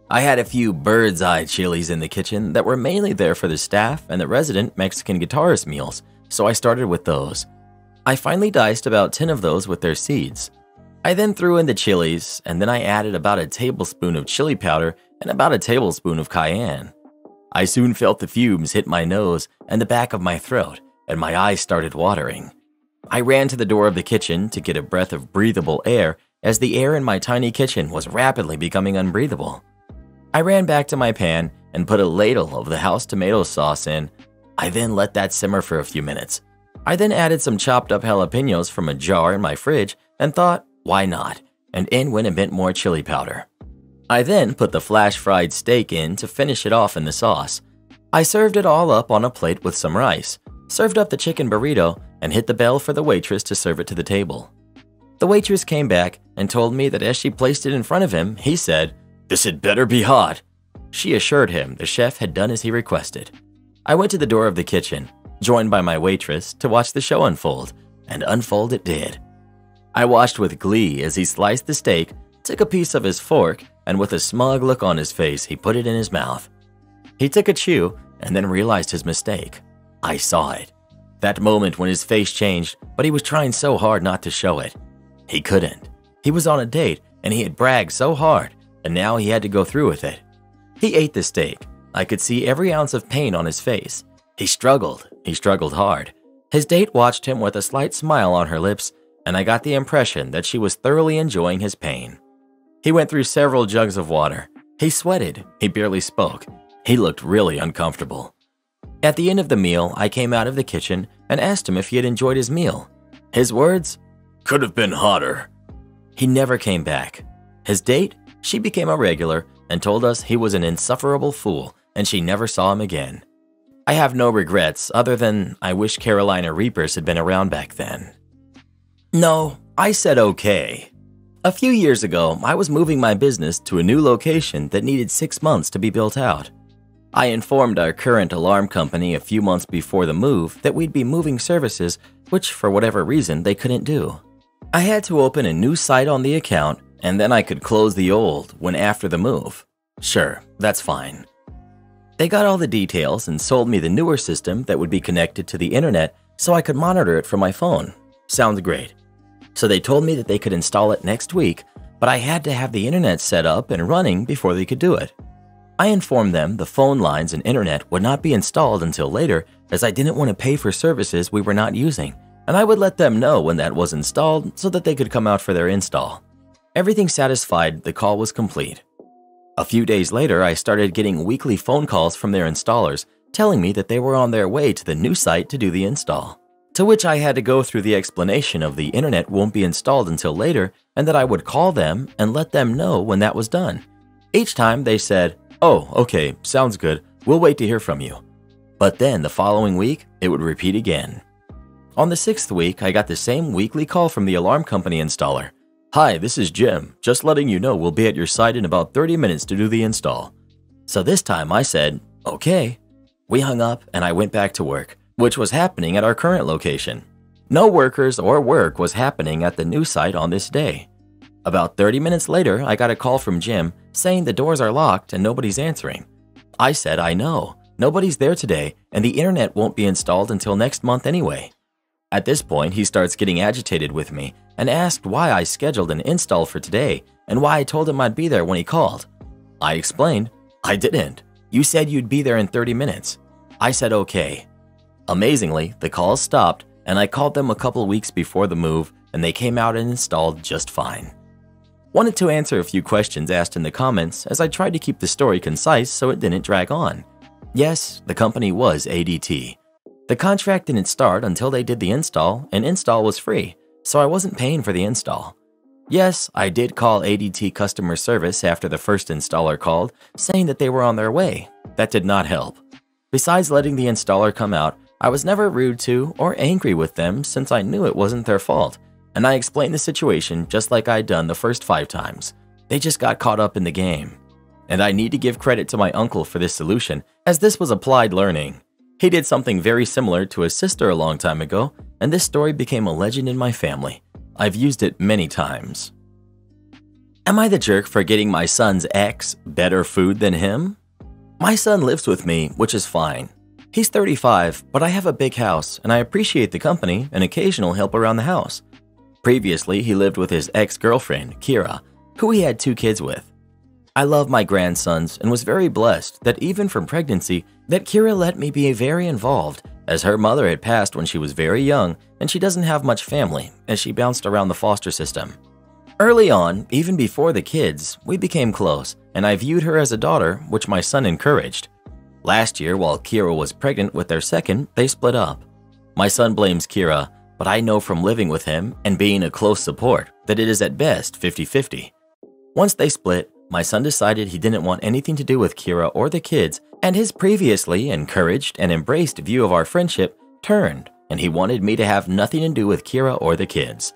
Speaker 1: I had a few bird's eye chilies in the kitchen that were mainly there for the staff and the resident Mexican guitarist meals, so I started with those. I finally diced about 10 of those with their seeds. I then threw in the chilies, and then I added about a tablespoon of chili powder and about a tablespoon of cayenne. I soon felt the fumes hit my nose and the back of my throat, and my eyes started watering. I ran to the door of the kitchen to get a breath of breathable air as the air in my tiny kitchen was rapidly becoming unbreathable. I ran back to my pan and put a ladle of the house tomato sauce in. I then let that simmer for a few minutes. I then added some chopped up jalapenos from a jar in my fridge and thought, why not? And in went a bit more chili powder. I then put the flash fried steak in to finish it off in the sauce. I served it all up on a plate with some rice, served up the chicken burrito, and hit the bell for the waitress to serve it to the table. The waitress came back and told me that as she placed it in front of him, he said, This had better be hot. She assured him the chef had done as he requested. I went to the door of the kitchen, joined by my waitress, to watch the show unfold, and unfold it did. I watched with glee as he sliced the steak, took a piece of his fork, and with a smug look on his face, he put it in his mouth. He took a chew and then realized his mistake. I saw it. That moment when his face changed, but he was trying so hard not to show it. He couldn't. He was on a date and he had bragged so hard, and now he had to go through with it. He ate the steak. I could see every ounce of pain on his face. He struggled. He struggled hard. His date watched him with a slight smile on her lips, and I got the impression that she was thoroughly enjoying his pain. He went through several jugs of water. He sweated. He barely spoke. He looked really uncomfortable. At the end of the meal, I came out of the kitchen and asked him if he had enjoyed his meal. His words?
Speaker 2: Could have been hotter.
Speaker 1: He never came back. His date? She became a regular and told us he was an insufferable fool and she never saw him again. I have no regrets other than I wish Carolina Reapers had been around back then. No, I said okay. A few years ago, I was moving my business to a new location that needed six months to be built out. I informed our current alarm company a few months before the move that we'd be moving services, which for whatever reason they couldn't do. I had to open a new site on the account, and then I could close the old when after the move. Sure, that's fine. They got all the details and sold me the newer system that would be connected to the internet so I could monitor it from my phone. Sounds great so they told me that they could install it next week, but I had to have the internet set up and running before they could do it. I informed them the phone lines and internet would not be installed until later as I didn't want to pay for services we were not using, and I would let them know when that was installed so that they could come out for their install. Everything satisfied, the call was complete. A few days later, I started getting weekly phone calls from their installers telling me that they were on their way to the new site to do the install. To which I had to go through the explanation of the internet won't be installed until later and that I would call them and let them know when that was done. Each time they said, Oh, okay, sounds good, we'll wait to hear from you. But then the following week, it would repeat again. On the sixth week, I got the same weekly call from the alarm company installer. Hi, this is Jim. Just letting you know we'll be at your site in about 30 minutes to do the install. So this time I said, okay. We hung up and I went back to work which was happening at our current location. No workers or work was happening at the new site on this day. About 30 minutes later, I got a call from Jim saying the doors are locked and nobody's answering. I said, I know, nobody's there today, and the internet won't be installed until next month anyway. At this point, he starts getting agitated with me and asked why I scheduled an install for today and why I told him I'd be there when he called. I explained, I didn't. You said you'd be there in 30 minutes. I said okay. Amazingly, the calls stopped and I called them a couple weeks before the move and they came out and installed just fine. Wanted to answer a few questions asked in the comments as I tried to keep the story concise so it didn't drag on. Yes, the company was ADT. The contract didn't start until they did the install, and install was free, so I wasn't paying for the install. Yes, I did call ADT customer service after the first installer called, saying that they were on their way. That did not help. Besides letting the installer come out, I was never rude to or angry with them since I knew it wasn't their fault, and I explained the situation just like I'd done the first five times. They just got caught up in the game. And I need to give credit to my uncle for this solution, as this was applied learning. He did something very similar to his sister a long time ago, and this story became a legend in my family. I've used it many times. Am I the jerk for getting my son's ex better food than him? My son lives with me, which is fine. He's 35, but I have a big house and I appreciate the company and occasional help around the house. Previously, he lived with his ex girlfriend, Kira, who he had two kids with. I love my grandsons and was very blessed that even from pregnancy, that Kira let me be very involved as her mother had passed when she was very young and she doesn't have much family as she bounced around the foster system. Early on, even before the kids, we became close and I viewed her as a daughter, which my son encouraged. Last year, while Kira was pregnant with their second, they split up. My son blames Kira, but I know from living with him and being a close support that it is at best 50 50. Once they split, my son decided he didn't want anything to do with Kira or the kids, and his previously encouraged and embraced view of our friendship turned, and he wanted me to have nothing to do with Kira or the kids.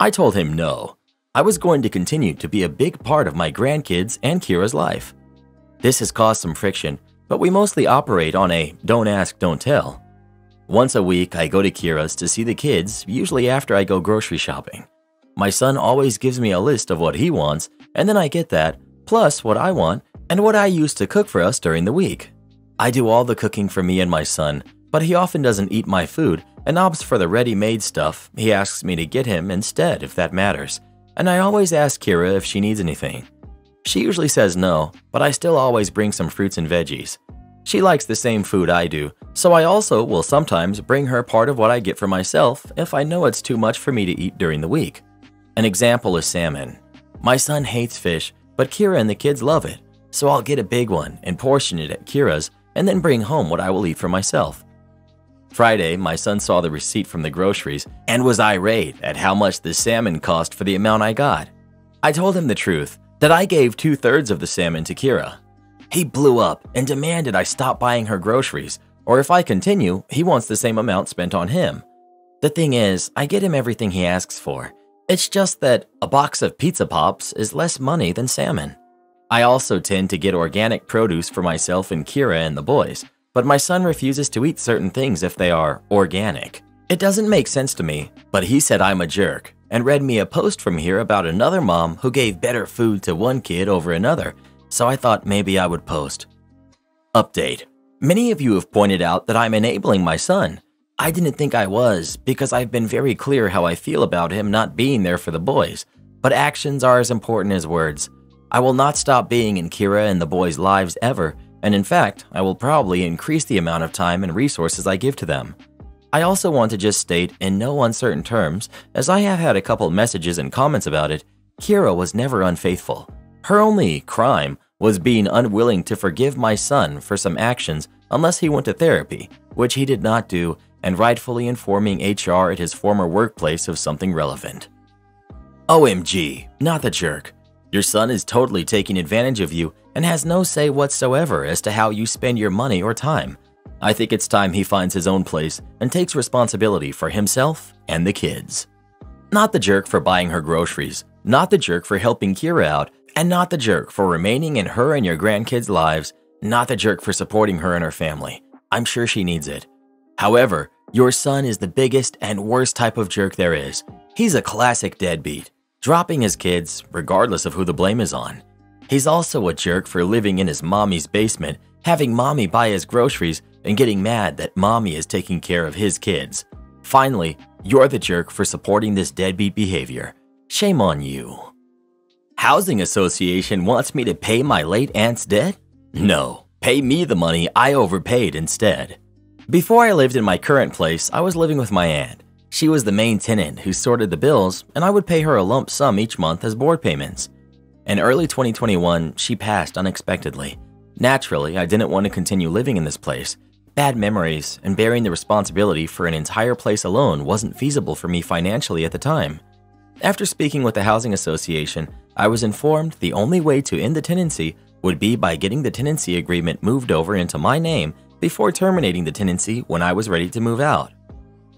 Speaker 1: I told him no. I was going to continue to be a big part of my grandkids and Kira's life. This has caused some friction, but we mostly operate on a don't ask, don't tell. Once a week, I go to Kira's to see the kids, usually after I go grocery shopping. My son always gives me a list of what he wants, and then I get that, plus what I want and what I use to cook for us during the week. I do all the cooking for me and my son, but he often doesn't eat my food and opts for the ready made stuff he asks me to get him instead if that matters. And I always ask Kira if she needs anything. She usually says no, but I still always bring some fruits and veggies. She likes the same food I do, so I also will sometimes bring her part of what I get for myself if I know it's too much for me to eat during the week. An example is salmon. My son hates fish, but Kira and the kids love it, so I'll get a big one and portion it at Kira's and then bring home what I will eat for myself. Friday, my son saw the receipt from the groceries and was irate at how much the salmon cost for the amount I got. I told him the truth that I gave two thirds of the salmon to Kira. He blew up and demanded I stop buying her groceries, or if I continue, he wants the same amount spent on him. The thing is, I get him everything he asks for, it's just that a box of pizza pops is less money than salmon. I also tend to get organic produce for myself and Kira and the boys, but my son refuses to eat certain things if they are organic. It doesn't make sense to me, but he said I'm a jerk and read me a post from here about another mom who gave better food to one kid over another, so I thought maybe I would post. Update Many of you have pointed out that I'm enabling my son. I didn't think I was because I've been very clear how I feel about him not being there for the boys, but actions are as important as words. I will not stop being in Kira and the boys' lives ever, and in fact, I will probably increase the amount of time and resources I give to them. I also want to just state in no uncertain terms, as I have had a couple messages and comments about it, Kira was never unfaithful. Her only crime was being unwilling to forgive my son for some actions unless he went to therapy, which he did not do and rightfully informing HR at his former workplace of something relevant. OMG, not the jerk. Your son is totally taking advantage of you and has no say whatsoever as to how you spend your money or time. I think it's time he finds his own place and takes responsibility for himself and the kids. Not the jerk for buying her groceries, not the jerk for helping Kira out, and not the jerk for remaining in her and your grandkids' lives, not the jerk for supporting her and her family. I'm sure she needs it. However, your son is the biggest and worst type of jerk there is. He's a classic deadbeat, dropping his kids regardless of who the blame is on. He's also a jerk for living in his mommy's basement, having mommy buy his groceries, and getting mad that mommy is taking care of his kids. Finally, you're the jerk for supporting this deadbeat behavior. Shame on you. Housing Association wants me to pay my late aunt's debt? No, pay me the money I overpaid instead. Before I lived in my current place, I was living with my aunt. She was the main tenant who sorted the bills, and I would pay her a lump sum each month as board payments. In early 2021, she passed unexpectedly. Naturally, I didn't want to continue living in this place. Bad memories and bearing the responsibility for an entire place alone wasn't feasible for me financially at the time. After speaking with the Housing Association, I was informed the only way to end the tenancy would be by getting the tenancy agreement moved over into my name before terminating the tenancy when I was ready to move out.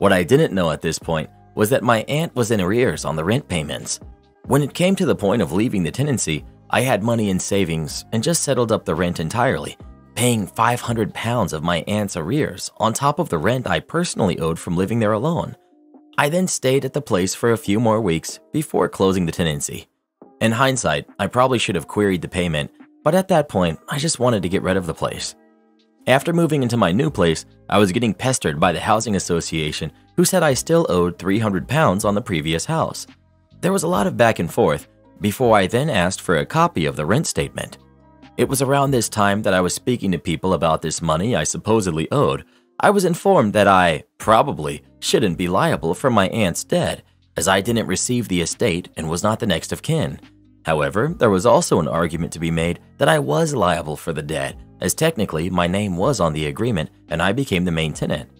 Speaker 1: What I didn't know at this point was that my aunt was in arrears on the rent payments. When it came to the point of leaving the tenancy, I had money in savings and just settled up the rent entirely, paying 500 pounds of my aunt's arrears on top of the rent I personally owed from living there alone. I then stayed at the place for a few more weeks before closing the tenancy. In hindsight, I probably should have queried the payment, but at that point, I just wanted to get rid of the place. After moving into my new place, I was getting pestered by the housing association who said I still owed 300 pounds on the previous house. There was a lot of back and forth before I then asked for a copy of the rent statement. It was around this time that I was speaking to people about this money I supposedly owed. I was informed that I, probably, shouldn't be liable for my aunt's debt, as I didn't receive the estate and was not the next of kin. However, there was also an argument to be made that I was liable for the debt as technically my name was on the agreement and I became the main tenant.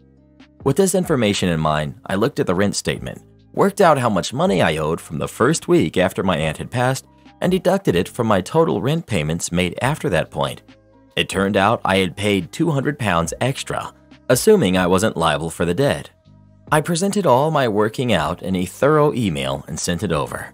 Speaker 1: With this information in mind, I looked at the rent statement, worked out how much money I owed from the first week after my aunt had passed, and deducted it from my total rent payments made after that point. It turned out I had paid 200 pounds extra, assuming I wasn't liable for the debt. I presented all my working out in a thorough email and sent it over.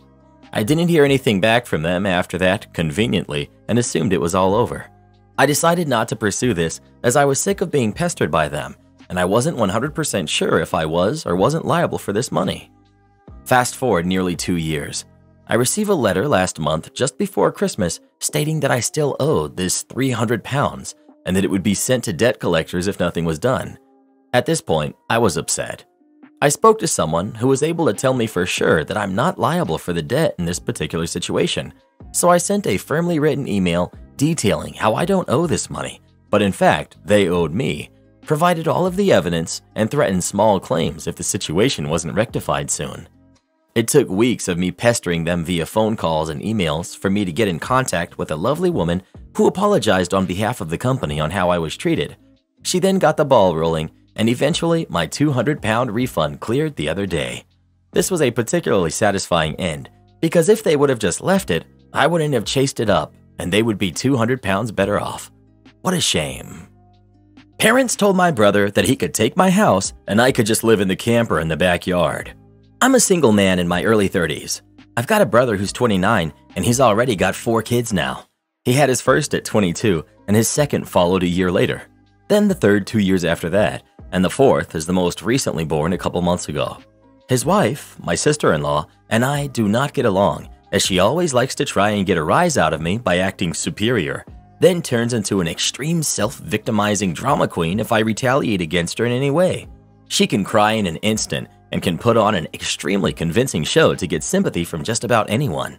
Speaker 1: I didn't hear anything back from them after that, conveniently, and assumed it was all over. I decided not to pursue this as I was sick of being pestered by them, and I wasn't 100% sure if I was or wasn't liable for this money. Fast forward nearly two years. I receive a letter last month just before Christmas stating that I still owed this 300 pounds and that it would be sent to debt collectors if nothing was done. At this point, I was upset. I spoke to someone who was able to tell me for sure that I'm not liable for the debt in this particular situation, so I sent a firmly written email detailing how I don't owe this money, but in fact, they owed me, provided all of the evidence, and threatened small claims if the situation wasn't rectified soon. It took weeks of me pestering them via phone calls and emails for me to get in contact with a lovely woman who apologized on behalf of the company on how I was treated. She then got the ball rolling, and eventually my 200 pound refund cleared the other day. This was a particularly satisfying end, because if they would have just left it, I wouldn't have chased it up and they would be 200 pounds better off. What a shame. Parents told my brother that he could take my house and I could just live in the camper in the backyard. I'm a single man in my early 30s. I've got a brother who's 29 and he's already got four kids now. He had his first at 22 and his second followed a year later. Then the third two years after that, and the fourth is the most recently born a couple months ago. His wife, my sister in law, and I do not get along as she always likes to try and get a rise out of me by acting superior, then turns into an extreme self victimizing drama queen if I retaliate against her in any way. She can cry in an instant and can put on an extremely convincing show to get sympathy from just about anyone.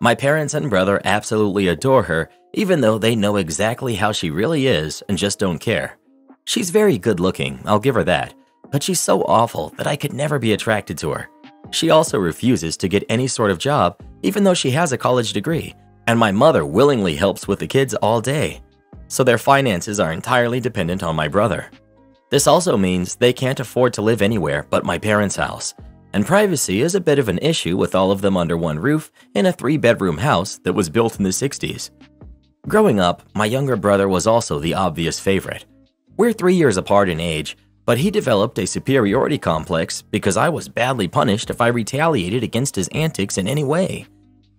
Speaker 1: My parents and brother absolutely adore her, even though they know exactly how she really is and just don't care. She's very good looking, I'll give her that, but she's so awful that I could never be attracted to her. She also refuses to get any sort of job, even though she has a college degree, and my mother willingly helps with the kids all day. So their finances are entirely dependent on my brother. This also means they can't afford to live anywhere but my parents' house, and privacy is a bit of an issue with all of them under one roof in a three bedroom house that was built in the 60s. Growing up, my younger brother was also the obvious favorite. We're three years apart in age, but he developed a superiority complex because I was badly punished if I retaliated against his antics in any way.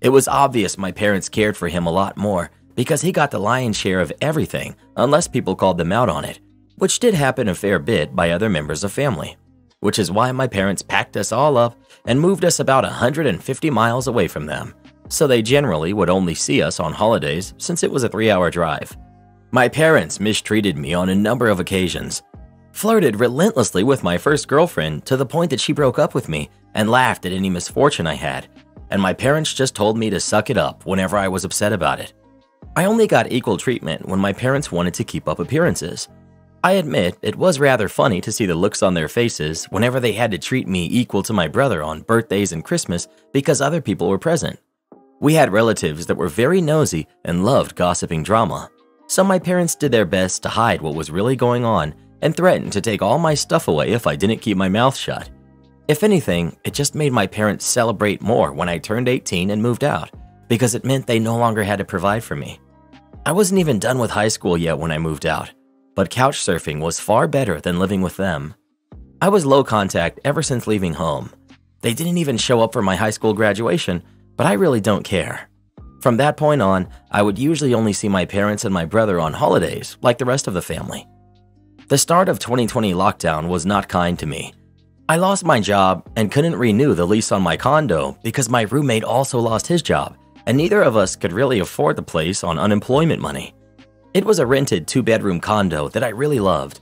Speaker 1: It was obvious my parents cared for him a lot more because he got the lion's share of everything unless people called them out on it, which did happen a fair bit by other members of family. Which is why my parents packed us all up and moved us about 150 miles away from them, so they generally would only see us on holidays since it was a three hour drive. My parents mistreated me on a number of occasions, flirted relentlessly with my first girlfriend to the point that she broke up with me and laughed at any misfortune I had, and my parents just told me to suck it up whenever I was upset about it. I only got equal treatment when my parents wanted to keep up appearances. I admit it was rather funny to see the looks on their faces whenever they had to treat me equal to my brother on birthdays and Christmas because other people were present. We had relatives that were very nosy and loved gossiping drama, so my parents did their best to hide what was really going on and threatened to take all my stuff away if I didn't keep my mouth shut. If anything, it just made my parents celebrate more when I turned 18 and moved out, because it meant they no longer had to provide for me. I wasn't even done with high school yet when I moved out, but couch surfing was far better than living with them. I was low contact ever since leaving home. They didn't even show up for my high school graduation, but I really don't care. From that point on, I would usually only see my parents and my brother on holidays, like the rest of the family. The start of 2020 lockdown was not kind to me. I lost my job and couldn't renew the lease on my condo because my roommate also lost his job, and neither of us could really afford the place on unemployment money. It was a rented two bedroom condo that I really loved.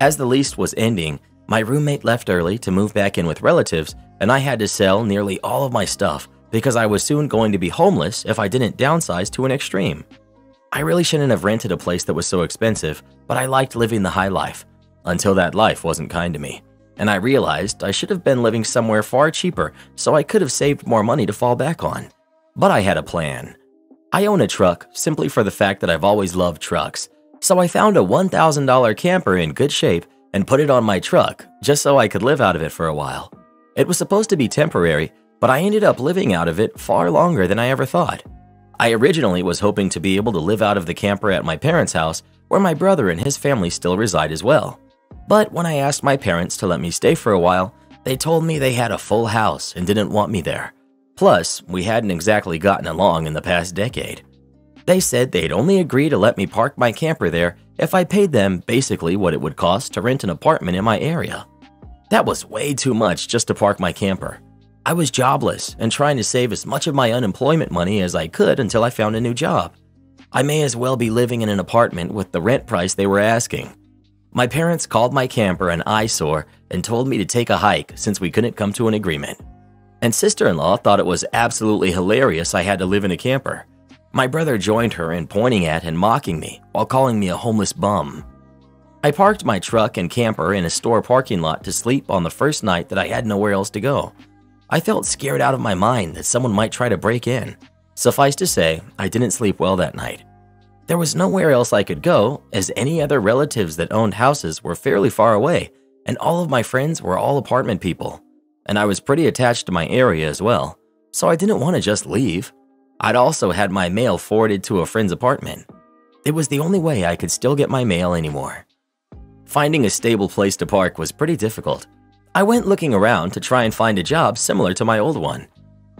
Speaker 1: As the lease was ending, my roommate left early to move back in with relatives, and I had to sell nearly all of my stuff because I was soon going to be homeless if I didn't downsize to an extreme. I really shouldn't have rented a place that was so expensive, but I liked living the high life until that life wasn't kind to me. And I realized I should have been living somewhere far cheaper so I could have saved more money to fall back on. But I had a plan. I own a truck simply for the fact that I've always loved trucks. So I found a $1,000 camper in good shape and put it on my truck just so I could live out of it for a while. It was supposed to be temporary, but I ended up living out of it far longer than I ever thought. I originally was hoping to be able to live out of the camper at my parents' house, where my brother and his family still reside as well. But when I asked my parents to let me stay for a while, they told me they had a full house and didn't want me there. Plus, we hadn't exactly gotten along in the past decade. They said they'd only agree to let me park my camper there if I paid them basically what it would cost to rent an apartment in my area. That was way too much just to park my camper. I was jobless and trying to save as much of my unemployment money as I could until I found a new job. I may as well be living in an apartment with the rent price they were asking. My parents called my camper an eyesore and told me to take a hike since we couldn't come to an agreement and sister in law thought it was absolutely hilarious I had to live in a camper. My brother joined her in pointing at and mocking me while calling me a homeless bum. I parked my truck and camper in a store parking lot to sleep on the first night that I had nowhere else to go. I felt scared out of my mind that someone might try to break in. Suffice to say, I didn't sleep well that night. There was nowhere else I could go, as any other relatives that owned houses were fairly far away, and all of my friends were all apartment people and I was pretty attached to my area as well, so I didn't want to just leave. I'd also had my mail forwarded to a friend's apartment. It was the only way I could still get my mail anymore. Finding a stable place to park was pretty difficult. I went looking around to try and find a job similar to my old one.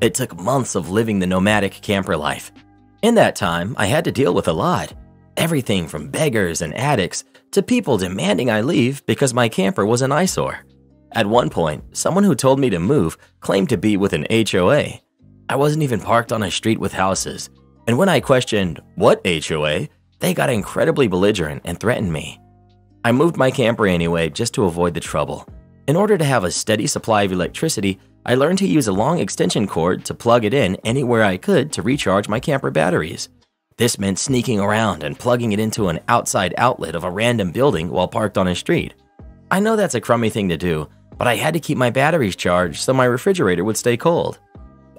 Speaker 1: It took months of living the nomadic camper life. In that time, I had to deal with a lot. Everything from beggars and addicts to people demanding I leave because my camper was an eyesore. At one point, someone who told me to move claimed to be with an HOA. I wasn't even parked on a street with houses, and when I questioned, what HOA, they got incredibly belligerent and threatened me. I moved my camper anyway just to avoid the trouble. In order to have a steady supply of electricity, I learned to use a long extension cord to plug it in anywhere I could to recharge my camper batteries. This meant sneaking around and plugging it into an outside outlet of a random building while parked on a street. I know that's a crummy thing to do, but I had to keep my batteries charged so my refrigerator would stay cold.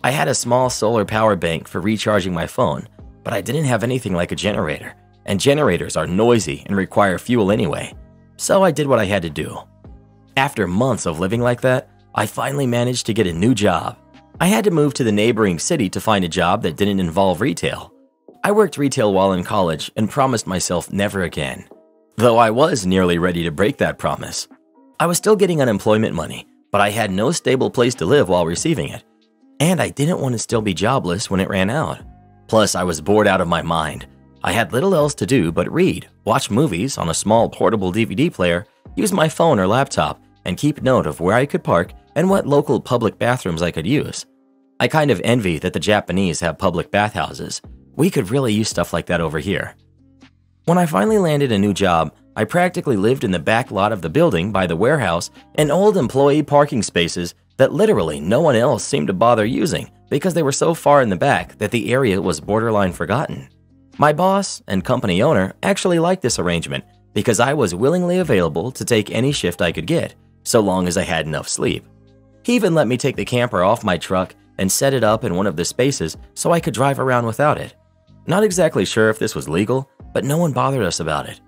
Speaker 1: I had a small solar power bank for recharging my phone, but I didn't have anything like a generator, and generators are noisy and require fuel anyway, so I did what I had to do. After months of living like that, I finally managed to get a new job. I had to move to the neighboring city to find a job that didn't involve retail. I worked retail while in college and promised myself never again, though I was nearly ready to break that promise. I was still getting unemployment money, but I had no stable place to live while receiving it. And I didn't want to still be jobless when it ran out. Plus, I was bored out of my mind. I had little else to do but read, watch movies on a small portable DVD player, use my phone or laptop, and keep note of where I could park and what local public bathrooms I could use. I kind of envy that the Japanese have public bathhouses. We could really use stuff like that over here. When I finally landed a new job, I practically lived in the back lot of the building by the warehouse in old employee parking spaces that literally no one else seemed to bother using because they were so far in the back that the area was borderline forgotten. My boss and company owner actually liked this arrangement because I was willingly available to take any shift I could get, so long as I had enough sleep. He even let me take the camper off my truck and set it up in one of the spaces so I could drive around without it. Not exactly sure if this was legal, but no one bothered us about it.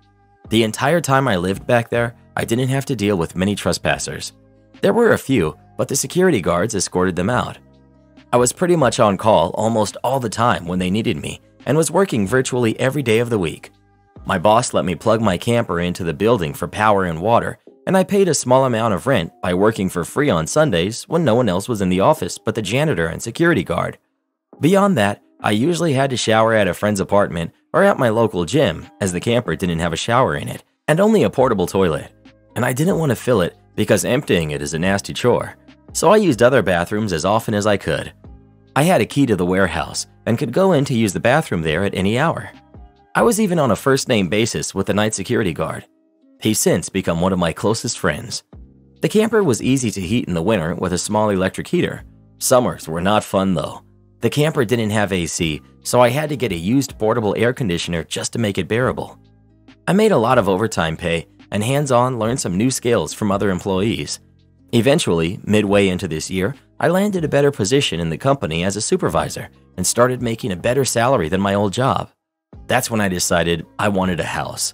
Speaker 1: The entire time I lived back there, I didn't have to deal with many trespassers. There were a few, but the security guards escorted them out. I was pretty much on call almost all the time when they needed me and was working virtually every day of the week. My boss let me plug my camper into the building for power and water, and I paid a small amount of rent by working for free on Sundays when no one else was in the office but the janitor and security guard. Beyond that, I usually had to shower at a friend's apartment or at my local gym, as the camper didn't have a shower in it and only a portable toilet. And I didn't want to fill it because emptying it is a nasty chore. So I used other bathrooms as often as I could. I had a key to the warehouse and could go in to use the bathroom there at any hour. I was even on a first name basis with the night security guard. He's since become one of my closest friends. The camper was easy to heat in the winter with a small electric heater. Summers were not fun though. The camper didn't have AC, so I had to get a used portable air conditioner just to make it bearable. I made a lot of overtime pay and hands on learned some new skills from other employees. Eventually, midway into this year, I landed a better position in the company as a supervisor and started making a better salary than my old job. That's when I decided I wanted a house.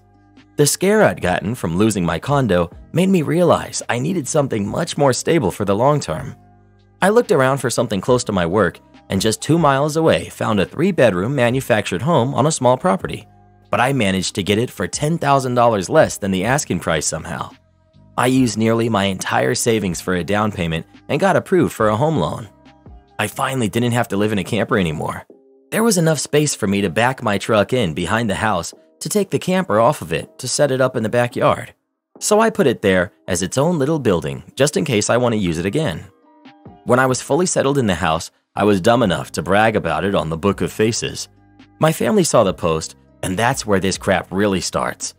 Speaker 1: The scare I'd gotten from losing my condo made me realize I needed something much more stable for the long term. I looked around for something close to my work and just two miles away found a three bedroom manufactured home on a small property. But I managed to get it for $10,000 less than the asking price somehow. I used nearly my entire savings for a down payment and got approved for a home loan. I finally didn't have to live in a camper anymore. There was enough space for me to back my truck in behind the house to take the camper off of it to set it up in the backyard. So I put it there as its own little building just in case I want to use it again. When I was fully settled in the house, I was dumb enough to brag about it on the Book of Faces. My family saw the post, and that's where this crap really starts.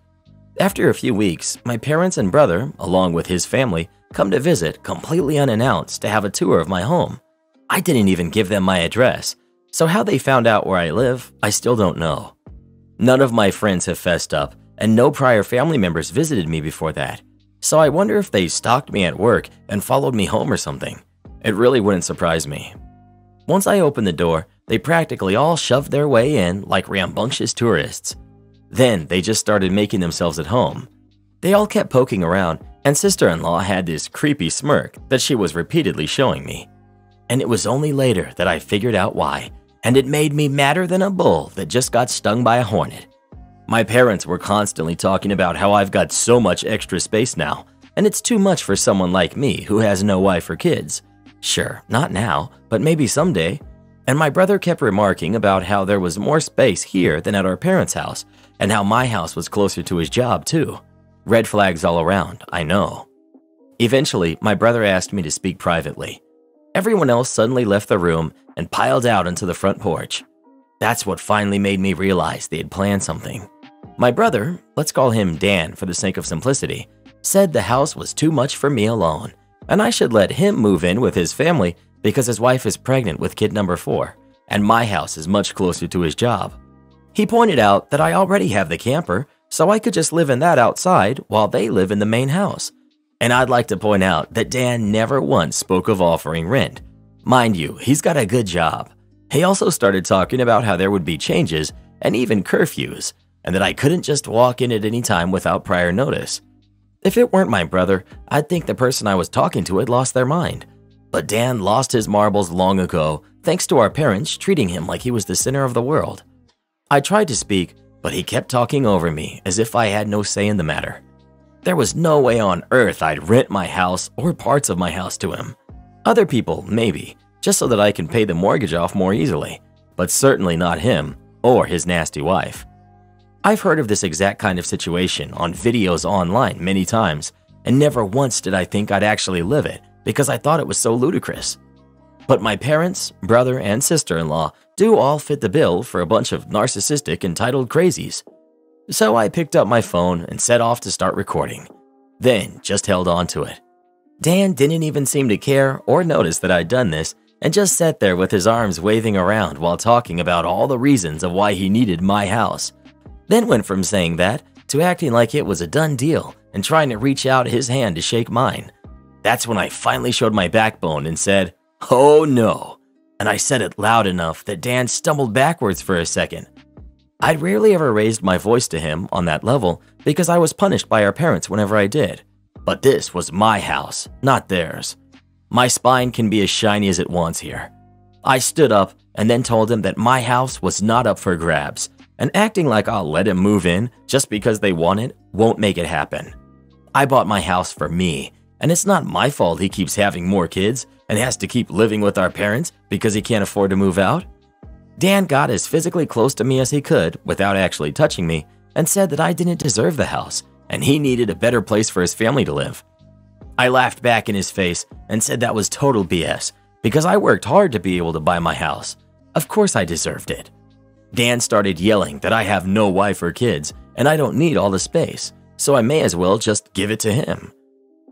Speaker 1: After a few weeks, my parents and brother, along with his family, come to visit completely unannounced to have a tour of my home. I didn't even give them my address, so how they found out where I live, I still don't know. None of my friends have fessed up, and no prior family members visited me before that. So I wonder if they stalked me at work and followed me home or something. It really wouldn't surprise me. Once I opened the door, they practically all shoved their way in like rambunctious tourists. Then they just started making themselves at home. They all kept poking around, and sister in law had this creepy smirk that she was repeatedly showing me. And it was only later that I figured out why and it made me madder than a bull that just got stung by a hornet. My parents were constantly talking about how I've got so much extra space now, and it's too much for someone like me who has no wife or kids. Sure, not now, but maybe someday. And my brother kept remarking about how there was more space here than at our parents' house, and how my house was closer to his job, too. Red flags all around, I know. Eventually, my brother asked me to speak privately. Everyone else suddenly left the room and piled out onto the front porch. That's what finally made me realize they had planned something. My brother, let's call him Dan for the sake of simplicity, said the house was too much for me alone, and I should let him move in with his family because his wife is pregnant with kid number four, and my house is much closer to his job. He pointed out that I already have the camper, so I could just live in that outside while they live in the main house. And I'd like to point out that Dan never once spoke of offering rent. Mind you, he's got a good job. He also started talking about how there would be changes and even curfews, and that I couldn't just walk in at any time without prior notice. If it weren't my brother, I'd think the person I was talking to had lost their mind. But Dan lost his marbles long ago thanks to our parents treating him like he was the center of the world. I tried to speak, but he kept talking over me as if I had no say in the matter. There was no way on earth I'd rent my house or parts of my house to him. Other people, maybe, just so that I can pay the mortgage off more easily, but certainly not him or his nasty wife. I've heard of this exact kind of situation on videos online many times, and never once did I think I'd actually live it because I thought it was so ludicrous. But my parents, brother, and sister in law do all fit the bill for a bunch of narcissistic, entitled crazies. So I picked up my phone and set off to start recording, then just held on to it. Dan didn't even seem to care or notice that I'd done this and just sat there with his arms waving around while talking about all the reasons of why he needed my house. Then went from saying that to acting like it was a done deal and trying to reach out his hand to shake mine. That's when I finally showed my backbone and said, Oh no. And I said it loud enough that Dan stumbled backwards for a second. I'd rarely ever raised my voice to him on that level because I was punished by our parents whenever I did. But this was my house, not theirs. My spine can be as shiny as it wants here. I stood up and then told him that my house was not up for grabs, and acting like I'll let him move in just because they want it won't make it happen. I bought my house for me, and it's not my fault he keeps having more kids and has to keep living with our parents because he can't afford to move out. Dan got as physically close to me as he could without actually touching me and said that I didn't deserve the house and he needed a better place for his family to live. I laughed back in his face and said that was total BS because I worked hard to be able to buy my house. Of course I deserved it. Dan started yelling that I have no wife or kids and I don't need all the space, so I may as well just give it to him.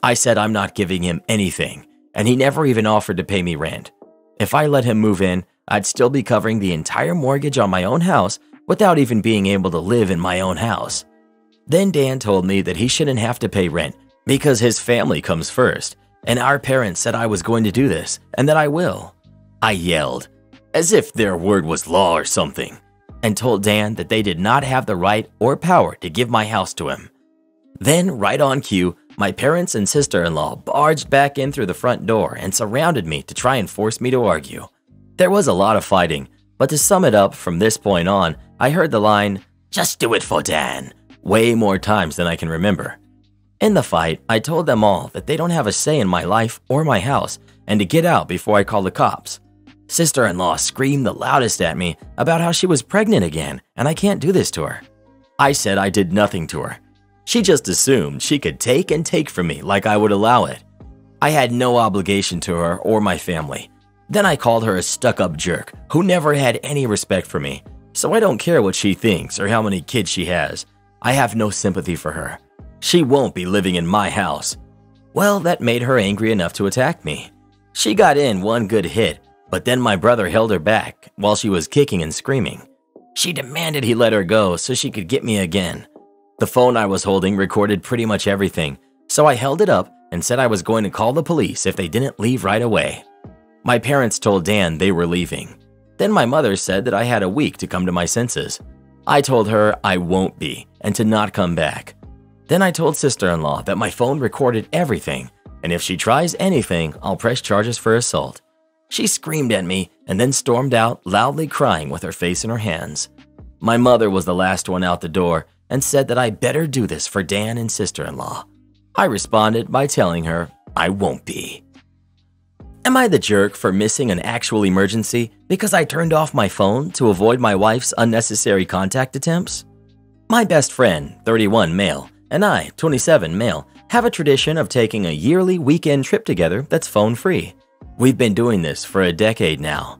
Speaker 1: I said I'm not giving him anything, and he never even offered to pay me rent. If I let him move in, I'd still be covering the entire mortgage on my own house without even being able to live in my own house. Then Dan told me that he shouldn't have to pay rent because his family comes first, and our parents said I was going to do this and that I will. I yelled, as if their word was law or something, and told Dan that they did not have the right or power to give my house to him. Then, right on cue, my parents and sister in law barged back in through the front door and surrounded me to try and force me to argue. There was a lot of fighting, but to sum it up from this point on, I heard the line, Just do it for Dan, way more times than I can remember. In the fight, I told them all that they don't have a say in my life or my house and to get out before I call the cops. Sister in law screamed the loudest at me about how she was pregnant again and I can't do this to her. I said I did nothing to her. She just assumed she could take and take from me like I would allow it. I had no obligation to her or my family. Then I called her a stuck up jerk who never had any respect for me, so I don't care what she thinks or how many kids she has. I have no sympathy for her. She won't be living in my house. Well, that made her angry enough to attack me. She got in one good hit, but then my brother held her back while she was kicking and screaming. She demanded he let her go so she could get me again. The phone I was holding recorded pretty much everything, so I held it up and said I was going to call the police if they didn't leave right away. My parents told Dan they were leaving. Then my mother said that I had a week to come to my senses. I told her I won't be and to not come back. Then I told sister in law that my phone recorded everything, and if she tries anything, I'll press charges for assault. She screamed at me and then stormed out, loudly crying with her face in her hands. My mother was the last one out the door and said that I better do this for Dan and sister in law. I responded by telling her I won't be. Am I the jerk for missing an actual emergency because I turned off my phone to avoid my wife's unnecessary contact attempts? My best friend, 31 male, and I, 27 male, have a tradition of taking a yearly weekend trip together that's phone free. We've been doing this for a decade now.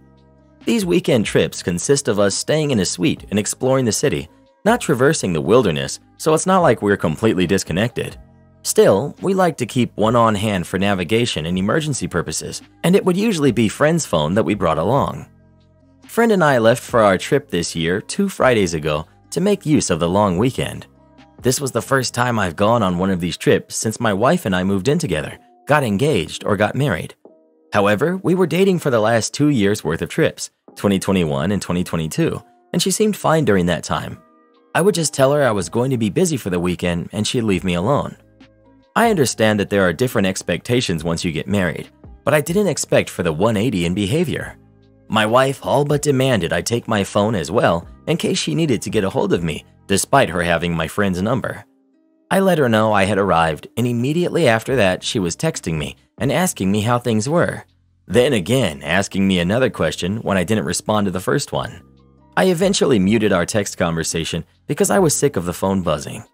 Speaker 1: These weekend trips consist of us staying in a suite and exploring the city, not traversing the wilderness, so it's not like we're completely disconnected. Still, we like to keep one on hand for navigation and emergency purposes, and it would usually be Friend's phone that we brought along. Friend and I left for our trip this year two Fridays ago to make use of the long weekend. This was the first time I've gone on one of these trips since my wife and I moved in together, got engaged, or got married. However, we were dating for the last two years worth of trips, 2021 and 2022, and she seemed fine during that time. I would just tell her I was going to be busy for the weekend and she'd leave me alone. I understand that there are different expectations once you get married, but I didn't expect for the 180 in behavior. My wife all but demanded I take my phone as well in case she needed to get a hold of me, despite her having my friend's number. I let her know I had arrived, and immediately after that, she was texting me and asking me how things were. Then again, asking me another question when I didn't respond to the first one. I eventually muted our text conversation because I was sick of the phone buzzing.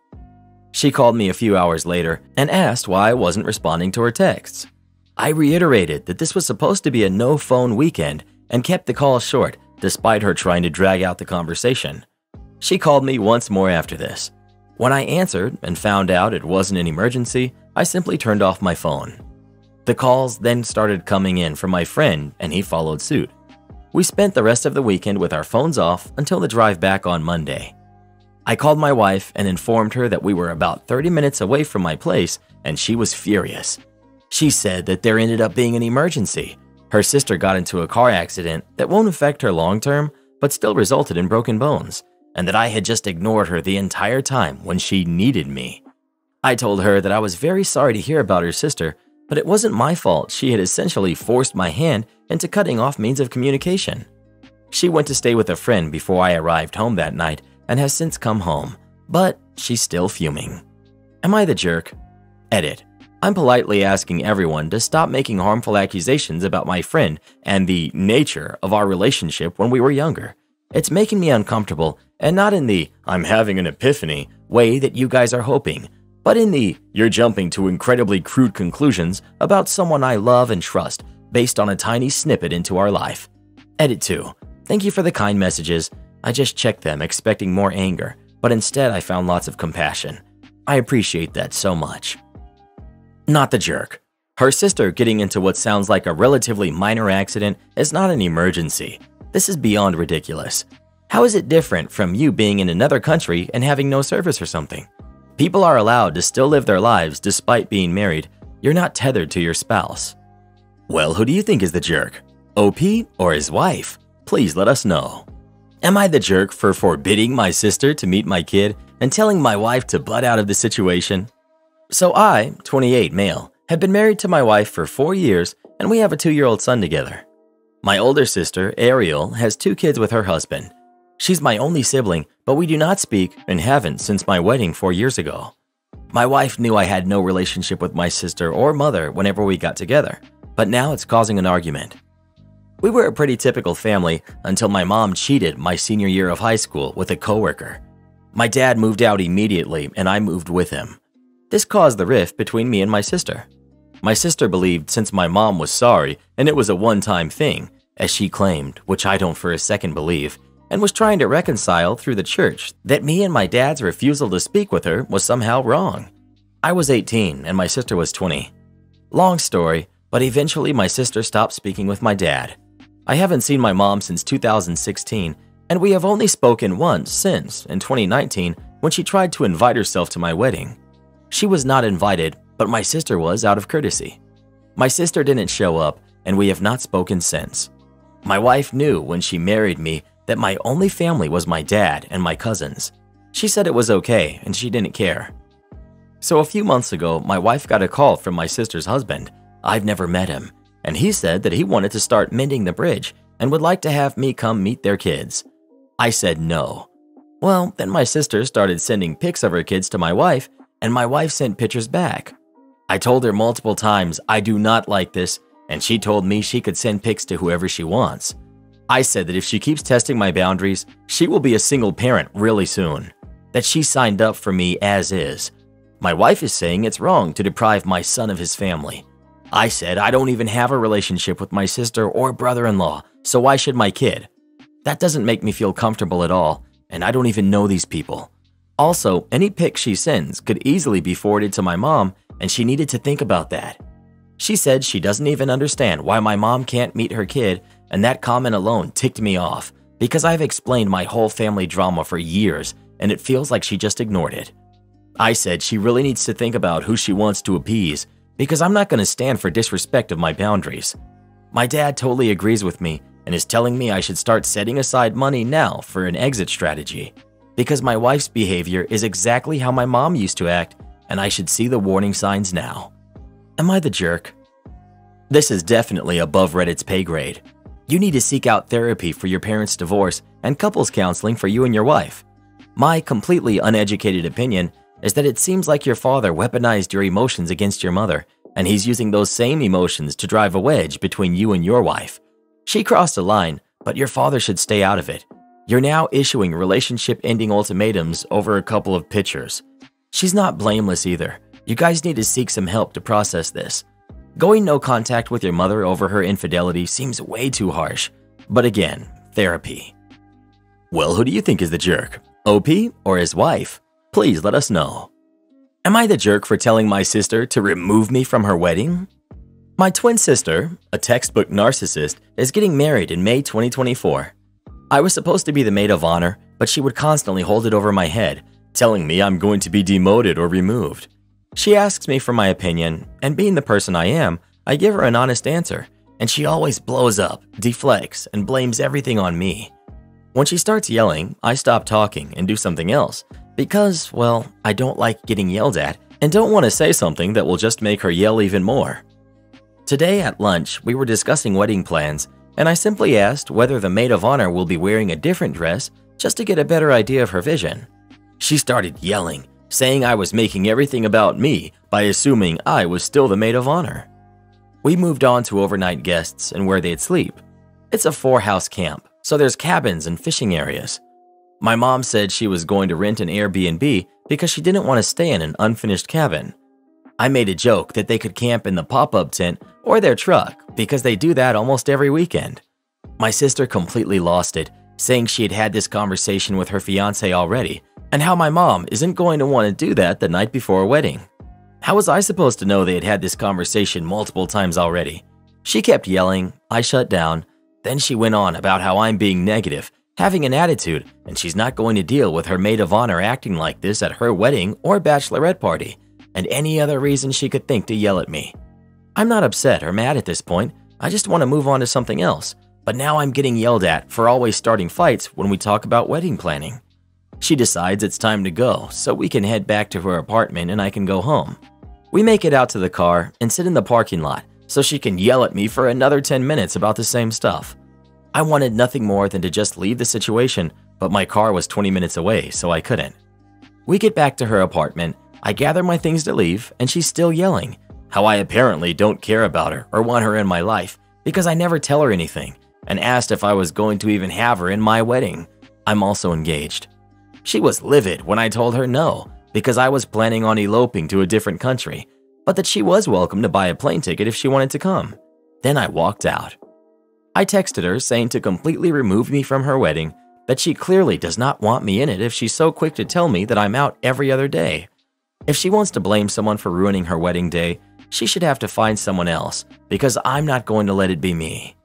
Speaker 1: She called me a few hours later and asked why I wasn't responding to her texts. I reiterated that this was supposed to be a no phone weekend and kept the call short despite her trying to drag out the conversation. She called me once more after this. When I answered and found out it wasn't an emergency, I simply turned off my phone. The calls then started coming in from my friend, and he followed suit. We spent the rest of the weekend with our phones off until the drive back on Monday. I called my wife and informed her that we were about 30 minutes away from my place, and she was furious. She said that there ended up being an emergency. Her sister got into a car accident that won't affect her long term, but still resulted in broken bones, and that I had just ignored her the entire time when she needed me. I told her that I was very sorry to hear about her sister, but it wasn't my fault she had essentially forced my hand into cutting off means of communication. She went to stay with a friend before I arrived home that night and has since come home, but she's still fuming. Am I the jerk? Edit. I'm politely asking everyone to stop making harmful accusations about my friend and the nature of our relationship when we were younger. It's making me uncomfortable, and not in the I'm having an epiphany way that you guys are hoping, but in the you're jumping to incredibly crude conclusions about someone I love and trust based on a tiny snippet into our life. Edit 2. Thank you for the kind messages. I just checked them expecting more anger, but instead I found lots of compassion. I appreciate that so much. Not the jerk. Her sister getting into what sounds like a relatively minor accident is not an emergency. This is beyond ridiculous. How is it different from you being in another country and having no service or something? People are allowed to still live their lives despite being married. You're not tethered to your spouse. Well, who do you think is the jerk? OP or his wife? Please let us know. Am I the jerk for forbidding my sister to meet my kid and telling my wife to butt out of the situation? So I, 28 male, have been married to my wife for four years and we have a two year old son together. My older sister, Ariel, has two kids with her husband. She's my only sibling, but we do not speak and haven't since my wedding four years ago. My wife knew I had no relationship with my sister or mother whenever we got together, but now it's causing an argument. We were a pretty typical family until my mom cheated my senior year of high school with a coworker. My dad moved out immediately and I moved with him. This caused the rift between me and my sister. My sister believed since my mom was sorry and it was a one time thing, as she claimed, which I don't for a second believe, and was trying to reconcile through the church that me and my dad's refusal to speak with her was somehow wrong. I was 18 and my sister was 20. Long story, but eventually my sister stopped speaking with my dad. I haven't seen my mom since 2016, and we have only spoken once since, in 2019, when she tried to invite herself to my wedding. She was not invited, but my sister was out of courtesy. My sister didn't show up, and we have not spoken since. My wife knew when she married me that my only family was my dad and my cousins. She said it was okay and she didn't care. So a few months ago, my wife got a call from my sister's husband. I've never met him, and he said that he wanted to start mending the bridge and would like to have me come meet their kids. I said no. Well, then my sister started sending pics of her kids to my wife, and my wife sent pictures back. I told her multiple times I do not like this, and she told me she could send pics to whoever she wants. I said that if she keeps testing my boundaries, she will be a single parent really soon. That she signed up for me as is. My wife is saying it's wrong to deprive my son of his family. I said I don't even have a relationship with my sister or brother in law, so why should my kid? That doesn't make me feel comfortable at all, and I don't even know these people. Also, any pic she sends could easily be forwarded to my mom, and she needed to think about that. She said she doesn't even understand why my mom can't meet her kid, and that comment alone ticked me off because I've explained my whole family drama for years and it feels like she just ignored it. I said she really needs to think about who she wants to appease because I'm not going to stand for disrespect of my boundaries. My dad totally agrees with me and is telling me I should start setting aside money now for an exit strategy because my wife's behavior is exactly how my mom used to act, and I should see the warning signs now. Am I the jerk? This is definitely above Reddit's pay grade. You need to seek out therapy for your parents' divorce and couples counseling for you and your wife. My completely uneducated opinion is that it seems like your father weaponized your emotions against your mother, and he's using those same emotions to drive a wedge between you and your wife. She crossed a line, but your father should stay out of it. You're now issuing relationship ending ultimatums over a couple of pictures. She's not blameless either. You guys need to seek some help to process this. Going no contact with your mother over her infidelity seems way too harsh. But again, therapy. Well, who do you think is the jerk? OP or his wife? Please let us know. Am I the jerk for telling my sister to remove me from her wedding? My twin sister, a textbook narcissist, is getting married in May 2024. I was supposed to be the maid of honor, but she would constantly hold it over my head, telling me I'm going to be demoted or removed. She asks me for my opinion, and being the person I am, I give her an honest answer, and she always blows up, deflects, and blames everything on me. When she starts yelling, I stop talking and do something else because, well, I don't like getting yelled at and don't want to say something that will just make her yell even more. Today at lunch, we were discussing wedding plans, and I simply asked whether the maid of honor will be wearing a different dress just to get a better idea of her vision. She started yelling, saying I was making everything about me by assuming I was still the maid of honor. We moved on to overnight guests and where they'd sleep. It's a four house camp, so there's cabins and fishing areas. My mom said she was going to rent an Airbnb because she didn't want to stay in an unfinished cabin. I made a joke that they could camp in the pop up tent or their truck because they do that almost every weekend. My sister completely lost it, saying she had had this conversation with her fiance already and how my mom isn't going to want to do that the night before a wedding. How was I supposed to know they had had this conversation multiple times already? She kept yelling, I shut down, then she went on about how I'm being negative, having an attitude, and she's not going to deal with her maid of honor acting like this at her wedding or bachelorette party and any other reason she could think to yell at me. I'm not upset or mad at this point, I just want to move on to something else, but now I'm getting yelled at for always starting fights when we talk about wedding planning. She decides it's time to go, so we can head back to her apartment and I can go home. We make it out to the car and sit in the parking lot so she can yell at me for another 10 minutes about the same stuff. I wanted nothing more than to just leave the situation, but my car was 20 minutes away, so I couldn't. We get back to her apartment I gather my things to leave, and she's still yelling how I apparently don't care about her or want her in my life because I never tell her anything and asked if I was going to even have her in my wedding. I'm also engaged. She was livid when I told her no because I was planning on eloping to a different country, but that she was welcome to buy a plane ticket if she wanted to come. Then I walked out. I texted her saying to completely remove me from her wedding, that she clearly does not want me in it if she's so quick to tell me that I'm out every other day. If she wants to blame someone for ruining her wedding day, she should have to find someone else because I'm not going to let it be me.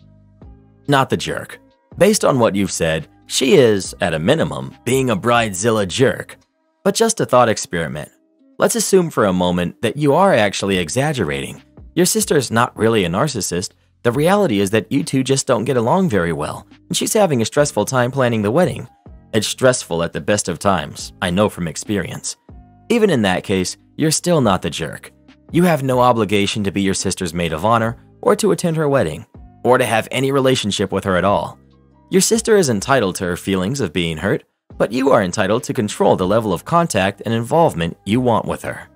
Speaker 1: Not the jerk. Based on what you've said, she is, at a minimum, being a bridezilla jerk. But just a thought experiment. Let's assume for a moment that you are actually exaggerating. Your sister is not really a narcissist. The reality is that you two just don't get along very well, and she's having a stressful time planning the wedding. It's stressful at the best of times, I know from experience. Even in that case, you're still not the jerk. You have no obligation to be your sister's maid of honor, or to attend her wedding, or to have any relationship with her at all. Your sister is entitled to her feelings of being hurt, but you are entitled to control the level of contact and involvement you want with her.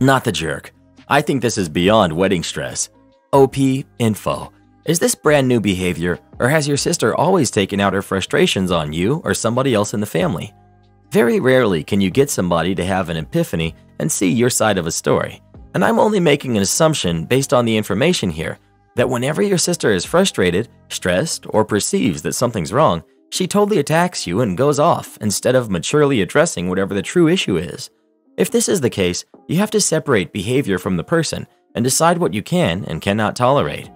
Speaker 1: Not the jerk. I think this is beyond wedding stress. OP info. Is this brand new behavior, or has your sister always taken out her frustrations on you or somebody else in the family? Very rarely can you get somebody to have an epiphany and see your side of a story. And I'm only making an assumption based on the information here that whenever your sister is frustrated, stressed, or perceives that something's wrong, she totally attacks you and goes off instead of maturely addressing whatever the true issue is. If this is the case, you have to separate behavior from the person and decide what you can and cannot tolerate.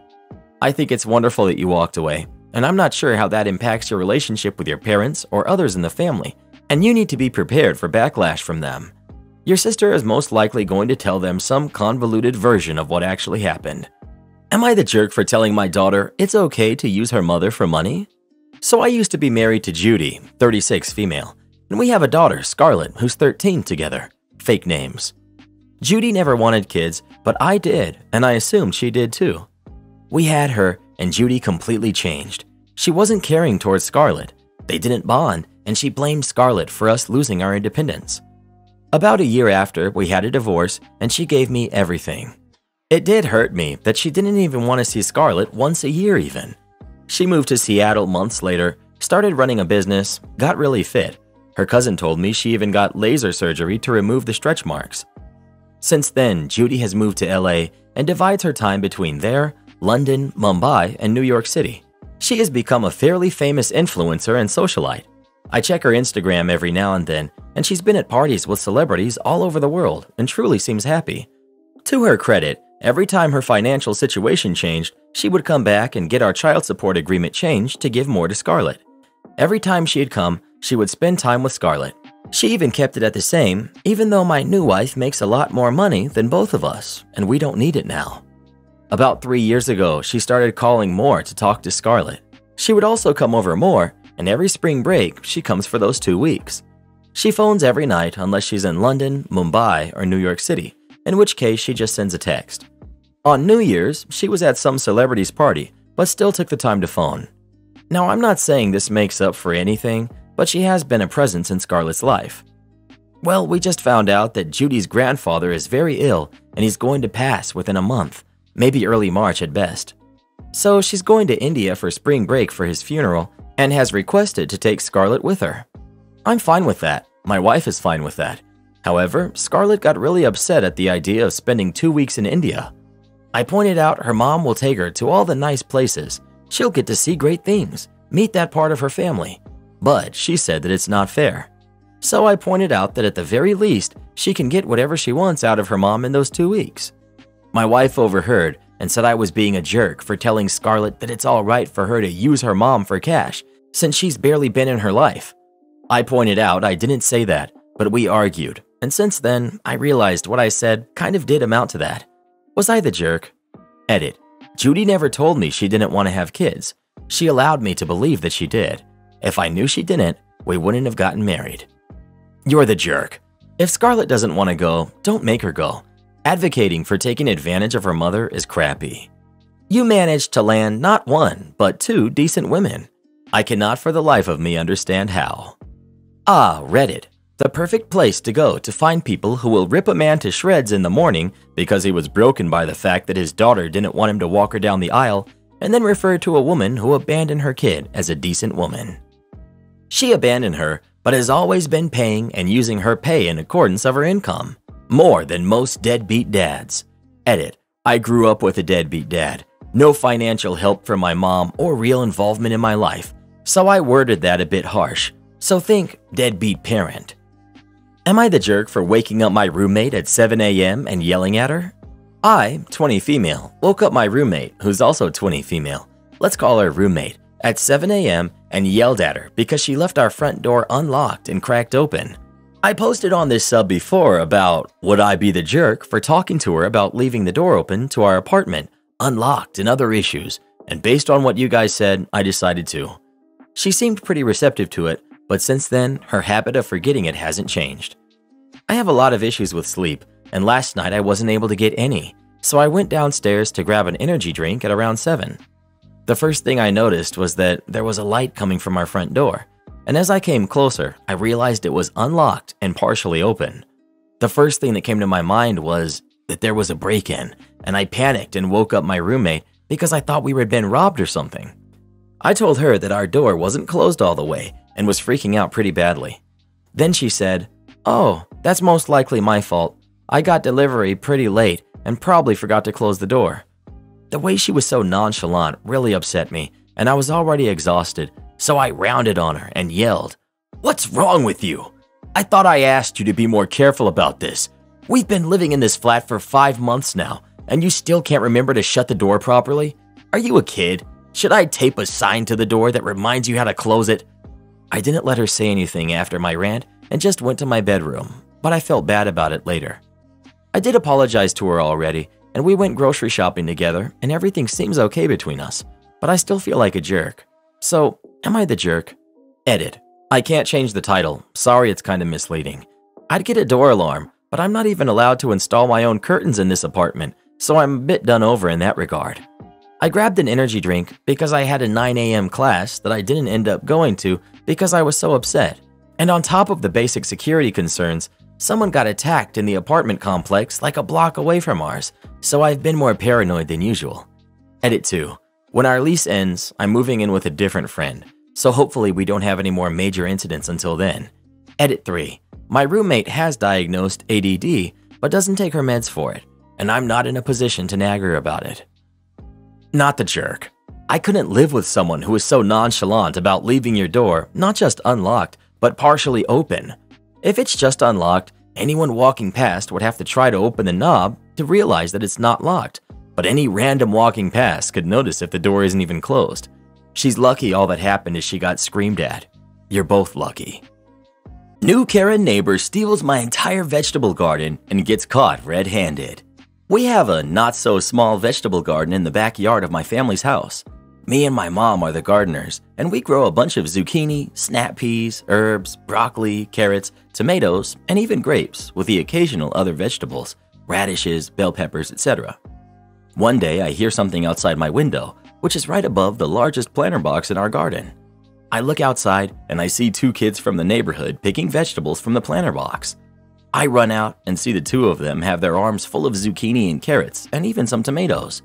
Speaker 1: I think it's wonderful that you walked away, and I'm not sure how that impacts your relationship with your parents or others in the family and you need to be prepared for backlash from them. Your sister is most likely going to tell them some convoluted version of what actually happened. Am I the jerk for telling my daughter it's okay to use her mother for money? So I used to be married to Judy, 36 female, and we have a daughter, Scarlett, who's 13 together. Fake names. Judy never wanted kids, but I did, and I assumed she did too. We had her, and Judy completely changed. She wasn't caring towards Scarlett. They didn't bond, and she blamed Scarlett for us losing our independence. About a year after, we had a divorce, and she gave me everything. It did hurt me that she didn't even want to see Scarlett once a year, even. She moved to Seattle months later, started running a business, got really fit. Her cousin told me she even got laser surgery to remove the stretch marks. Since then, Judy has moved to LA and divides her time between there, London, Mumbai, and New York City. She has become a fairly famous influencer and socialite. I check her Instagram every now and then, and she's been at parties with celebrities all over the world and truly seems happy. To her credit, every time her financial situation changed, she would come back and get our child support agreement changed to give more to Scarlett. Every time she had come, she would spend time with Scarlett. She even kept it at the same, even though my new wife makes a lot more money than both of us, and we don't need it now. About three years ago, she started calling more to talk to Scarlett. She would also come over more, and every spring break, she comes for those two weeks. She phones every night unless she's in London, Mumbai, or New York City, in which case she just sends a text. On New Year's, she was at some celebrity's party, but still took the time to phone. Now, I'm not saying this makes up for anything, but she has been a presence in Scarlett's life. Well, we just found out that Judy's grandfather is very ill and he's going to pass within a month, maybe early March at best. So she's going to India for spring break for his funeral and has requested to take Scarlett with her. I'm fine with that. My wife is fine with that. However, Scarlett got really upset at the idea of spending two weeks in India. I pointed out her mom will take her to all the nice places. She'll get to see great things, meet that part of her family. But she said that it's not fair. So I pointed out that at the very least, she can get whatever she wants out of her mom in those two weeks. My wife overheard and said I was being a jerk for telling Scarlett that it's alright for her to use her mom for cash since she's barely been in her life. I pointed out I didn't say that, but we argued, and since then, I realized what I said kind of did amount to that. Was I the jerk? Edit. Judy never told me she didn't want to have kids. She allowed me to believe that she did. If I knew she didn't, we wouldn't have gotten married. You're the jerk. If Scarlett doesn't want to go, don't make her go. Advocating for taking advantage of her mother is crappy. You managed to land not one, but two decent women. I cannot for the life of me understand how. Ah, Reddit, the perfect place to go to find people who will rip a man to shreds in the morning because he was broken by the fact that his daughter didn't want him to walk her down the aisle, and then refer to a woman who abandoned her kid as a decent woman. She abandoned her, but has always been paying and using her pay in accordance of her income. More than most deadbeat dads. Edit. I grew up with a deadbeat dad. No financial help from my mom or real involvement in my life, so I worded that a bit harsh. So think deadbeat parent. Am I the jerk for waking up my roommate at 7 a.m. and yelling at her? I, 20 female, woke up my roommate, who's also 20 female, let's call her roommate, at 7 a.m. and yelled at her because she left our front door unlocked and cracked open. I posted on this sub before about would I be the jerk for talking to her about leaving the door open to our apartment, unlocked, and other issues, and based on what you guys said, I decided to. She seemed pretty receptive to it, but since then, her habit of forgetting it hasn't changed. I have a lot of issues with sleep, and last night I wasn't able to get any, so I went downstairs to grab an energy drink at around 7. The first thing I noticed was that there was a light coming from our front door, and as I came closer, I realized it was unlocked and partially open. The first thing that came to my mind was that there was a break in, and I panicked and woke up my roommate because I thought we had been robbed or something. I told her that our door wasn't closed all the way and was freaking out pretty badly. Then she said, Oh, that's most likely my fault. I got delivery pretty late and probably forgot to close the door. The way she was so nonchalant really upset me, and I was already exhausted, so I rounded on her and yelled, What's wrong with you? I thought I asked you to be more careful about this. We've been living in this flat for five months now, and you still can't remember to shut the door properly? Are you a kid? Should I tape a sign to the door that reminds you how to close it? I didn't let her say anything after my rant and just went to my bedroom, but I felt bad about it later. I did apologize to her already, and we went grocery shopping together, and everything seems okay between us, but I still feel like a jerk. So, am I the jerk? Edit. I can't change the title. Sorry, it's kind of misleading. I'd get a door alarm, but I'm not even allowed to install my own curtains in this apartment, so I'm a bit done over in that regard. I grabbed an energy drink because I had a 9 a.m. class that I didn't end up going to because I was so upset. And on top of the basic security concerns, someone got attacked in the apartment complex like a block away from ours, so I've been more paranoid than usual. Edit 2. When our lease ends, I'm moving in with a different friend, so hopefully we don't have any more major incidents until then. Edit 3. My roommate has diagnosed ADD, but doesn't take her meds for it, and I'm not in a position to nag her about it. Not the jerk. I couldn't live with someone who was so nonchalant about leaving your door not just unlocked, but partially open. If it's just unlocked, anyone walking past would have to try to open the knob to realize that it's not locked, but any random walking past could notice if the door isn't even closed. She's lucky all that happened is she got screamed at. You're both lucky. New Karen neighbor steals my entire vegetable garden and gets caught red handed. We have a not so small vegetable garden in the backyard of my family's house. Me and my mom are the gardeners, and we grow a bunch of zucchini, snap peas, herbs, broccoli, carrots, tomatoes, and even grapes, with the occasional other vegetables, radishes, bell peppers, etc. One day I hear something outside my window, which is right above the largest planter box in our garden. I look outside and I see two kids from the neighborhood picking vegetables from the planter box. I run out and see the two of them have their arms full of zucchini and carrots and even some tomatoes.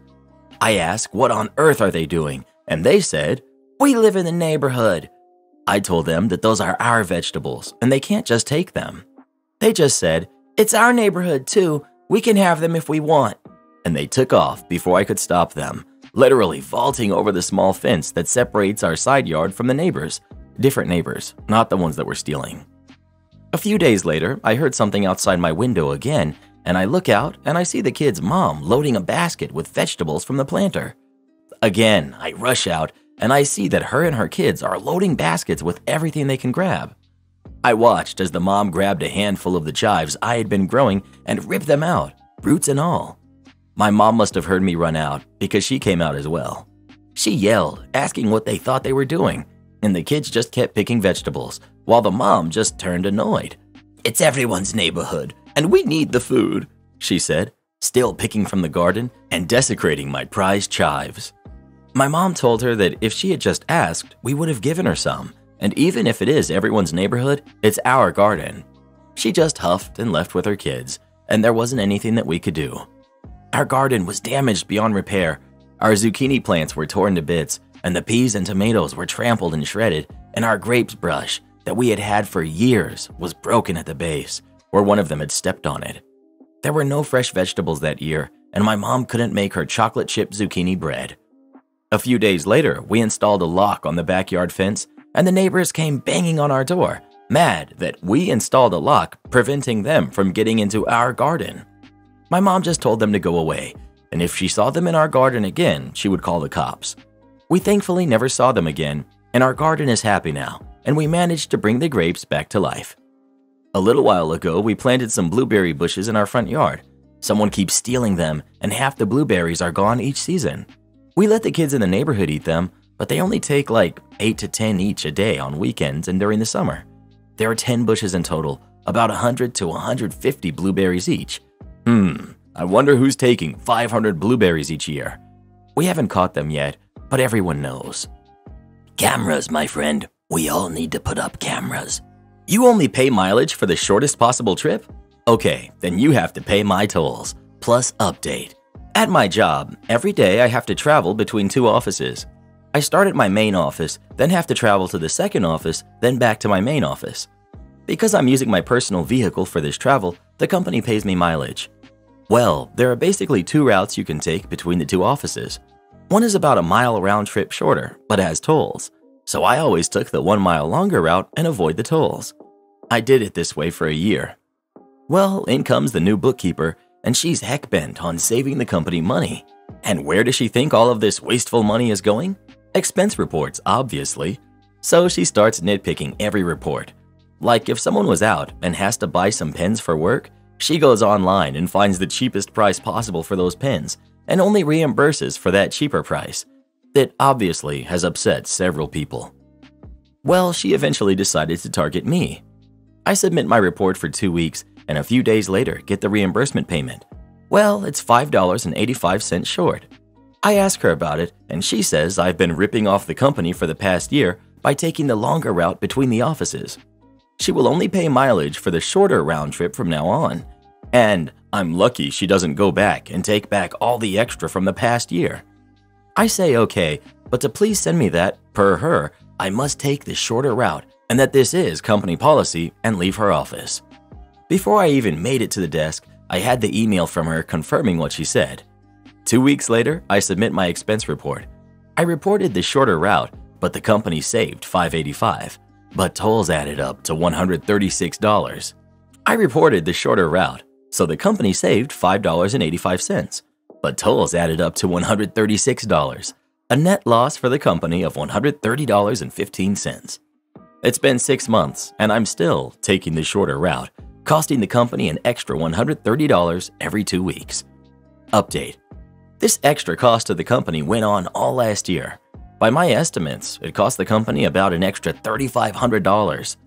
Speaker 1: I ask what on earth are they doing and they said, We live in the neighborhood. I told them that those are our vegetables and they can't just take them. They just said, It's our neighborhood too. We can have them if we want. And they took off before I could stop them, literally vaulting over the small fence that separates our side yard from the neighbors. Different neighbors, not the ones that were stealing. A few days later, I heard something outside my window again, and I look out and I see the kid's mom loading a basket with vegetables from the planter. Again, I rush out and I see that her and her kids are loading baskets with everything they can grab. I watched as the mom grabbed a handful of the chives I had been growing and ripped them out, roots and all. My mom must have heard me run out because she came out as well. She yelled, asking what they thought they were doing, and the kids just kept picking vegetables, while the mom just turned annoyed. It's everyone's neighborhood, and we need the food, she said, still picking from the garden and desecrating my prized chives. My mom told her that if she had just asked, we would have given her some, and even if it is everyone's neighborhood, it's our garden. She just huffed and left with her kids, and there wasn't anything that we could do. Our garden was damaged beyond repair. Our zucchini plants were torn to bits, and the peas and tomatoes were trampled and shredded, and our grapes brush that we had had for years was broken at the base, where one of them had stepped on it. There were no fresh vegetables that year, and my mom couldn't make her chocolate chip zucchini bread. A few days later, we installed a lock on the backyard fence, and the neighbors came banging on our door, mad that we installed a lock preventing them from getting into our garden. My mom just told them to go away, and if she saw them in our garden again, she would call the cops. We thankfully never saw them again, and our garden is happy now, and we managed to bring the grapes back to life. A little while ago, we planted some blueberry bushes in our front yard. Someone keeps stealing them, and half the blueberries are gone each season. We let the kids in the neighborhood eat them, but they only take like 8 to 10 each a day on weekends and during the summer. There are 10 bushes in total, about 100 to 150 blueberries each. Hmm, I wonder who's taking 500 blueberries each year. We haven't caught them yet, but everyone knows. Cameras, my friend. We all need to put up cameras. You only pay mileage for the shortest possible trip? Okay, then you have to pay my tolls, plus update. At my job, every day I have to travel between two offices. I start at my main office, then have to travel to the second office, then back to my main office. Because I'm using my personal vehicle for this travel, the company pays me mileage. Well, there are basically two routes you can take between the two offices. One is about a mile round trip shorter, but has tolls. So I always took the one mile longer route and avoid the tolls. I did it this way for a year. Well, in comes the new bookkeeper and she's heck bent on saving the company money. And where does she think all of this wasteful money is going? Expense reports, obviously. So she starts nitpicking every report. Like if someone was out and has to buy some pens for work, she goes online and finds the cheapest price possible for those pens and only reimburses for that cheaper price. That obviously has upset several people. Well, she eventually decided to target me. I submit my report for two weeks and a few days later get the reimbursement payment. Well, it's $5.85 short. I ask her about it, and she says I've been ripping off the company for the past year by taking the longer route between the offices. She will only pay mileage for the shorter round trip from now on. And I'm lucky she doesn't go back and take back all the extra from the past year. I say okay, but to please send me that, per her, I must take the shorter route and that this is company policy and leave her office. Before I even made it to the desk, I had the email from her confirming what she said. Two weeks later, I submit my expense report. I reported the shorter route, but the company saved 585, but tolls added up to $136. I reported the shorter route, so the company saved $5.85, but tolls added up to $136, a net loss for the company of $130.15. It's been six months, and I'm still taking the shorter route, costing the company an extra $130 every two weeks. Update This extra cost to the company went on all last year. By my estimates, it cost the company about an extra $3,500.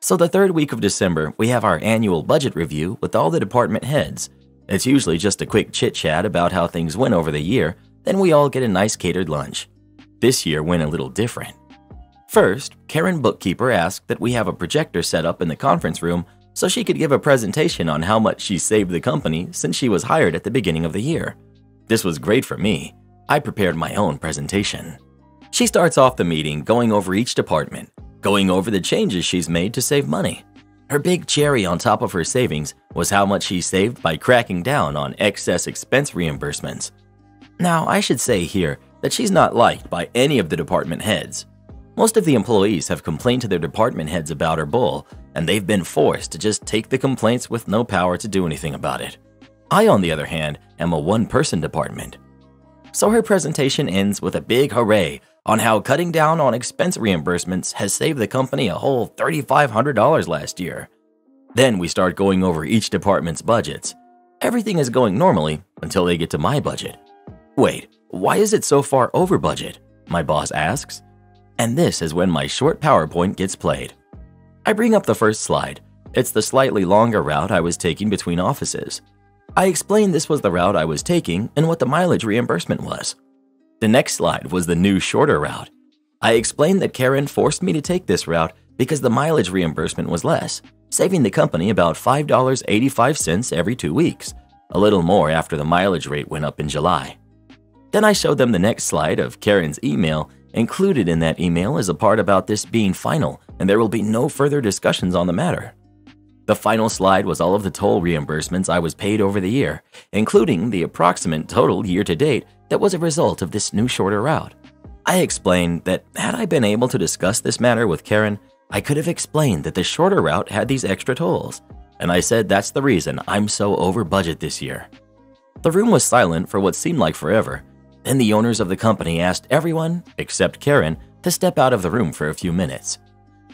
Speaker 1: So, the third week of December, we have our annual budget review with all the department heads. It's usually just a quick chit chat about how things went over the year, then we all get a nice catered lunch. This year went a little different. First, Karen Bookkeeper asked that we have a projector set up in the conference room so she could give a presentation on how much she saved the company since she was hired at the beginning of the year. This was great for me. I prepared my own presentation. She starts off the meeting going over each department, going over the changes she's made to save money. Her big cherry on top of her savings was how much she saved by cracking down on excess expense reimbursements. Now, I should say here that she's not liked by any of the department heads. Most of the employees have complained to their department heads about her bull, and they've been forced to just take the complaints with no power to do anything about it. I, on the other hand, am a one person department. So her presentation ends with a big hooray on how cutting down on expense reimbursements has saved the company a whole $3,500 last year. Then we start going over each department's budgets. Everything is going normally until they get to my budget. Wait, why is it so far over budget? My boss asks. And this is when my short PowerPoint gets played. I bring up the first slide. It's the slightly longer route I was taking between offices. I explained this was the route I was taking and what the mileage reimbursement was. The next slide was the new shorter route. I explained that Karen forced me to take this route because the mileage reimbursement was less, saving the company about $5.85 every two weeks, a little more after the mileage rate went up in July. Then I showed them the next slide of Karen's email. Included in that email is a part about this being final and there will be no further discussions on the matter. The final slide was all of the toll reimbursements I was paid over the year, including the approximate total year to date that was a result of this new shorter route. I explained that had I been able to discuss this matter with Karen, I could have explained that the shorter route had these extra tolls, and I said that's the reason I'm so over budget this year. The room was silent for what seemed like forever. Then the owners of the company asked everyone, except Karen, to step out of the room for a few minutes.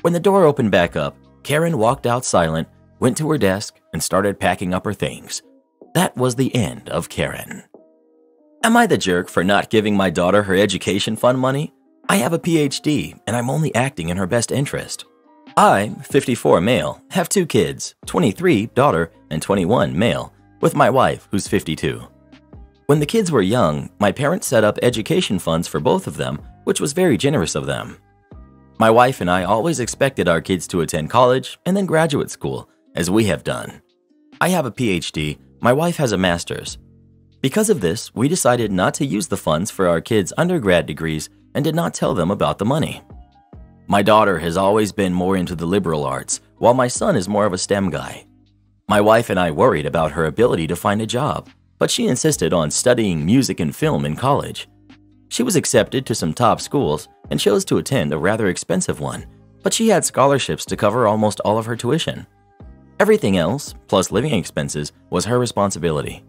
Speaker 1: When the door opened back up, Karen walked out silent, went to her desk, and started packing up her things. That was the end of Karen. Am I the jerk for not giving my daughter her education fund money? I have a PhD and I'm only acting in her best interest. I, 54 male, have two kids 23 daughter and 21 male, with my wife, who's 52. When the kids were young, my parents set up education funds for both of them, which was very generous of them. My wife and I always expected our kids to attend college and then graduate school, as we have done. I have a PhD, my wife has a master's, because of this, we decided not to use the funds for our kids' undergrad degrees and did not tell them about the money. My daughter has always been more into the liberal arts, while my son is more of a STEM guy. My wife and I worried about her ability to find a job, but she insisted on studying music and film in college. She was accepted to some top schools and chose to attend a rather expensive one, but she had scholarships to cover almost all of her tuition. Everything else, plus living expenses, was her responsibility.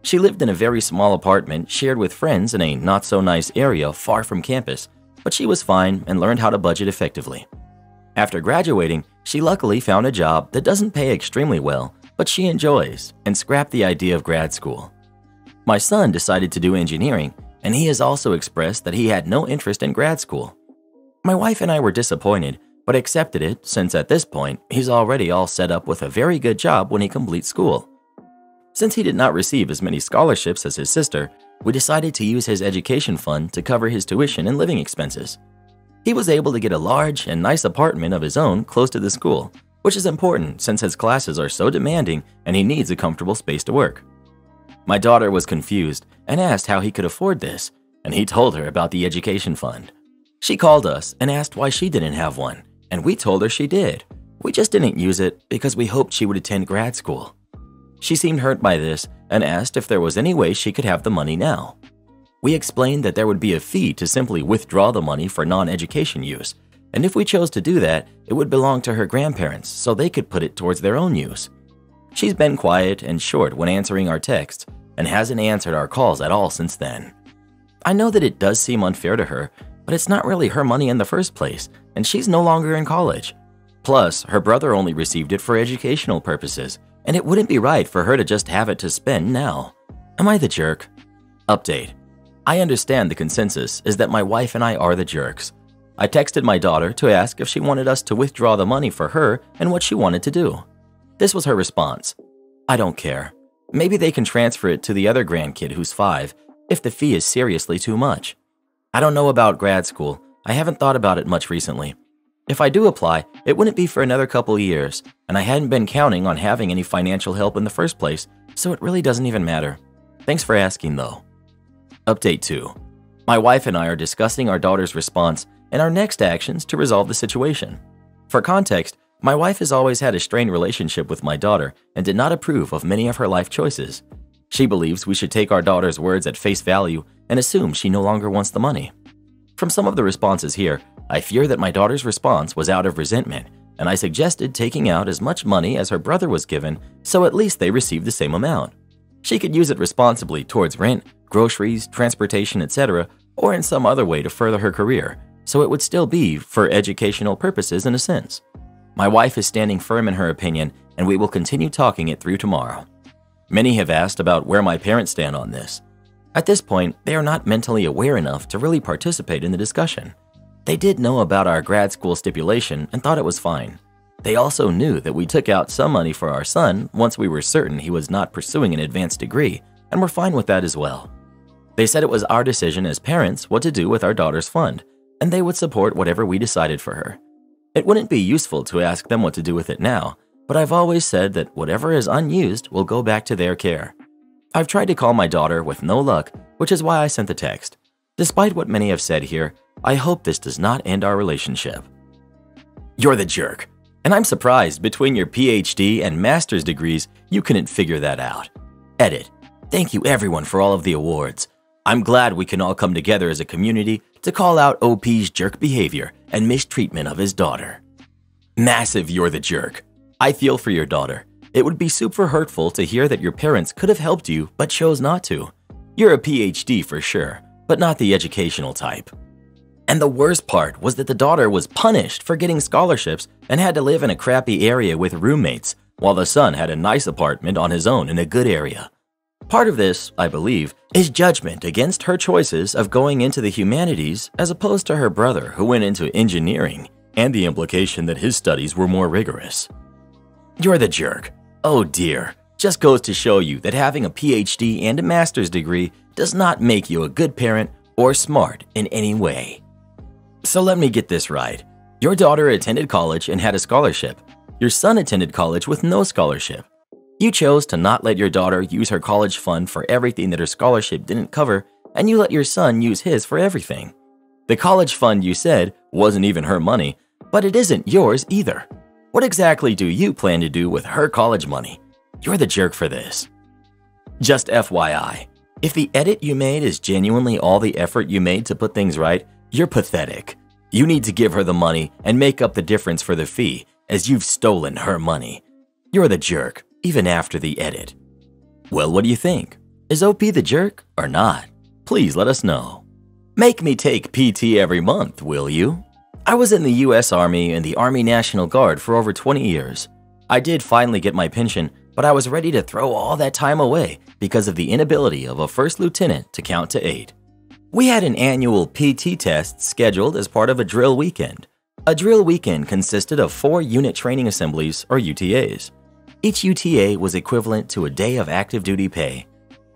Speaker 1: She lived in a very small apartment shared with friends in a not so nice area far from campus, but she was fine and learned how to budget effectively. After graduating, she luckily found a job that doesn't pay extremely well, but she enjoys and scrapped the idea of grad school. My son decided to do engineering, and he has also expressed that he had no interest in grad school. My wife and I were disappointed, but accepted it since at this point he's already all set up with a very good job when he completes school. Since he did not receive as many scholarships as his sister, we decided to use his education fund to cover his tuition and living expenses. He was able to get a large and nice apartment of his own close to the school, which is important since his classes are so demanding and he needs a comfortable space to work. My daughter was confused and asked how he could afford this, and he told her about the education fund. She called us and asked why she didn't have one, and we told her she did. We just didn't use it because we hoped she would attend grad school. She seemed hurt by this and asked if there was any way she could have the money now. We explained that there would be a fee to simply withdraw the money for non education use, and if we chose to do that, it would belong to her grandparents so they could put it towards their own use. She's been quiet and short when answering our texts and hasn't answered our calls at all since then. I know that it does seem unfair to her, but it's not really her money in the first place, and she's no longer in college. Plus, her brother only received it for educational purposes, and it wouldn't be right for her to just have it to spend now. Am I the jerk? Update I understand the consensus is that my wife and I are the jerks. I texted my daughter to ask if she wanted us to withdraw the money for her and what she wanted to do. This was her response I don't care. Maybe they can transfer it to the other grandkid who's five if the fee is seriously too much. I don't know about grad school. I haven't thought about it much recently. If I do apply, it wouldn't be for another couple years, and I hadn't been counting on having any financial help in the first place, so it really doesn't even matter. Thanks for asking, though. Update 2 My wife and I are discussing our daughter's response and our next actions to resolve the situation. For context, my wife has always had a strained relationship with my daughter and did not approve of many of her life choices. She believes we should take our daughter's words at face value and assume she no longer wants the money. From some of the responses here, I fear that my daughter's response was out of resentment, and I suggested taking out as much money as her brother was given so at least they received the same amount. She could use it responsibly towards rent, groceries, transportation, etc., or in some other way to further her career, so it would still be for educational purposes in a sense. My wife is standing firm in her opinion, and we will continue talking it through tomorrow. Many have asked about where my parents stand on this. At this point, they are not mentally aware enough to really participate in the discussion. They did know about our grad school stipulation and thought it was fine. They also knew that we took out some money for our son once we were certain he was not pursuing an advanced degree, and were fine with that as well. They said it was our decision as parents what to do with our daughter's fund, and they would support whatever we decided for her. It wouldn't be useful to ask them what to do with it now, but I've always said that whatever is unused will go back to their care. I've tried to call my daughter with no luck, which is why I sent the text. Despite what many have said here, I hope this does not end our relationship. You're the jerk, and I'm surprised between your PhD and master's degrees you couldn't figure that out. Edit. Thank you everyone for all of the awards. I'm glad we can all come together as a community to call out OP's jerk behavior and mistreatment of his daughter. Massive, you're the jerk. I feel for your daughter. It would be super hurtful to hear that your parents could have helped you but chose not to. You're a PhD for sure, but not the educational type. And the worst part was that the daughter was punished for getting scholarships and had to live in a crappy area with roommates, while the son had a nice apartment on his own in a good area. Part of this, I believe, is judgment against her choices of going into the humanities as opposed to her brother who went into engineering, and the implication that his studies were more rigorous. You're the jerk. Oh dear. Just goes to show you that having a PhD and a master's degree does not make you a good parent or smart in any way. So let me get this right. Your daughter attended college and had a scholarship. Your son attended college with no scholarship. You chose to not let your daughter use her college fund for everything that her scholarship didn't cover, and you let your son use his for everything. The college fund, you said, wasn't even her money, but it isn't yours either. What exactly do you plan to do with her college money? You're the jerk for this. Just FYI, if the edit you made is genuinely all the effort you made to put things right, you're pathetic. You need to give her the money and make up the difference for the fee, as you've stolen her money. You're the jerk even after the edit. Well, what do you think? Is OP the jerk or not? Please let us know. Make me take PT every month, will you? I was in the US Army and the Army National Guard for over 20 years. I did finally get my pension, but I was ready to throw all that time away because of the inability of a first lieutenant to count to eight. We had an annual PT test scheduled as part of a drill weekend. A drill weekend consisted of four unit training assemblies, or UTAs. Each UTA was equivalent to a day of active duty pay.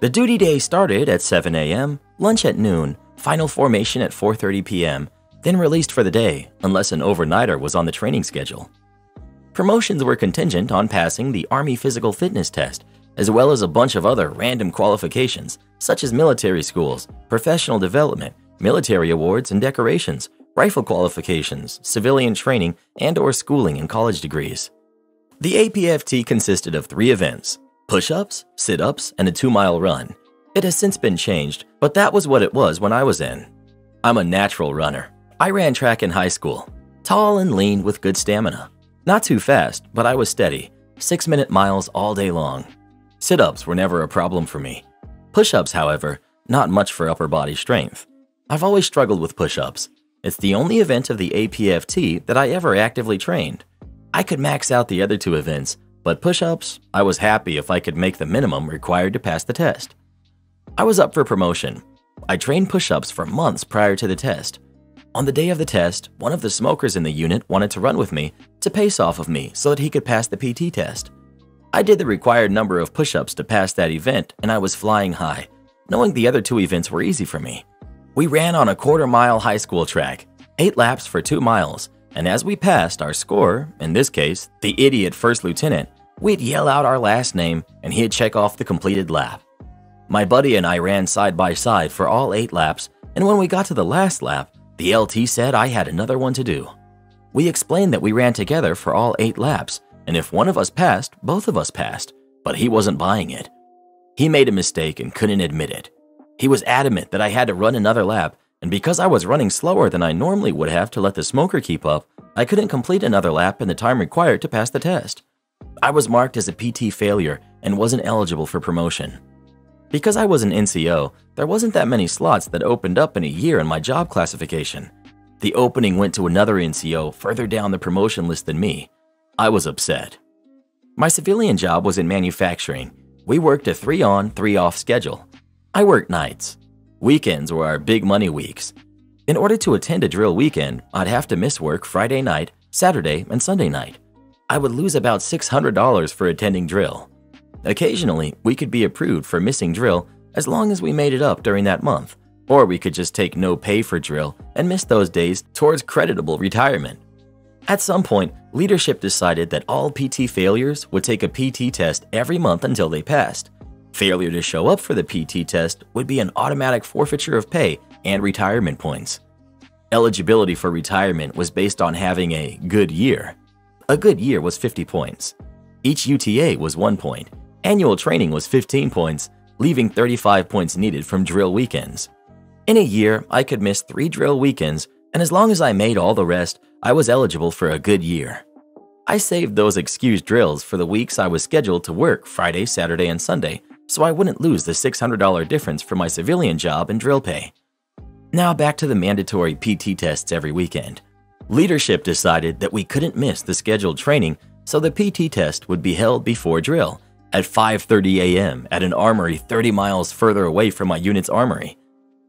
Speaker 1: The duty day started at 7 a.m., lunch at noon, final formation at 4:30 p.m., then released for the day unless an overnighter was on the training schedule. Promotions were contingent on passing the Army physical fitness test, as well as a bunch of other random qualifications such as military schools, professional development, military awards and decorations, rifle qualifications, civilian training, and or schooling and college degrees. The APFT consisted of three events push ups, sit ups, and a two mile run. It has since been changed, but that was what it was when I was in. I'm a natural runner. I ran track in high school, tall and lean with good stamina. Not too fast, but I was steady, six minute miles all day long. Sit ups were never a problem for me. Push ups, however, not much for upper body strength. I've always struggled with push ups. It's the only event of the APFT that I ever actively trained. I could max out the other two events, but push ups, I was happy if I could make the minimum required to pass the test. I was up for promotion. I trained push ups for months prior to the test. On the day of the test, one of the smokers in the unit wanted to run with me to pace off of me so that he could pass the PT test. I did the required number of push ups to pass that event, and I was flying high, knowing the other two events were easy for me. We ran on a quarter mile high school track, eight laps for two miles, and as we passed our scorer, in this case, the idiot first lieutenant, we'd yell out our last name and he'd check off the completed lap. My buddy and I ran side by side for all eight laps, and when we got to the last lap, the LT said I had another one to do. We explained that we ran together for all eight laps, and if one of us passed, both of us passed, but he wasn't buying it. He made a mistake and couldn't admit it. He was adamant that I had to run another lap, and because I was running slower than I normally would have to let the smoker keep up, I couldn't complete another lap in the time required to pass the test. I was marked as a PT failure and wasn't eligible for promotion. Because I was an NCO, there wasn't that many slots that opened up in a year in my job classification. The opening went to another NCO further down the promotion list than me. I was upset. My civilian job was in manufacturing. We worked a three on, three off schedule. I worked nights. Weekends were our big money weeks. In order to attend a drill weekend, I'd have to miss work Friday night, Saturday, and Sunday night. I would lose about $600 for attending drill. Occasionally, we could be approved for missing drill as long as we made it up during that month, or we could just take no pay for drill and miss those days towards creditable retirement. At some point, leadership decided that all PT failures would take a PT test every month until they passed. Failure to show up for the PT test would be an automatic forfeiture of pay and retirement points. Eligibility for retirement was based on having a good year. A good year was 50 points. Each UTA was 1 point. Annual training was 15 points, leaving 35 points needed from drill weekends. In a year, I could miss 3 drill weekends, and as long as I made all the rest, I was eligible for a good year. I saved those excused drills for the weeks I was scheduled to work Friday, Saturday, and Sunday so I wouldn't lose the $600 difference for my civilian job and drill pay. Now back to the mandatory PT tests every weekend. Leadership decided that we couldn't miss the scheduled training, so the PT test would be held before drill at 5:30 a.m. at an armory 30 miles further away from my unit's armory.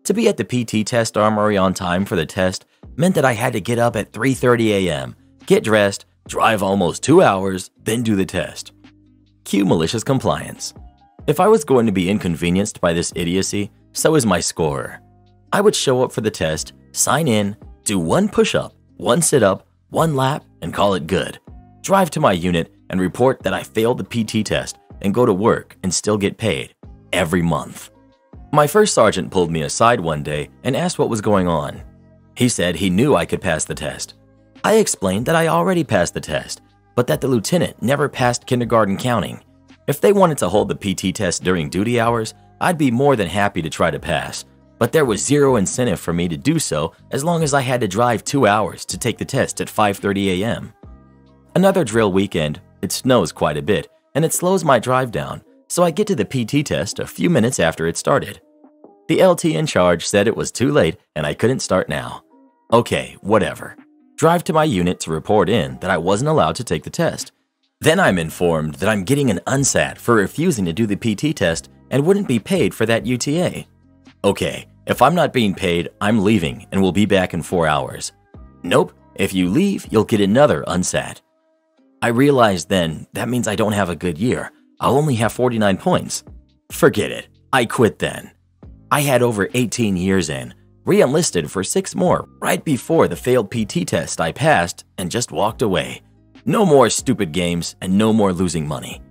Speaker 1: To be at the PT test armory on time for the test meant that I had to get up at 3:30 a.m., get dressed, drive almost 2 hours, then do the test. Cue malicious compliance. If I was going to be inconvenienced by this idiocy, so is my scorer. I would show up for the test, sign in, do one push up, one sit up, one lap, and call it good. Drive to my unit and report that I failed the PT test and go to work and still get paid every month. My first sergeant pulled me aside one day and asked what was going on. He said he knew I could pass the test. I explained that I already passed the test, but that the lieutenant never passed kindergarten counting if they wanted to hold the PT test during duty hours, I'd be more than happy to try to pass, but there was zero incentive for me to do so as long as I had to drive 2 hours to take the test at 5:30 a.m. Another drill weekend, it snows quite a bit, and it slows my drive down, so I get to the PT test a few minutes after it started. The LT in charge said it was too late and I couldn't start now. Okay, whatever. Drive to my unit to report in that I wasn't allowed to take the test. Then I'm informed that I'm getting an UNSAT for refusing to do the PT test and wouldn't be paid for that UTA. Okay, if I'm not being paid, I'm leaving and will be back in four hours. Nope, if you leave, you'll get another UNSAT. I realized then that means I don't have a good year. I'll only have 49 points. Forget it. I quit then. I had over 18 years in, re enlisted for six more right before the failed PT test I passed, and just walked away. No more stupid games and no more losing money.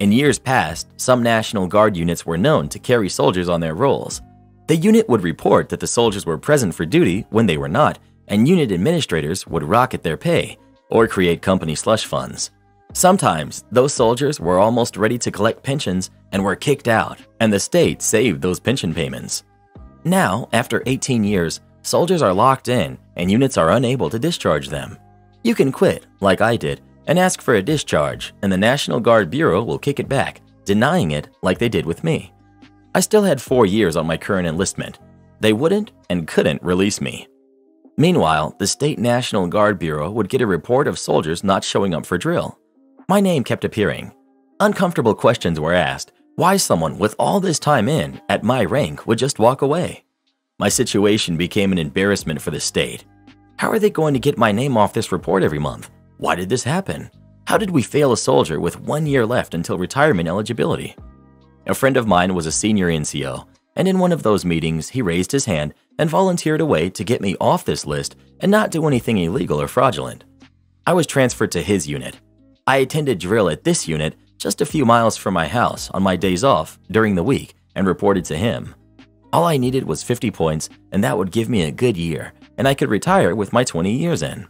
Speaker 1: In years past, some National Guard units were known to carry soldiers on their rolls. The unit would report that the soldiers were present for duty when they were not, and unit administrators would rocket their pay or create company slush funds. Sometimes those soldiers were almost ready to collect pensions and were kicked out, and the state saved those pension payments. Now, after 18 years, soldiers are locked in and units are unable to discharge them. You can quit, like I did, and ask for a discharge, and the National Guard Bureau will kick it back, denying it like they did with me. I still had four years on my current enlistment. They wouldn't and couldn't release me. Meanwhile, the State National Guard Bureau would get a report of soldiers not showing up for drill. My name kept appearing. Uncomfortable questions were asked why someone with all this time in, at my rank, would just walk away. My situation became an embarrassment for the state. How are they going to get my name off this report every month? Why did this happen? How did we fail a soldier with one year left until retirement eligibility? A friend of mine was a senior NCO, and in one of those meetings, he raised his hand and volunteered a way to get me off this list and not do anything illegal or fraudulent. I was transferred to his unit. I attended drill at this unit just a few miles from my house on my days off during the week and reported to him. All I needed was 50 points, and that would give me a good year, and I could retire with my 20 years in.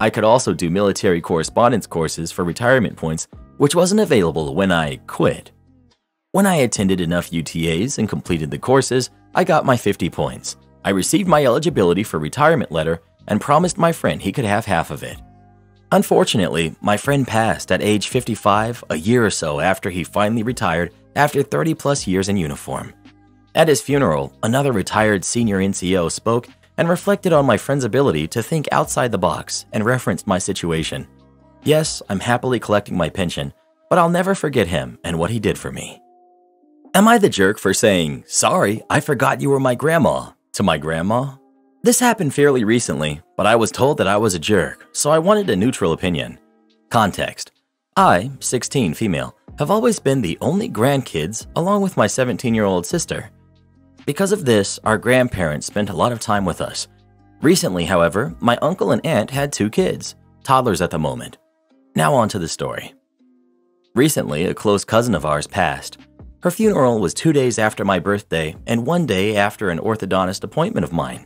Speaker 1: I could also do military correspondence courses for retirement points, which wasn't available when I quit. When I attended enough UTAs and completed the courses, I got my 50 points. I received my eligibility for retirement letter and promised my friend he could have half of it. Unfortunately, my friend passed at age 55 a year or so after he finally retired after 30 plus years in uniform. At his funeral, another retired senior NCO spoke and reflected on my friend's ability to think outside the box and referenced my situation. Yes, I'm happily collecting my pension, but I'll never forget him and what he did for me. Am I the jerk for saying, Sorry, I forgot you were my grandma, to my grandma? This happened fairly recently, but I was told that I was a jerk, so I wanted a neutral opinion. Context I, 16 female, have always been the only grandkids along with my 17 year old sister. Because of this, our grandparents spent a lot of time with us. Recently, however, my uncle and aunt had two kids, toddlers at the moment. Now, on to the story. Recently, a close cousin of ours passed. Her funeral was two days after my birthday and one day after an orthodontist appointment of mine.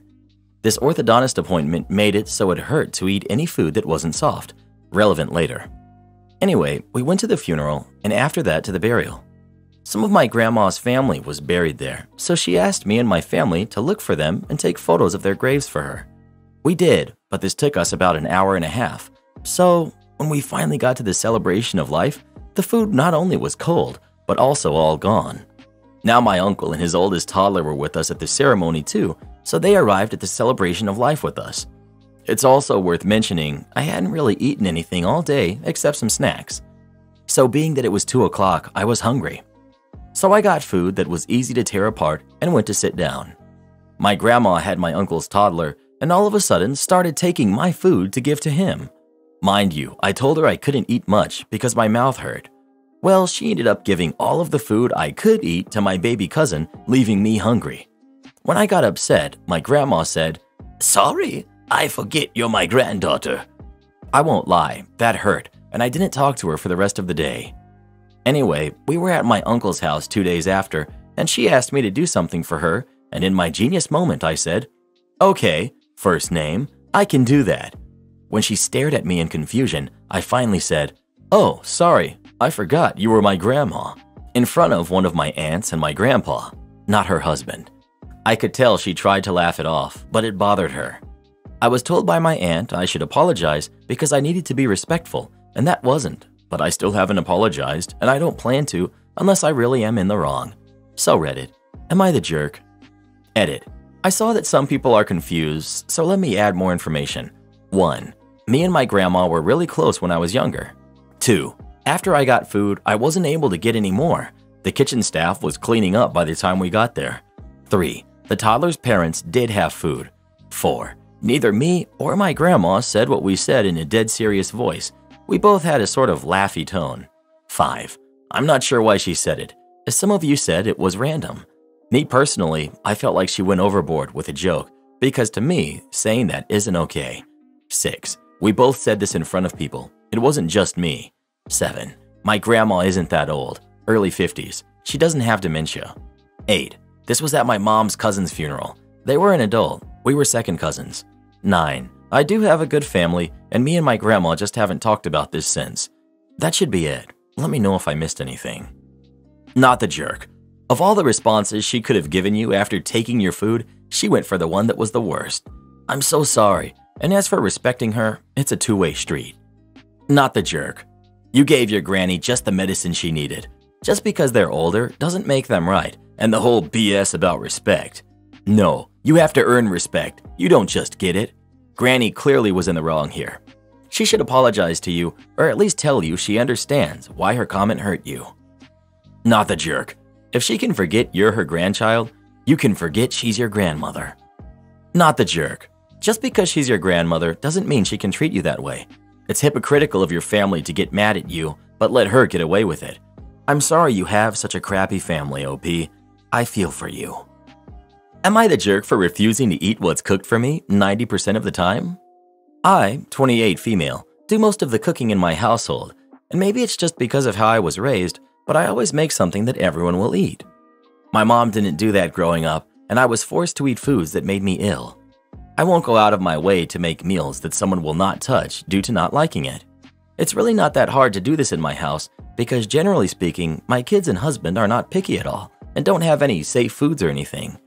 Speaker 1: This orthodontist appointment made it so it hurt to eat any food that wasn't soft, relevant later. Anyway, we went to the funeral and after that to the burial. Some of my grandma's family was buried there, so she asked me and my family to look for them and take photos of their graves for her. We did, but this took us about an hour and a half. So, when we finally got to the celebration of life, the food not only was cold, but also all gone. Now, my uncle and his oldest toddler were with us at the ceremony too, so they arrived at the celebration of life with us. It's also worth mentioning I hadn't really eaten anything all day except some snacks. So, being that it was 2 o'clock, I was hungry. So I got food that was easy to tear apart and went to sit down. My grandma had my uncle's toddler and all of a sudden started taking my food to give to him. Mind you, I told her I couldn't eat much because my mouth hurt. Well, she ended up giving all of the food I could eat to my baby cousin, leaving me hungry. When I got upset, my grandma said, Sorry, I forget you're my granddaughter. I won't lie, that hurt, and I didn't talk to her for the rest of the day. Anyway, we were at my uncle's house two days after, and she asked me to do something for her, and in my genius moment, I said, Okay, first name, I can do that. When she stared at me in confusion, I finally said, Oh, sorry, I forgot you were my grandma, in front of one of my aunts and my grandpa, not her husband. I could tell she tried to laugh it off, but it bothered her. I was told by my aunt I should apologize because I needed to be respectful, and that wasn't but I still haven't apologized, and I don't plan to unless I really am in the wrong. So, Reddit, am I the jerk? Edit. I saw that some people are confused, so let me add more information. 1. Me and my grandma were really close when I was younger. 2. After I got food, I wasn't able to get any more. The kitchen staff was cleaning up by the time we got there. 3. The toddler's parents did have food. 4. Neither me or my grandma said what we said in a dead serious voice, we both had a sort of laughy tone. 5. I'm not sure why she said it. As some of you said, it was random. Me personally, I felt like she went overboard with a joke, because to me, saying that isn't okay. 6. We both said this in front of people. It wasn't just me. 7. My grandma isn't that old, early 50s. She doesn't have dementia. 8. This was at my mom's cousin's funeral. They were an adult. We were second cousins. 9. I do have a good family, and me and my grandma just haven't talked about this since. That should be it. Let me know if I missed anything. Not the jerk. Of all the responses she could have given you after taking your food, she went for the one that was the worst. I'm so sorry. And as for respecting her, it's a two way street. Not the jerk. You gave your granny just the medicine she needed. Just because they're older doesn't make them right, and the whole BS about respect. No, you have to earn respect. You don't just get it. Granny clearly was in the wrong here. She should apologize to you, or at least tell you she understands why her comment hurt you. Not the jerk. If she can forget you're her grandchild, you can forget she's your grandmother. Not the jerk. Just because she's your grandmother doesn't mean she can treat you that way. It's hypocritical of your family to get mad at you, but let her get away with it. I'm sorry you have such a crappy family, OP. I feel for you. Am I the jerk for refusing to eat what's cooked for me 90% of the time? I, 28 female, do most of the cooking in my household, and maybe it's just because of how I was raised, but I always make something that everyone will eat. My mom didn't do that growing up, and I was forced to eat foods that made me ill. I won't go out of my way to make meals that someone will not touch due to not liking it. It's really not that hard to do this in my house because, generally speaking, my kids and husband are not picky at all and don't have any safe foods or anything.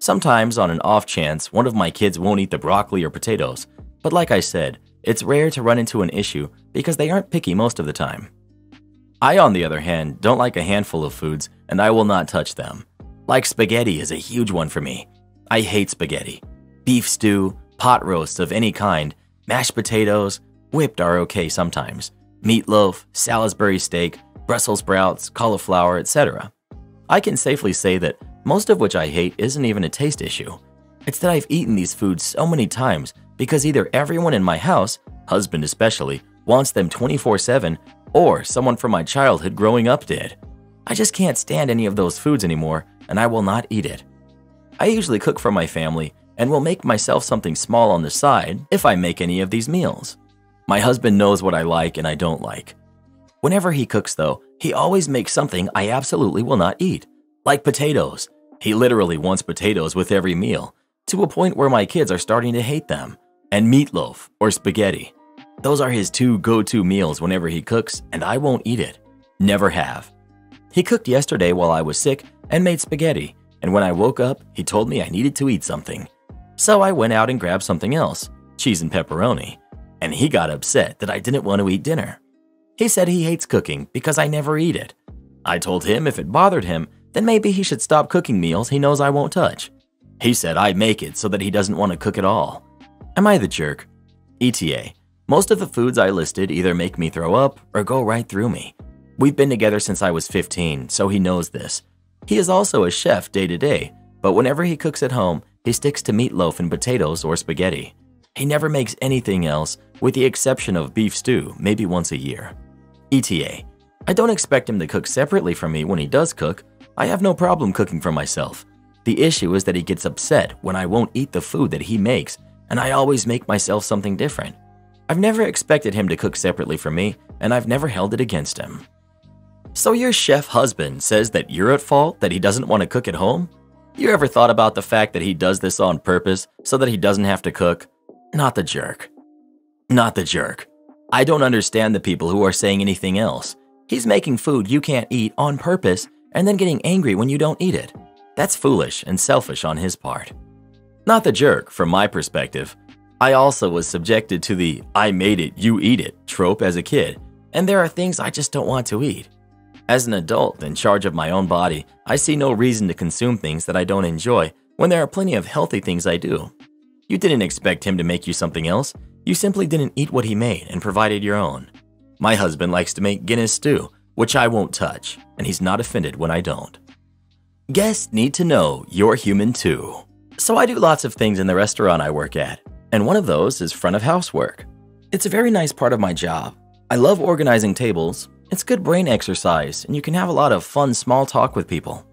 Speaker 1: Sometimes, on an off chance, one of my kids won't eat the broccoli or potatoes, but like I said, it's rare to run into an issue because they aren't picky most of the time. I, on the other hand, don't like a handful of foods and I will not touch them. Like spaghetti is a huge one for me. I hate spaghetti. Beef stew, pot roasts of any kind, mashed potatoes, whipped are okay sometimes, meatloaf, Salisbury steak, Brussels sprouts, cauliflower, etc. I can safely say that most of which I hate isn't even a taste issue. It's that I've eaten these foods so many times because either everyone in my house, husband especially, wants them 24 7, or someone from my childhood growing up did. I just can't stand any of those foods anymore, and I will not eat it. I usually cook for my family and will make myself something small on the side if I make any of these meals. My husband knows what I like and I don't like. Whenever he cooks, though, he always makes something I absolutely will not eat, like potatoes. He literally wants potatoes with every meal, to a point where my kids are starting to hate them, and meatloaf or spaghetti. Those are his two go to meals whenever he cooks, and I won't eat it. Never have. He cooked yesterday while I was sick and made spaghetti, and when I woke up, he told me I needed to eat something. So I went out and grabbed something else cheese and pepperoni, and he got upset that I didn't want to eat dinner. He said he hates cooking because I never eat it. I told him if it bothered him, then maybe he should stop cooking meals he knows I won't touch. He said I make it so that he doesn't want to cook at all. Am I the jerk? ETA. Most of the foods I listed either make me throw up or go right through me. We've been together since I was 15, so he knows this. He is also a chef day to day, but whenever he cooks at home, he sticks to meatloaf and potatoes or spaghetti. He never makes anything else, with the exception of beef stew, maybe once a year. ETA. I don't expect him to cook separately from me when he does cook, I have no problem cooking for myself. The issue is that he gets upset when I won't eat the food that he makes, and I always make myself something different. I've never expected him to cook separately for me, and I've never held it against him. So your chef husband says that you're at fault that he doesn't want to cook at home? You ever thought about the fact that he does this on purpose so that he doesn't have to cook? Not the jerk. Not the jerk. I don't understand the people who are saying anything else. He's making food you can't eat on purpose and then getting angry when you don't eat it. That's foolish and selfish on his part. Not the jerk, from my perspective. I also was subjected to the I made it, you eat it trope as a kid, and there are things I just don't want to eat. As an adult in charge of my own body, I see no reason to consume things that I don't enjoy when there are plenty of healthy things I do. You didn't expect him to make you something else, you simply didn't eat what he made and provided your own. My husband likes to make Guinness stew, which I won't touch, and he's not offended when I don't. Guests need to know you're human too. So I do lots of things in the restaurant I work at, and one of those is front of house work. It's a very nice part of my job. I love organizing tables. It's good brain exercise, and you can have a lot of fun small talk with people.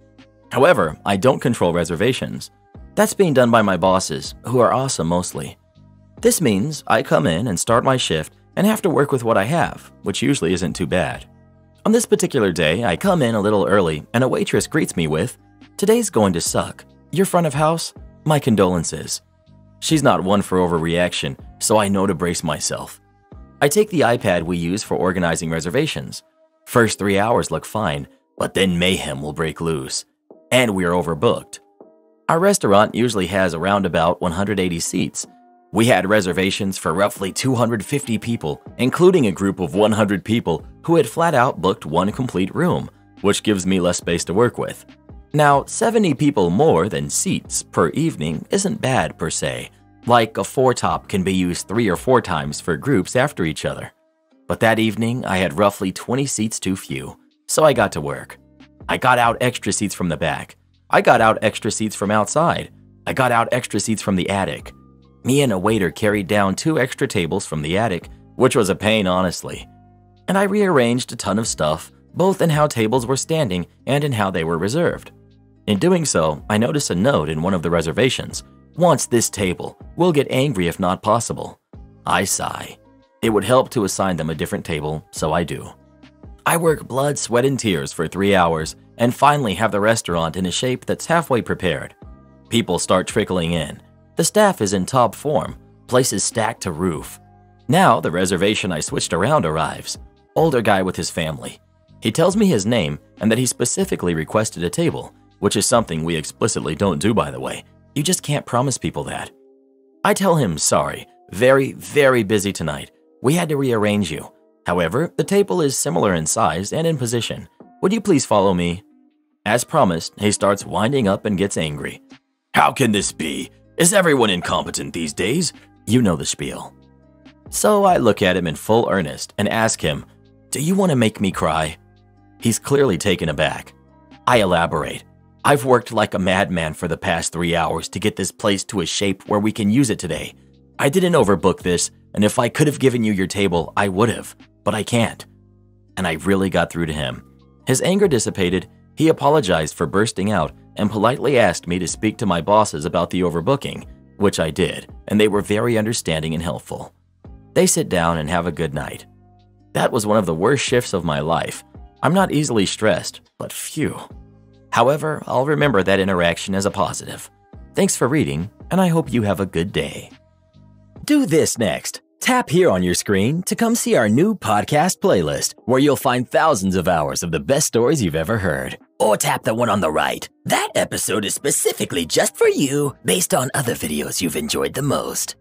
Speaker 1: However, I don't control reservations. That's being done by my bosses, who are awesome mostly. This means I come in and start my shift and have to work with what I have, which usually isn't too bad. On this particular day, I come in a little early and a waitress greets me with, Today's going to suck. Your front of house? My condolences. She's not one for overreaction, so I know to brace myself. I take the iPad we use for organizing reservations. First three hours look fine, but then mayhem will break loose. And we are overbooked. Our restaurant usually has around about 180 seats. We had reservations for roughly 250 people, including a group of 100 people who had flat out booked one complete room, which gives me less space to work with. Now, 70 people more than seats per evening isn't bad per se, like a four top can be used three or four times for groups after each other. But that evening, I had roughly 20 seats too few, so I got to work. I got out extra seats from the back. I got out extra seats from outside. I got out extra seats from the attic. Me and a waiter carried down two extra tables from the attic, which was a pain, honestly. And I rearranged a ton of stuff, both in how tables were standing and in how they were reserved. In doing so, I noticed a note in one of the reservations Wants this table, will get angry if not possible. I sigh. It would help to assign them a different table, so I do. I work blood, sweat, and tears for three hours and finally have the restaurant in a shape that's halfway prepared. People start trickling in. The staff is in top form, places stacked to roof. Now, the reservation I switched around arrives. Older guy with his family. He tells me his name and that he specifically requested a table, which is something we explicitly don't do, by the way. You just can't promise people that. I tell him, sorry, very, very busy tonight. We had to rearrange you. However, the table is similar in size and in position. Would you please follow me? As promised, he starts winding up and gets angry. How can this be? Is everyone incompetent these days? You know the spiel. So I look at him in full earnest and ask him, Do you want to make me cry? He's clearly taken aback. I elaborate. I've worked like a madman for the past three hours to get this place to a shape where we can use it today. I didn't overbook this, and if I could have given you your table, I would have, but I can't. And I really got through to him. His anger dissipated, he apologized for bursting out, and politely asked me to speak to my bosses about the overbooking, which I did, and they were very understanding and helpful. They sit down and have a good night. That was one of the worst shifts of my life. I'm not easily stressed, but phew. However, I'll remember that interaction as a positive. Thanks for reading, and I hope you have a good day. Do this next. Tap here on your screen to come see our new podcast playlist, where you'll find thousands of hours of the best stories you've ever heard. Or tap the one on the right. That episode is specifically just for you, based on other videos you've enjoyed the most.